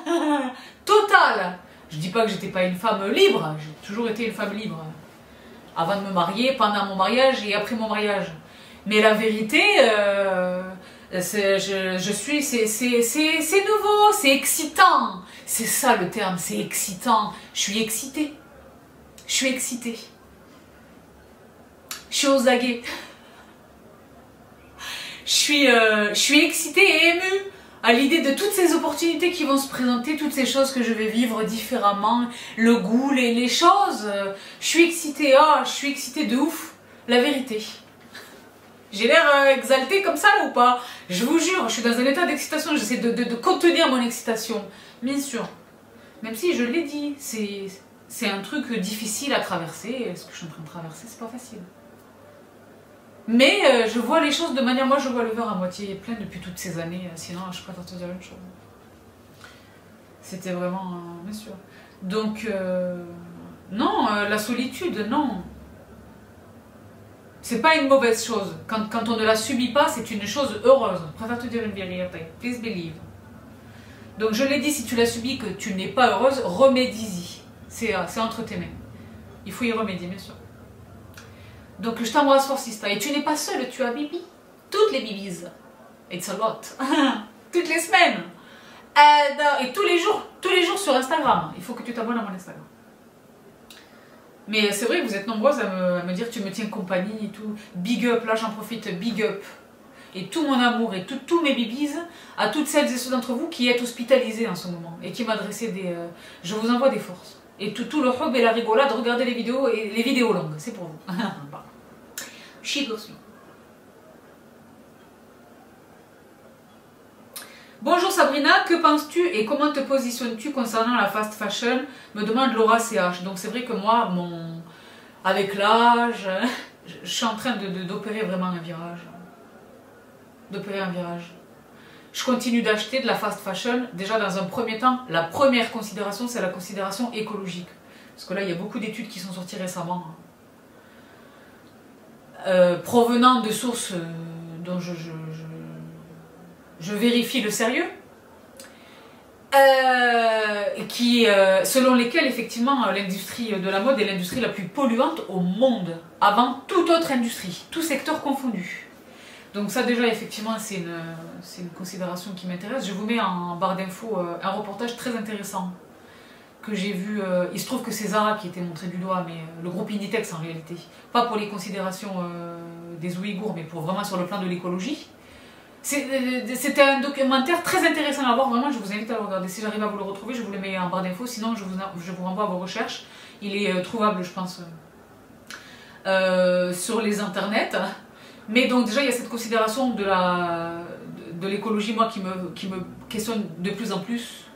Totale Je dis pas que j'étais pas une femme libre, j'ai toujours été une femme libre. Avant de me marier, pendant mon mariage et après mon mariage. Mais la vérité, euh, je, suis, c'est nouveau, c'est excitant. C'est ça le terme, c'est excitant. Je suis excitée. Je suis excitée. Je suis aux aguets. Je suis, euh, je suis excitée et émue à l'idée de toutes ces opportunités qui vont se présenter, toutes ces choses que je vais vivre différemment, le goût, les, les choses. Je suis excitée, ah, je suis excitée de ouf. La vérité. J'ai l'air euh, exaltée comme ça ou pas? Je vous jure, je suis dans un état d'excitation, j'essaie de, de- contenir mon excitation. Bien sûr. Même si je l'ai dit, c'est un truc difficile à traverser. Ce que je suis en train de traverser, c'est pas facile. Mais euh, je vois les choses de manière. Moi, je vois le verre à moitié plein depuis toutes ces années. euh, Sinon, je préfère te dire une chose. C'était vraiment. bien sûr. Donc, euh, non, la solitude, non. C'est pas une mauvaise chose. Quand, quand on ne la subit pas, c'est une chose heureuse. Je préfère te dire une vérité. Please believe. Donc, je l'ai dit, si tu l'as subi, que tu n'es pas heureuse, remédie-y. C'est entre tes mains. Il faut y remédier, bien sûr. Donc, je t'embrasse fort, Sista. Et tu n'es pas seule, tu as Bibi. Toutes les bibis. It's a lot. Toutes les semaines. Euh, et tous les jours, tous les jours sur Instagram. Il faut que tu t'abonnes à mon Instagram. Mais c'est vrai que vous êtes nombreuses à me, à me dire tu me tiens compagnie et tout. Big up, là j'en profite, big up. Et tout mon amour et tous mes bibis à toutes celles et ceux d'entre vous qui êtes hospitalisés en ce moment et qui m'adressaient des. euh, je vous envoie des forces. Et tout, tout le hub et la rigolade, regardez les vidéos et les vidéos longues, c'est pour vous. Pardon. Chic aussi. Bonjour Sabrina, que penses-tu et comment te positionnes-tu concernant la fast fashion? Me demande Laura CH. Donc c'est vrai que moi, mon... avec l'âge, je suis en train de- de- d'opérer vraiment un virage. D'opérer un virage. Je continue d'acheter de la fast fashion. Déjà dans un premier temps, la première considération, c'est la considération écologique. Parce que là, il y a beaucoup d'études qui sont sorties récemment. Euh, provenant de sources euh, dont je, vérifie le sérieux, euh, selon lesquels effectivement l'industrie de la mode est l'industrie la plus polluante au monde, avant toute autre industrie, tout secteur confondu. Donc ça déjà effectivement c'est une, considération qui m'intéresse. Je vous mets en barre d'infos un reportage très intéressant que j'ai vu. euh, il se trouve que c'est Zara qui était montré du doigt, mais euh, le groupe Inditex en réalité. Pas pour les considérations euh, des Ouïghours, mais pour vraiment sur le plan de l'écologie. C'était un documentaire très intéressant à voir, vraiment je vous invite à le regarder. Si j'arrive à vous le retrouver, je vous le mets en barre d'infos, sinon je vous, je vous renvoie à vos recherches. Il est trouvable, je pense, sur les internets. Mais donc déjà, il y a cette considération de la de l'écologie, moi, qui me, qui me questionne de plus en plus.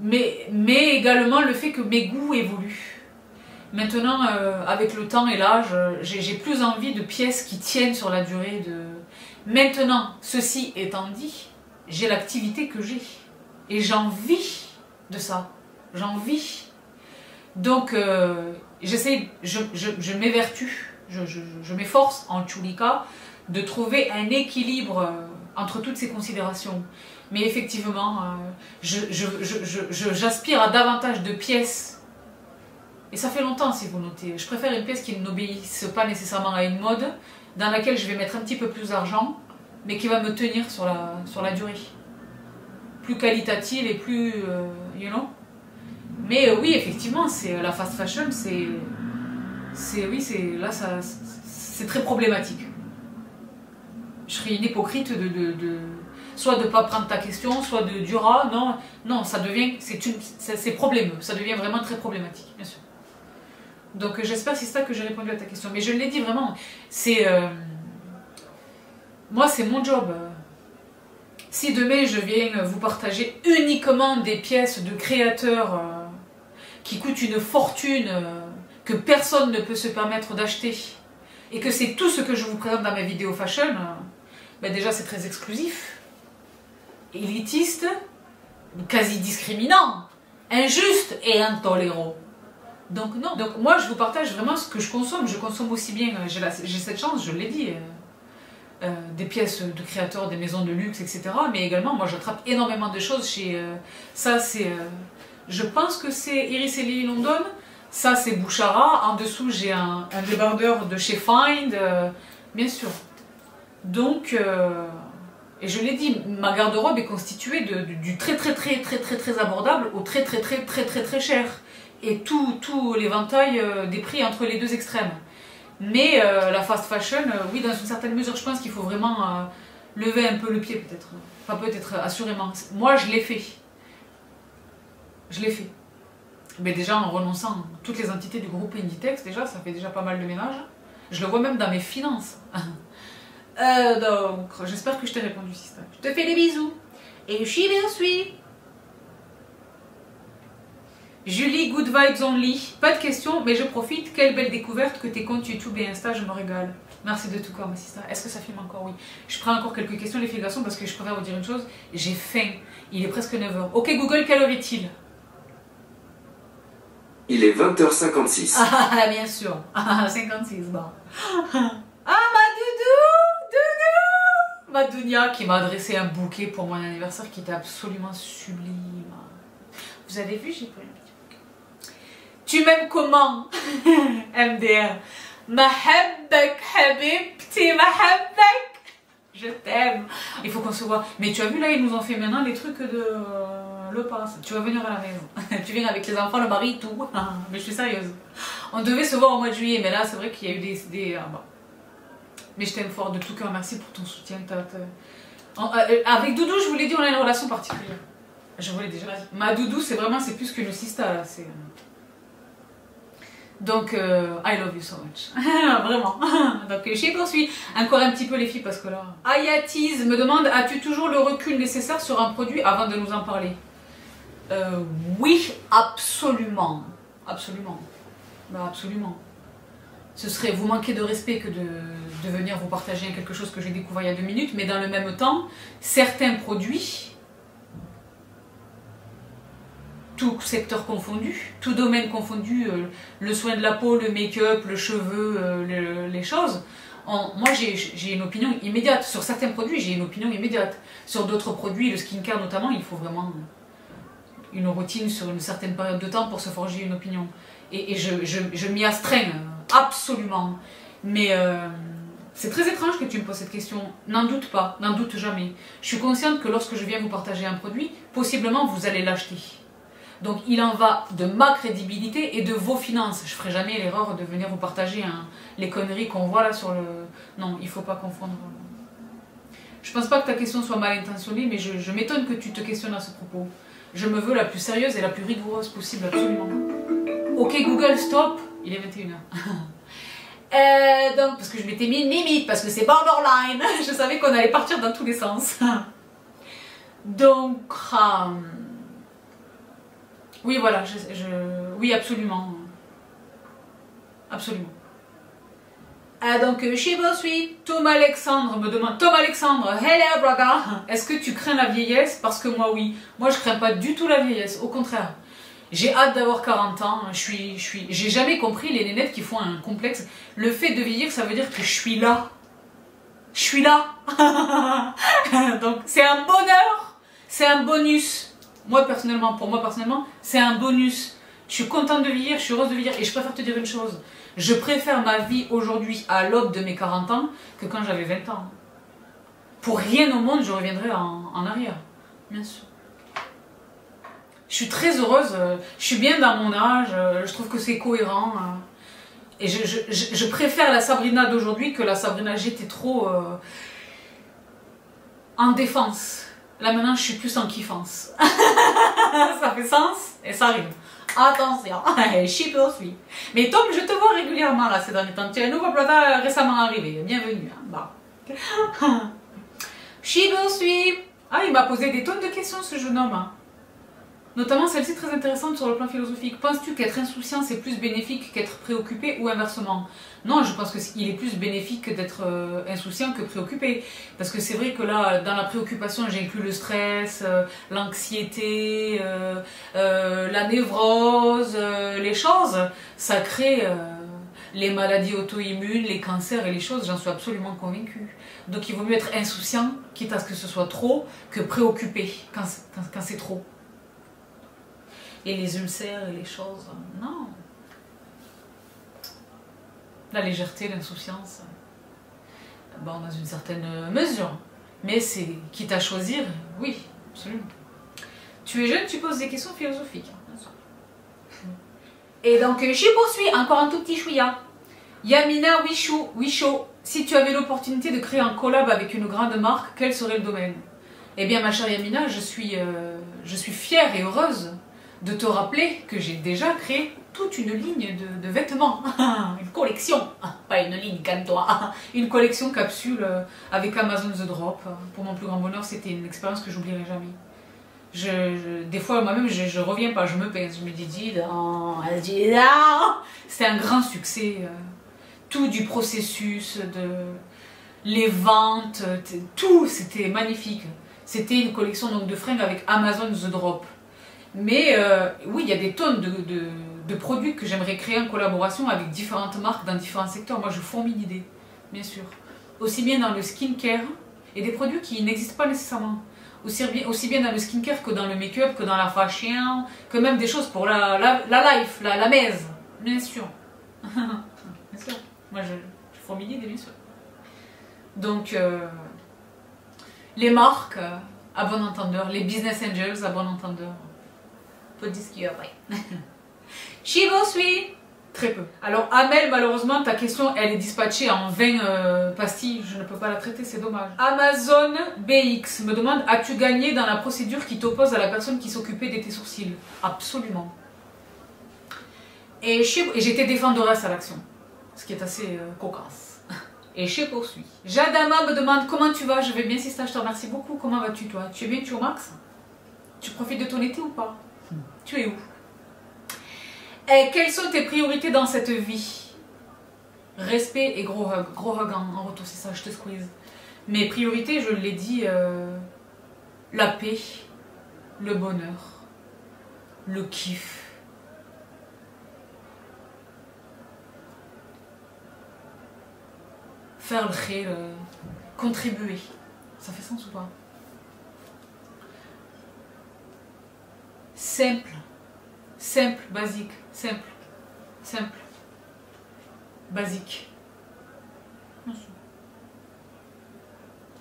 Mais, également le fait que mes goûts évoluent. Maintenant, euh, avec le temps et l'âge, j'ai plus envie de pièces qui tiennent sur la durée de... Maintenant, ceci étant dit, j'ai l'activité que j'ai. Et j'en vis de ça. J'en vis. Donc, euh, j'essaie, je, je, m'évertue, je, m'efforce en Chulika de trouver un équilibre euh, entre toutes ces considérations. Mais effectivement, euh, j'aspire à davantage de pièces. Et ça fait longtemps, si vous notez. Je préfère une pièce qui n'obéisse pas nécessairement à une mode, dans laquelle je vais mettre un petit peu plus d'argent, mais qui va me tenir sur la, sur la durée. Plus qualitative et plus. euh, you know Mais euh, oui, effectivement, c'est la fast fashion, c'est. C'est. Oui, c'est. Là, ça. C'est très problématique. Je serais une hypocrite de- soit de pas prendre ta question, soit de dire ah non, non, ça devient. C'est problémeux, ça devient vraiment très problématique, bien sûr. Donc euh, j'espère c'est ça que j'ai répondu à ta question. Mais je l'ai dit vraiment, c'est. euh, moi, c'est mon job. Si demain je viens vous partager uniquement des pièces de créateurs euh, qui coûtent une fortune, que personne ne peut se permettre d'acheter, et que c'est tout ce que je vous présente dans mes vidéos fashion, ben déjà c'est très exclusif, élitiste, quasi discriminant, injuste et intolérant. Donc non, donc moi je vous partage vraiment ce que je consomme. Je consomme aussi bien, euh, j'ai cette chance, je l'ai dit, euh, euh, des pièces de créateurs, des maisons de luxe, etc. Mais également, moi j'attrape énormément de choses chez... ça c'est... je pense que c'est Iris et Lily London. Ça c'est Bouchara. En dessous j'ai un, un débardeur de chez Find, bien sûr. Donc... et je l'ai dit, ma garde-robe est constituée du- très très très très très très abordable au très très très très très très cher. Et tout, l'éventail euh, des prix entre les deux extrêmes. Mais euh, la fast fashion, euh, oui, dans une certaine mesure, je pense qu'il faut vraiment lever un peu le pied peut-être. Enfin peut-être, assurément. Moi, je l'ai fait. Je l'ai fait. Mais déjà en renonçant à toutes les entités du groupe Inditex, déjà, ça fait déjà pas mal de ménage. Je le vois même dans mes finances. Euh, donc, j'espère que je t'ai répondu, Sista. Je te fais des bisous. Et je suis. Julie, good vibes only. Pas de questions, mais je profite. Quelle belle découverte que tes comptes YouTube et Insta, je me régale. Merci de tout cœur, ma Sista. Est-ce que ça filme encore? Oui. Je prends encore quelques questions, les filles garçons, parce que je préfère vous dire une chose. J'ai faim. Il est presque 9h. Ok, Google, quelle heure est-il? Il est 20h56. Ah, bien sûr. Ah, 56, bon. Ah, ma doudou Doudou Ma dounia qui m'a adressé un bouquet pour mon anniversaire qui était absolument sublime. Vous avez vu, j'ai pris un petit bouquet. Tu m'aimes comment MDR. Mahabbak, habibti, mahabbak. Je t'aime. Il faut qu'on se voit. Mais tu as vu là, ils nous ont fait maintenant les trucs de euh, le pass. Tu vas venir à la maison. tu viens avec les enfants, le mari, tout. mais je suis sérieuse. On devait se voir au mois de juillet, mais là, c'est vrai qu'il y a eu des. des ah, bon. Mais je t'aime fort de tout cœur. Merci pour ton soutien. En- euh, avec Doudou, je vous l'ai dit, on a une relation particulière. Je vous l'ai déjà dit. Ma Doudou, c'est vraiment, c'est plus qu'une sista là. C'est. Donc, euh, I love you so much. Vraiment. Donc, euh, je poursuis encore un petit peu les filles parce que là. Ayatiz me demande As-tu toujours le recul nécessaire sur un produit avant de nous en parler? Euh, Oui, absolument. Absolument. Bah, absolument. Ce serait vous manquer de respect que de, venir vous partager quelque chose que j'ai découvert il y a deux minutes, mais dans le même temps, certains produits tout secteur confondu, tout domaine confondu, euh, le soin de la peau, le make-up, le cheveu, euh, le- les choses. Moi, j'ai une opinion immédiate. Sur certains produits, j'ai une opinion immédiate. Sur d'autres produits, le skincare notamment, il faut vraiment une routine sur une certaine période de temps pour se forger une opinion. Et, je- je m'y astreins, euh, absolument. Mais euh, c'est très étrange que tu me poses cette question. N'en doute pas, n'en doute jamais. Je suis consciente que lorsque je viens vous partager un produit, possiblement vous allez l'acheter. Donc il en va de ma crédibilité et de vos finances. Je ferai jamais l'erreur de venir vous partager hein, les conneries qu'on voit là sur le... Non, il faut pas confondre. Je pense pas que ta question soit mal intentionnée, mais je m'étonne que tu te questionnes à ce propos. Je me veux la plus sérieuse et la plus rigoureuse possible, absolument. Ok Google, stop Il est 21h. Euh, donc, parce que je m'étais mis une limite, parce que c'est borderline. Je savais qu'on allait partir dans tous les sens. Donc, euh, oui, voilà, je, je- oui, absolument. Absolument. Ah, donc, euh, chez suis Tom Alexandre me demande Tom Alexandre, hello, Braga, est-ce que tu crains la vieillesse? Parce que moi, oui. Moi, je crains pas du tout la vieillesse, au contraire. J'ai hâte d'avoir 40 ans. Je suis, je suis, j'ai jamais compris les nénettes qui font un complexe. Le fait de vieillir, ça veut dire que je suis là. Je suis là. Donc, c'est un bonheur. C'est un bonus. Moi, personnellement, pour moi, personnellement, c'est un bonus. Je suis contente de vieillir, je suis heureuse de vieillir. Et je préfère te dire une chose. Je préfère ma vie aujourd'hui à l'aube de mes 40 ans que quand j'avais 20 ans. Pour rien au monde, je reviendrai en, en arrière. Bien sûr. Je suis très heureuse, euh, je suis bien dans mon âge, euh, je trouve que c'est cohérent. euh, et je, préfère la Sabrina d'aujourd'hui que la Sabrina j'étais trop en défense. Là maintenant je suis plus en kiffance. ça fait sens et ça arrive. Attention, je suis poursuit. Mais Tom, je te vois régulièrement là ces derniers temps. Tu as un nouveau plata récemment arrivé. Bienvenue. Hein. Bah. Je. Ah, il m'a posé des tonnes de questions ce jeune homme. hein. Notamment celle-ci très intéressante sur le plan philosophique. Penses-tu qu'être insouciant c'est plus bénéfique qu'être préoccupé ou inversement? Non, je pense qu'il est plus bénéfique d'être euh, insouciant que préoccupé. Parce que c'est vrai que là, dans la préoccupation, j'inclus le stress, euh, l'anxiété, euh, la névrose, les choses. Ça crée les maladies auto-immunes, les cancers et les choses, j'en suis absolument convaincue. Donc il vaut mieux être insouciant, quitte à ce que ce soit trop, que préoccupé quand c'est trop et les ulcères et les choses. euh, Non. La légèreté, l'insouciance, euh, bon, dans une certaine mesure. Mais c'est quitte à choisir, oui, absolument. Tu es jeune, tu poses des questions philosophiques. hein. Et donc, euh, je poursuis, encore un tout petit chouïa. Yamina Wishu, Wisho, si tu avais l'opportunité de créer un collab avec une grande marque, quel serait le domaine? Eh bien, ma chère Yamina, je suis, euh, je suis fière et heureuse de te rappeler que j'ai déjà créé toute une ligne de, vêtements, une collection, pas une ligne, calme-toi, une collection capsule euh, avec Amazon The Drop. Pour mon plus grand bonheur, c'était une expérience que j'oublierai jamais. Je, des fois, moi-même, je, je reviens pas, je me pince, je me dis, dis donc, dis donc. C'était un grand succès. euh, tout du processus, de les ventes, tout, c'était magnifique. C'était une collection donc, de fringues avec Amazon The Drop. Mais euh, oui, il y a des tonnes de, produits que j'aimerais créer en collaboration avec différentes marques dans différents secteurs. Moi, je fourmille d'idées, bien sûr. Aussi bien dans le skincare et des produits qui n'existent pas nécessairement. Aussi bien, dans le skincare que dans le make-up, que dans la fashion, que même des choses pour la life, la, la maise. Bien sûr. bien sûr. Moi, je, je fourmille d'idées, bien sûr. Donc, euh, les marques, euh, à bon entendeur, les business angels, à bon entendeur. Peu de ce qu'il y a après. Chivo suis Très peu. Alors, Amel, malheureusement, ta question, elle est dispatchée en 20 euh, pastilles. Je ne peux pas la traiter, c'est dommage. Amazon BX me demande As-tu gagné dans la procédure qui t'oppose à la personne qui s'occupait de tes sourcils? Absolument. Et, j'étais défendresse à l'action, ce qui est assez euh, cocasse. Et je poursuis. Jadama me demande comment tu vas? Je vais bien, Sista, je te remercie beaucoup. Comment vas-tu, toi? Tu es bien, tu es au max? Tu profites de ton été ou pas? Tu es où? Quelles sont tes priorités dans cette vie? Respect et gros hug. Gros hug en, retour, c'est ça, je te squeeze. Mes priorités, je l'ai dit, euh, la paix, le bonheur, le kiff. Faire le khir, euh, contribuer. Ça fait sens ou pas? Simple. Simple, basique, simple, simple, basique.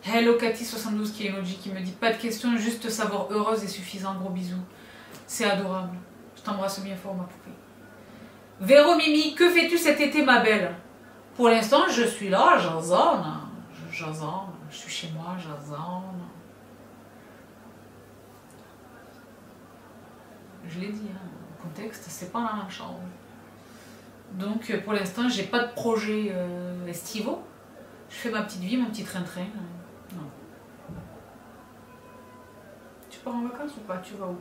Hello Cathy72 qui est emoji qui me dit pas de questions, juste te savoir heureuse et suffisant. Gros bisous. C'est adorable. Je t'embrasse bien fort ma poupée. Véro Mimi, que fais-tu cet été ma belle? Pour l'instant je suis là, j'azonne. Je j'azonne. Je suis chez moi, j'azonne. Je l'ai dit, hein, le contexte, c'est pas la même chose. Donc euh, pour l'instant, j'ai pas de projet euh, estivaux. Je fais ma petite vie, mon petit train-train. euh, non. Tu pars en vacances ou pas? Tu vas où?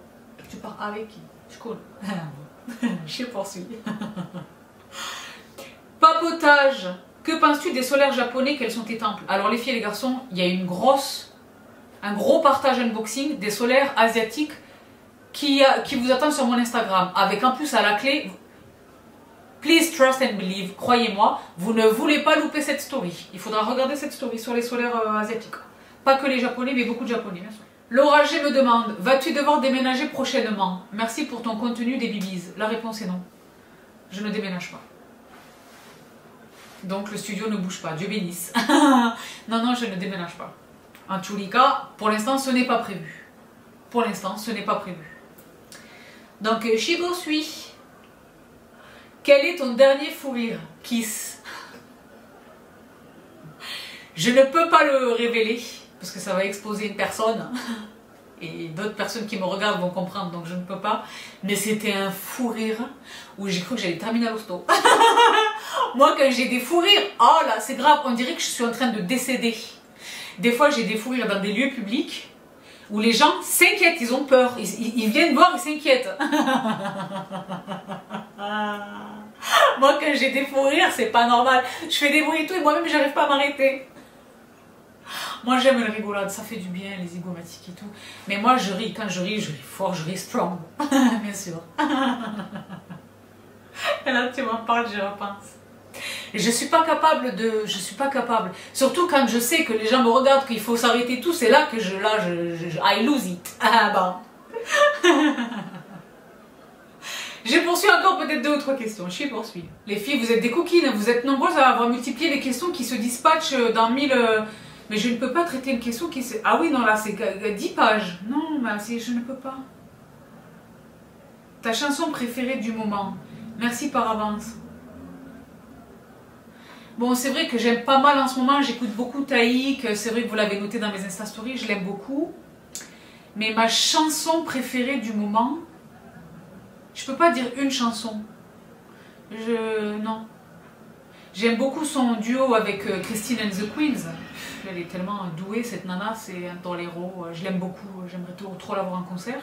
Tu pars avec qui? Je colle. Je poursuis. Papotage. Que penses-tu des solaires japonais Quels sont tes temples? Alors les filles et les garçons, il y a une grosse, un gros partage unboxing des solaires asiatiques qui, vous attend sur mon Instagram. Avec en plus à la clé, please trust and believe, croyez-moi, vous ne voulez pas louper cette story. Il faudra regarder cette story sur les solaires euh, asiatiques. Pas que les japonais, mais beaucoup de japonais, bien sûr. Laura G me demande, vas-tu devoir déménager prochainement? Merci pour ton contenu des bibis. La réponse est non. Je ne déménage pas. Donc le studio ne bouge pas, Dieu bénisse. non, non, je ne déménage pas. En tous pour l'instant, ce n'est pas prévu. Pour l'instant, ce n'est pas prévu. Donc, euh, je poursuis. Quel est ton dernier fou rire Kiss? Je ne peux pas le révéler parce que ça va exposer une personne et d'autres personnes qui me regardent vont comprendre donc je ne peux pas. Mais c'était un fou rire où j'ai cru que j'allais terminer à l'hosto. Moi, quand j'ai des fous rires, oh là, c'est grave, on dirait que je suis en train de décéder. Des fois, j'ai des fous rires dans des lieux publics où les gens s'inquiètent, ils ont peur, ils, viennent voir, ils s'inquiètent. Moi, quand j'ai des fous rires, c'est pas normal. Je fais des bruits et tout, et moi-même, j'arrive pas à m'arrêter. Moi, j'aime le rigolade, ça fait du bien, les zygomatiques et tout. Mais moi, je ris, quand je ris, je ris fort, je ris strong. bien sûr. et là, tu m'en parles, je repense. Et je suis pas capable de. Je suis pas capable. Surtout quand je sais que les gens me regardent, qu'il faut s'arrêter tout, c'est là que je. Là, je, I lose it. Ah bon. J'ai poursuivi encore peut-être deux ou trois questions. Je suis poursuivi. Les filles, vous êtes des coquines. Vous êtes nombreuses à avoir multiplié les questions qui se dispatchent euh, dans mille. euh, Mais je ne peux pas traiter une question qui. Ah oui, non, là, c'est que- 10 pages. Non, c'est- je ne peux pas. Ta chanson préférée du moment. Merci par avance. Bon, c'est vrai que j'aime pas mal en ce moment, j'écoute beaucoup Taïk, c'est vrai que vous l'avez noté dans mes Insta Stories, je l'aime beaucoup. Mais ma chanson préférée du moment, je peux pas dire une chanson. Je. Non. J'aime beaucoup son duo avec euh, Christine and the Queens. Elle est tellement douée, cette nana, c'est un tolero. Je l'aime beaucoup, j'aimerais trop, trop la voir en concert.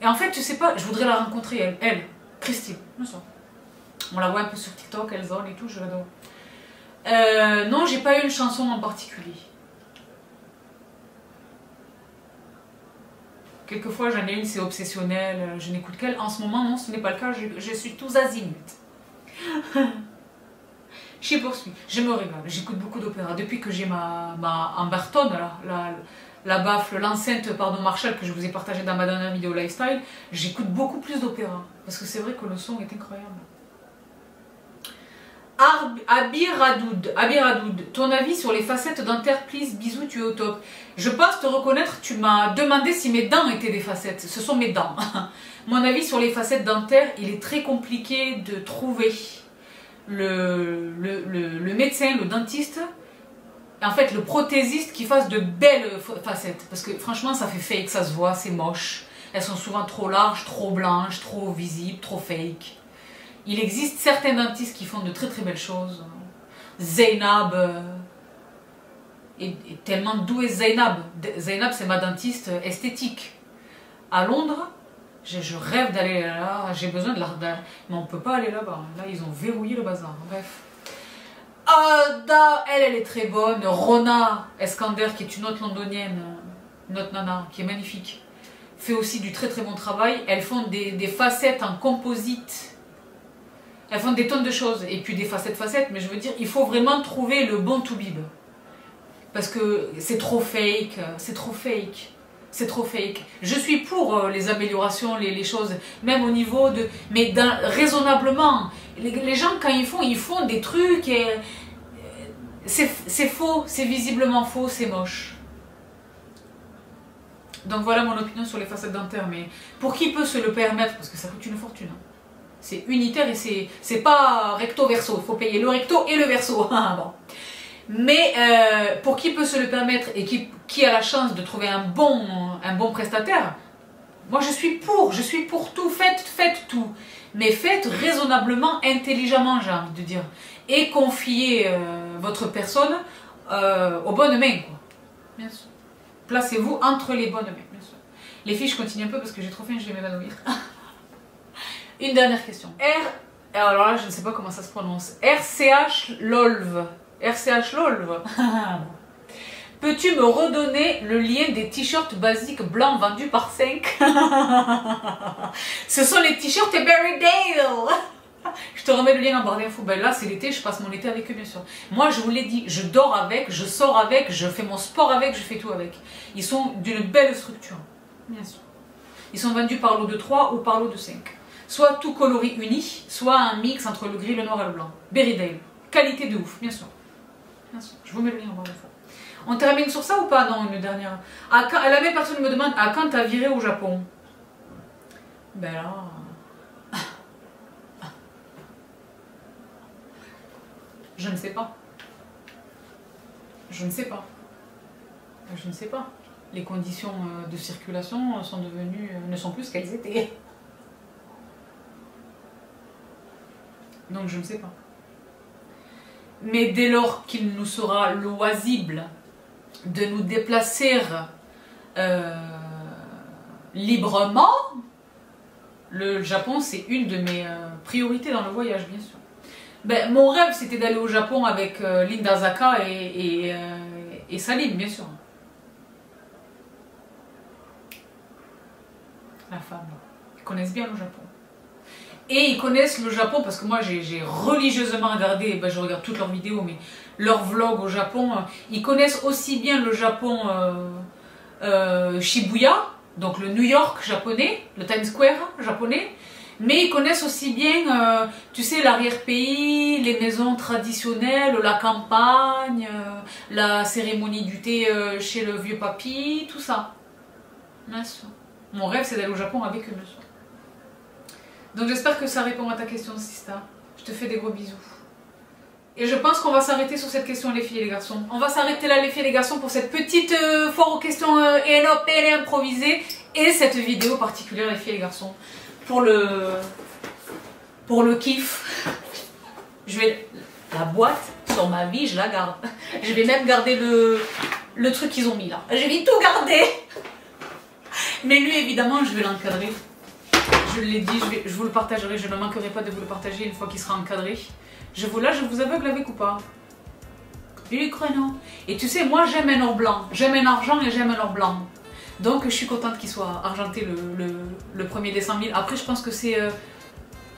Et en fait, tu sais pas, je voudrais la rencontrer, elle, elle Christine. On la voit un peu sur TikTok, elle zone et tout, je l'adore. Euh, non, j'ai pas eu une chanson en particulier. Quelquefois, j'en ai une, c'est obsessionnel, euh, je n'écoute qu'elle. En ce moment, non, ce n'est pas le cas, je, je suis tous azimuts. J'y poursuis, je me régale, j'écoute beaucoup d'opéra. Depuis que j'ai ma, ma Amberton, là, la, la baffle, l'enceinte, pardon, Marshall, que je vous ai partagé dans ma dernière vidéo lifestyle, j'écoute beaucoup plus d'opéra. Parce que c'est vrai que le son est incroyable. Arb- Abir Hadoud, Abir Hadoud, ton avis sur les facettes dentaires, please, bisous, tu es au top. Je pense te reconnaître, tu m'as demandé si mes dents étaient des facettes. Ce sont mes dents. Mon avis sur les facettes dentaires, il est très compliqué de trouver le, le, le- le médecin, le dentiste, en fait le prothésiste qui fasse de belles fa- facettes. Parce que franchement, ça fait fake, ça se voit, c'est moche. Elles sont souvent trop larges, trop blanches, trop visibles, trop fake. Il existe certains dentistes qui font de très très belles choses. Zainab euh, est, tellement douée. Zainab, Zainab c'est ma dentiste esthétique. À Londres, je, rêve d'aller là. J'ai besoin de la. mais on peut pas aller là-bas. Là, ils ont verrouillé le bazar. Bref. Ah, da, elle, elle est très bonne. Rona Eskander, qui est une autre londonienne, autre nana, qui est magnifique, fait aussi du très très bon travail. Elles font des facettes en composite. Elles font des tonnes de choses. Et puis des facettes facettes, mais je veux dire, il faut vraiment trouver le bon toubib. Parce que c'est trop fake, c'est trop fake. C'est trop fake. Je suis pour euh, les améliorations, les, choses, même au niveau de. Mais raisonnablement. Les, gens, quand ils font, ils font des trucs et. euh, C'est c'est faux, c'est visiblement faux, c'est moche. Donc voilà mon opinion sur les facettes dentaires. Mais pour qui peut se le permettre? Parce que ça coûte une fortune. hein. C'est unitaire et c'est pas recto verso. Il faut payer le recto et le verso. Ah, bon. Mais euh, pour qui peut se le permettre et qui, qui a la chance de trouver un bon, un bon prestataire, moi je suis pour, je suis pour tout, faites, faites tout. Mais faites raisonnablement, intelligemment, j'ai envie de dire. Et confiez euh, votre personne euh, aux bonnes mains. Quoi. Placez-vous entre les bonnes mains. Les filles, je continue un peu parce que j'ai trop faim, je vais m'évanouir. Une dernière question. R. Alors là, je ne sais pas comment ça se prononce. RCH LOLV. RCH LOLV. Peux-tu me redonner le lien des t-shirts basiques blancs vendus par 5 Ce sont les t-shirts Berrydale Je te remets le lien en barre d'infos. Ben là, c'est l'été, je passe mon été avec eux, bien sûr. Moi, je vous l'ai dit, je dors avec, je sors avec, je fais mon sport avec, je fais tout avec. Ils sont d'une belle structure, bien sûr. Ils sont vendus par lot de 3 ou par lot de 5. Soit tout coloris uni, soit un mix entre le gris, le noir et le blanc. Berrydale. Qualité de ouf, bien sûr. Bien sûr. Je vous mets le lien en barre d'infos. On termine sur ça ou pas Non, une dernière? À quand, la même personne me demande à quand t'as viré au Japon? Ben là. Je ne sais pas. Je ne sais pas. Je ne sais pas. Les conditions euh, de circulation sont devenues, euh, ne sont plus ce qu'elles étaient. Donc je ne sais pas. Mais dès lors qu'il nous sera loisible de nous déplacer euh, librement, le Japon c'est une de mes euh, priorités dans le voyage, bien sûr. Ben, mon rêve c'était d'aller au Japon avec euh, Linda Zaka et, et, et Salim, bien sûr. La femme. Ils connaissent bien le Japon. Et ils connaissent le Japon parce que moi j'ai religieusement regardé, ben, je regarde toutes leurs vidéos, mais leurs vlogs au Japon. euh, Ils connaissent aussi bien le Japon euh, euh, Shibuya, donc le New York japonais, le Times Square japonais, mais ils connaissent aussi bien, tu sais, l'arrière-pays, les maisons traditionnelles, la campagne, la cérémonie du thé chez le vieux papy, tout ça. Bien sûr. Mon rêve c'est d'aller au Japon avec eux, bien. Donc j'espère que ça répond à ta question, Sista. Je te fais des gros bisous. Et je pense qu'on va s'arrêter sur cette question, les filles et les garçons. On va s'arrêter là, les filles et les garçons, pour cette petite euh, foire aux questions euh, et improvisée et cette vidéo particulière, les filles et les garçons, pour le pour le kiff. Je vais la boîte sur ma vie, je la garde. Je vais même garder le, le truc qu'ils ont mis là. Je vais tout garder. Mais lui, évidemment, je vais l'encadrer. Je l'ai dit, je, vous le partagerai. Je ne manquerai pas de vous le partager une fois qu'il sera encadré. Je vous là, je vous aveugle avec ou pas? Oui, non. Et tu sais, moi, j'aime un or blanc. J'aime un argent et j'aime un or blanc. Donc, je suis contente qu'il soit argenté le, le, le premier des 100 000. Après, je pense que c'est. euh,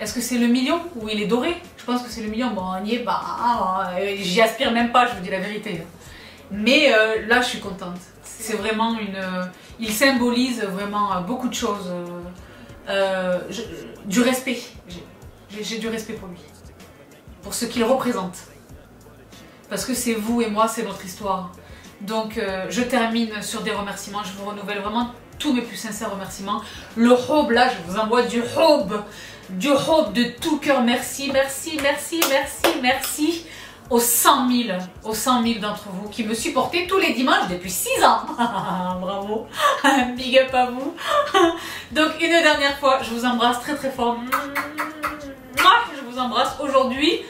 est-ce que c'est le million ou il est doré? Je pense que c'est le million. Bon, on y est pas. J'y aspire même pas, je vous dis la vérité. Mais euh, là, je suis contente. C'est vraiment une. euh, il symbolise vraiment beaucoup de choses. Euh, du respect. J'ai- du respect pour lui. Pour ce qu'il représente. Parce que c'est vous et moi, c'est notre histoire. Donc, euh, je termine sur des remerciements. Je vous renouvelle vraiment tous mes plus sincères remerciements. Le hob, là, je vous envoie du hob. Du hob de tout cœur. Merci, merci, merci, merci, merci aux 100 000, aux 100 000 d'entre vous qui me supportez tous les dimanches depuis 6 ans. Bravo. Big up à vous. Donc, une dernière fois, je vous embrasse très très fort. Je vous embrasse aujourd'hui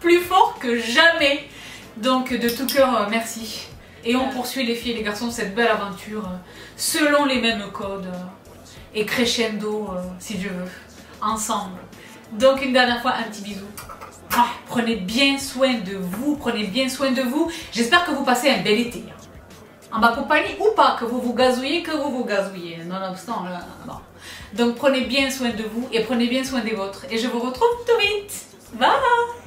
plus fort que jamais. Donc, de tout cœur, euh, merci. Et on poursuit les filles et les garçons cette belle aventure euh, selon les mêmes codes euh, et crescendo, euh, si Dieu veut, ensemble. Donc, une dernière fois, un petit bisou. Ah, prenez bien soin de vous, prenez bien soin de vous. J'espère que vous passez un bel été. hein. En ma compagnie ou pas, que vous vous gazouillez, que vous vous gazouillez. Nonobstant, là, bon. Donc prenez bien soin de vous et prenez bien soin des vôtres. Et je vous retrouve tout vite. Bye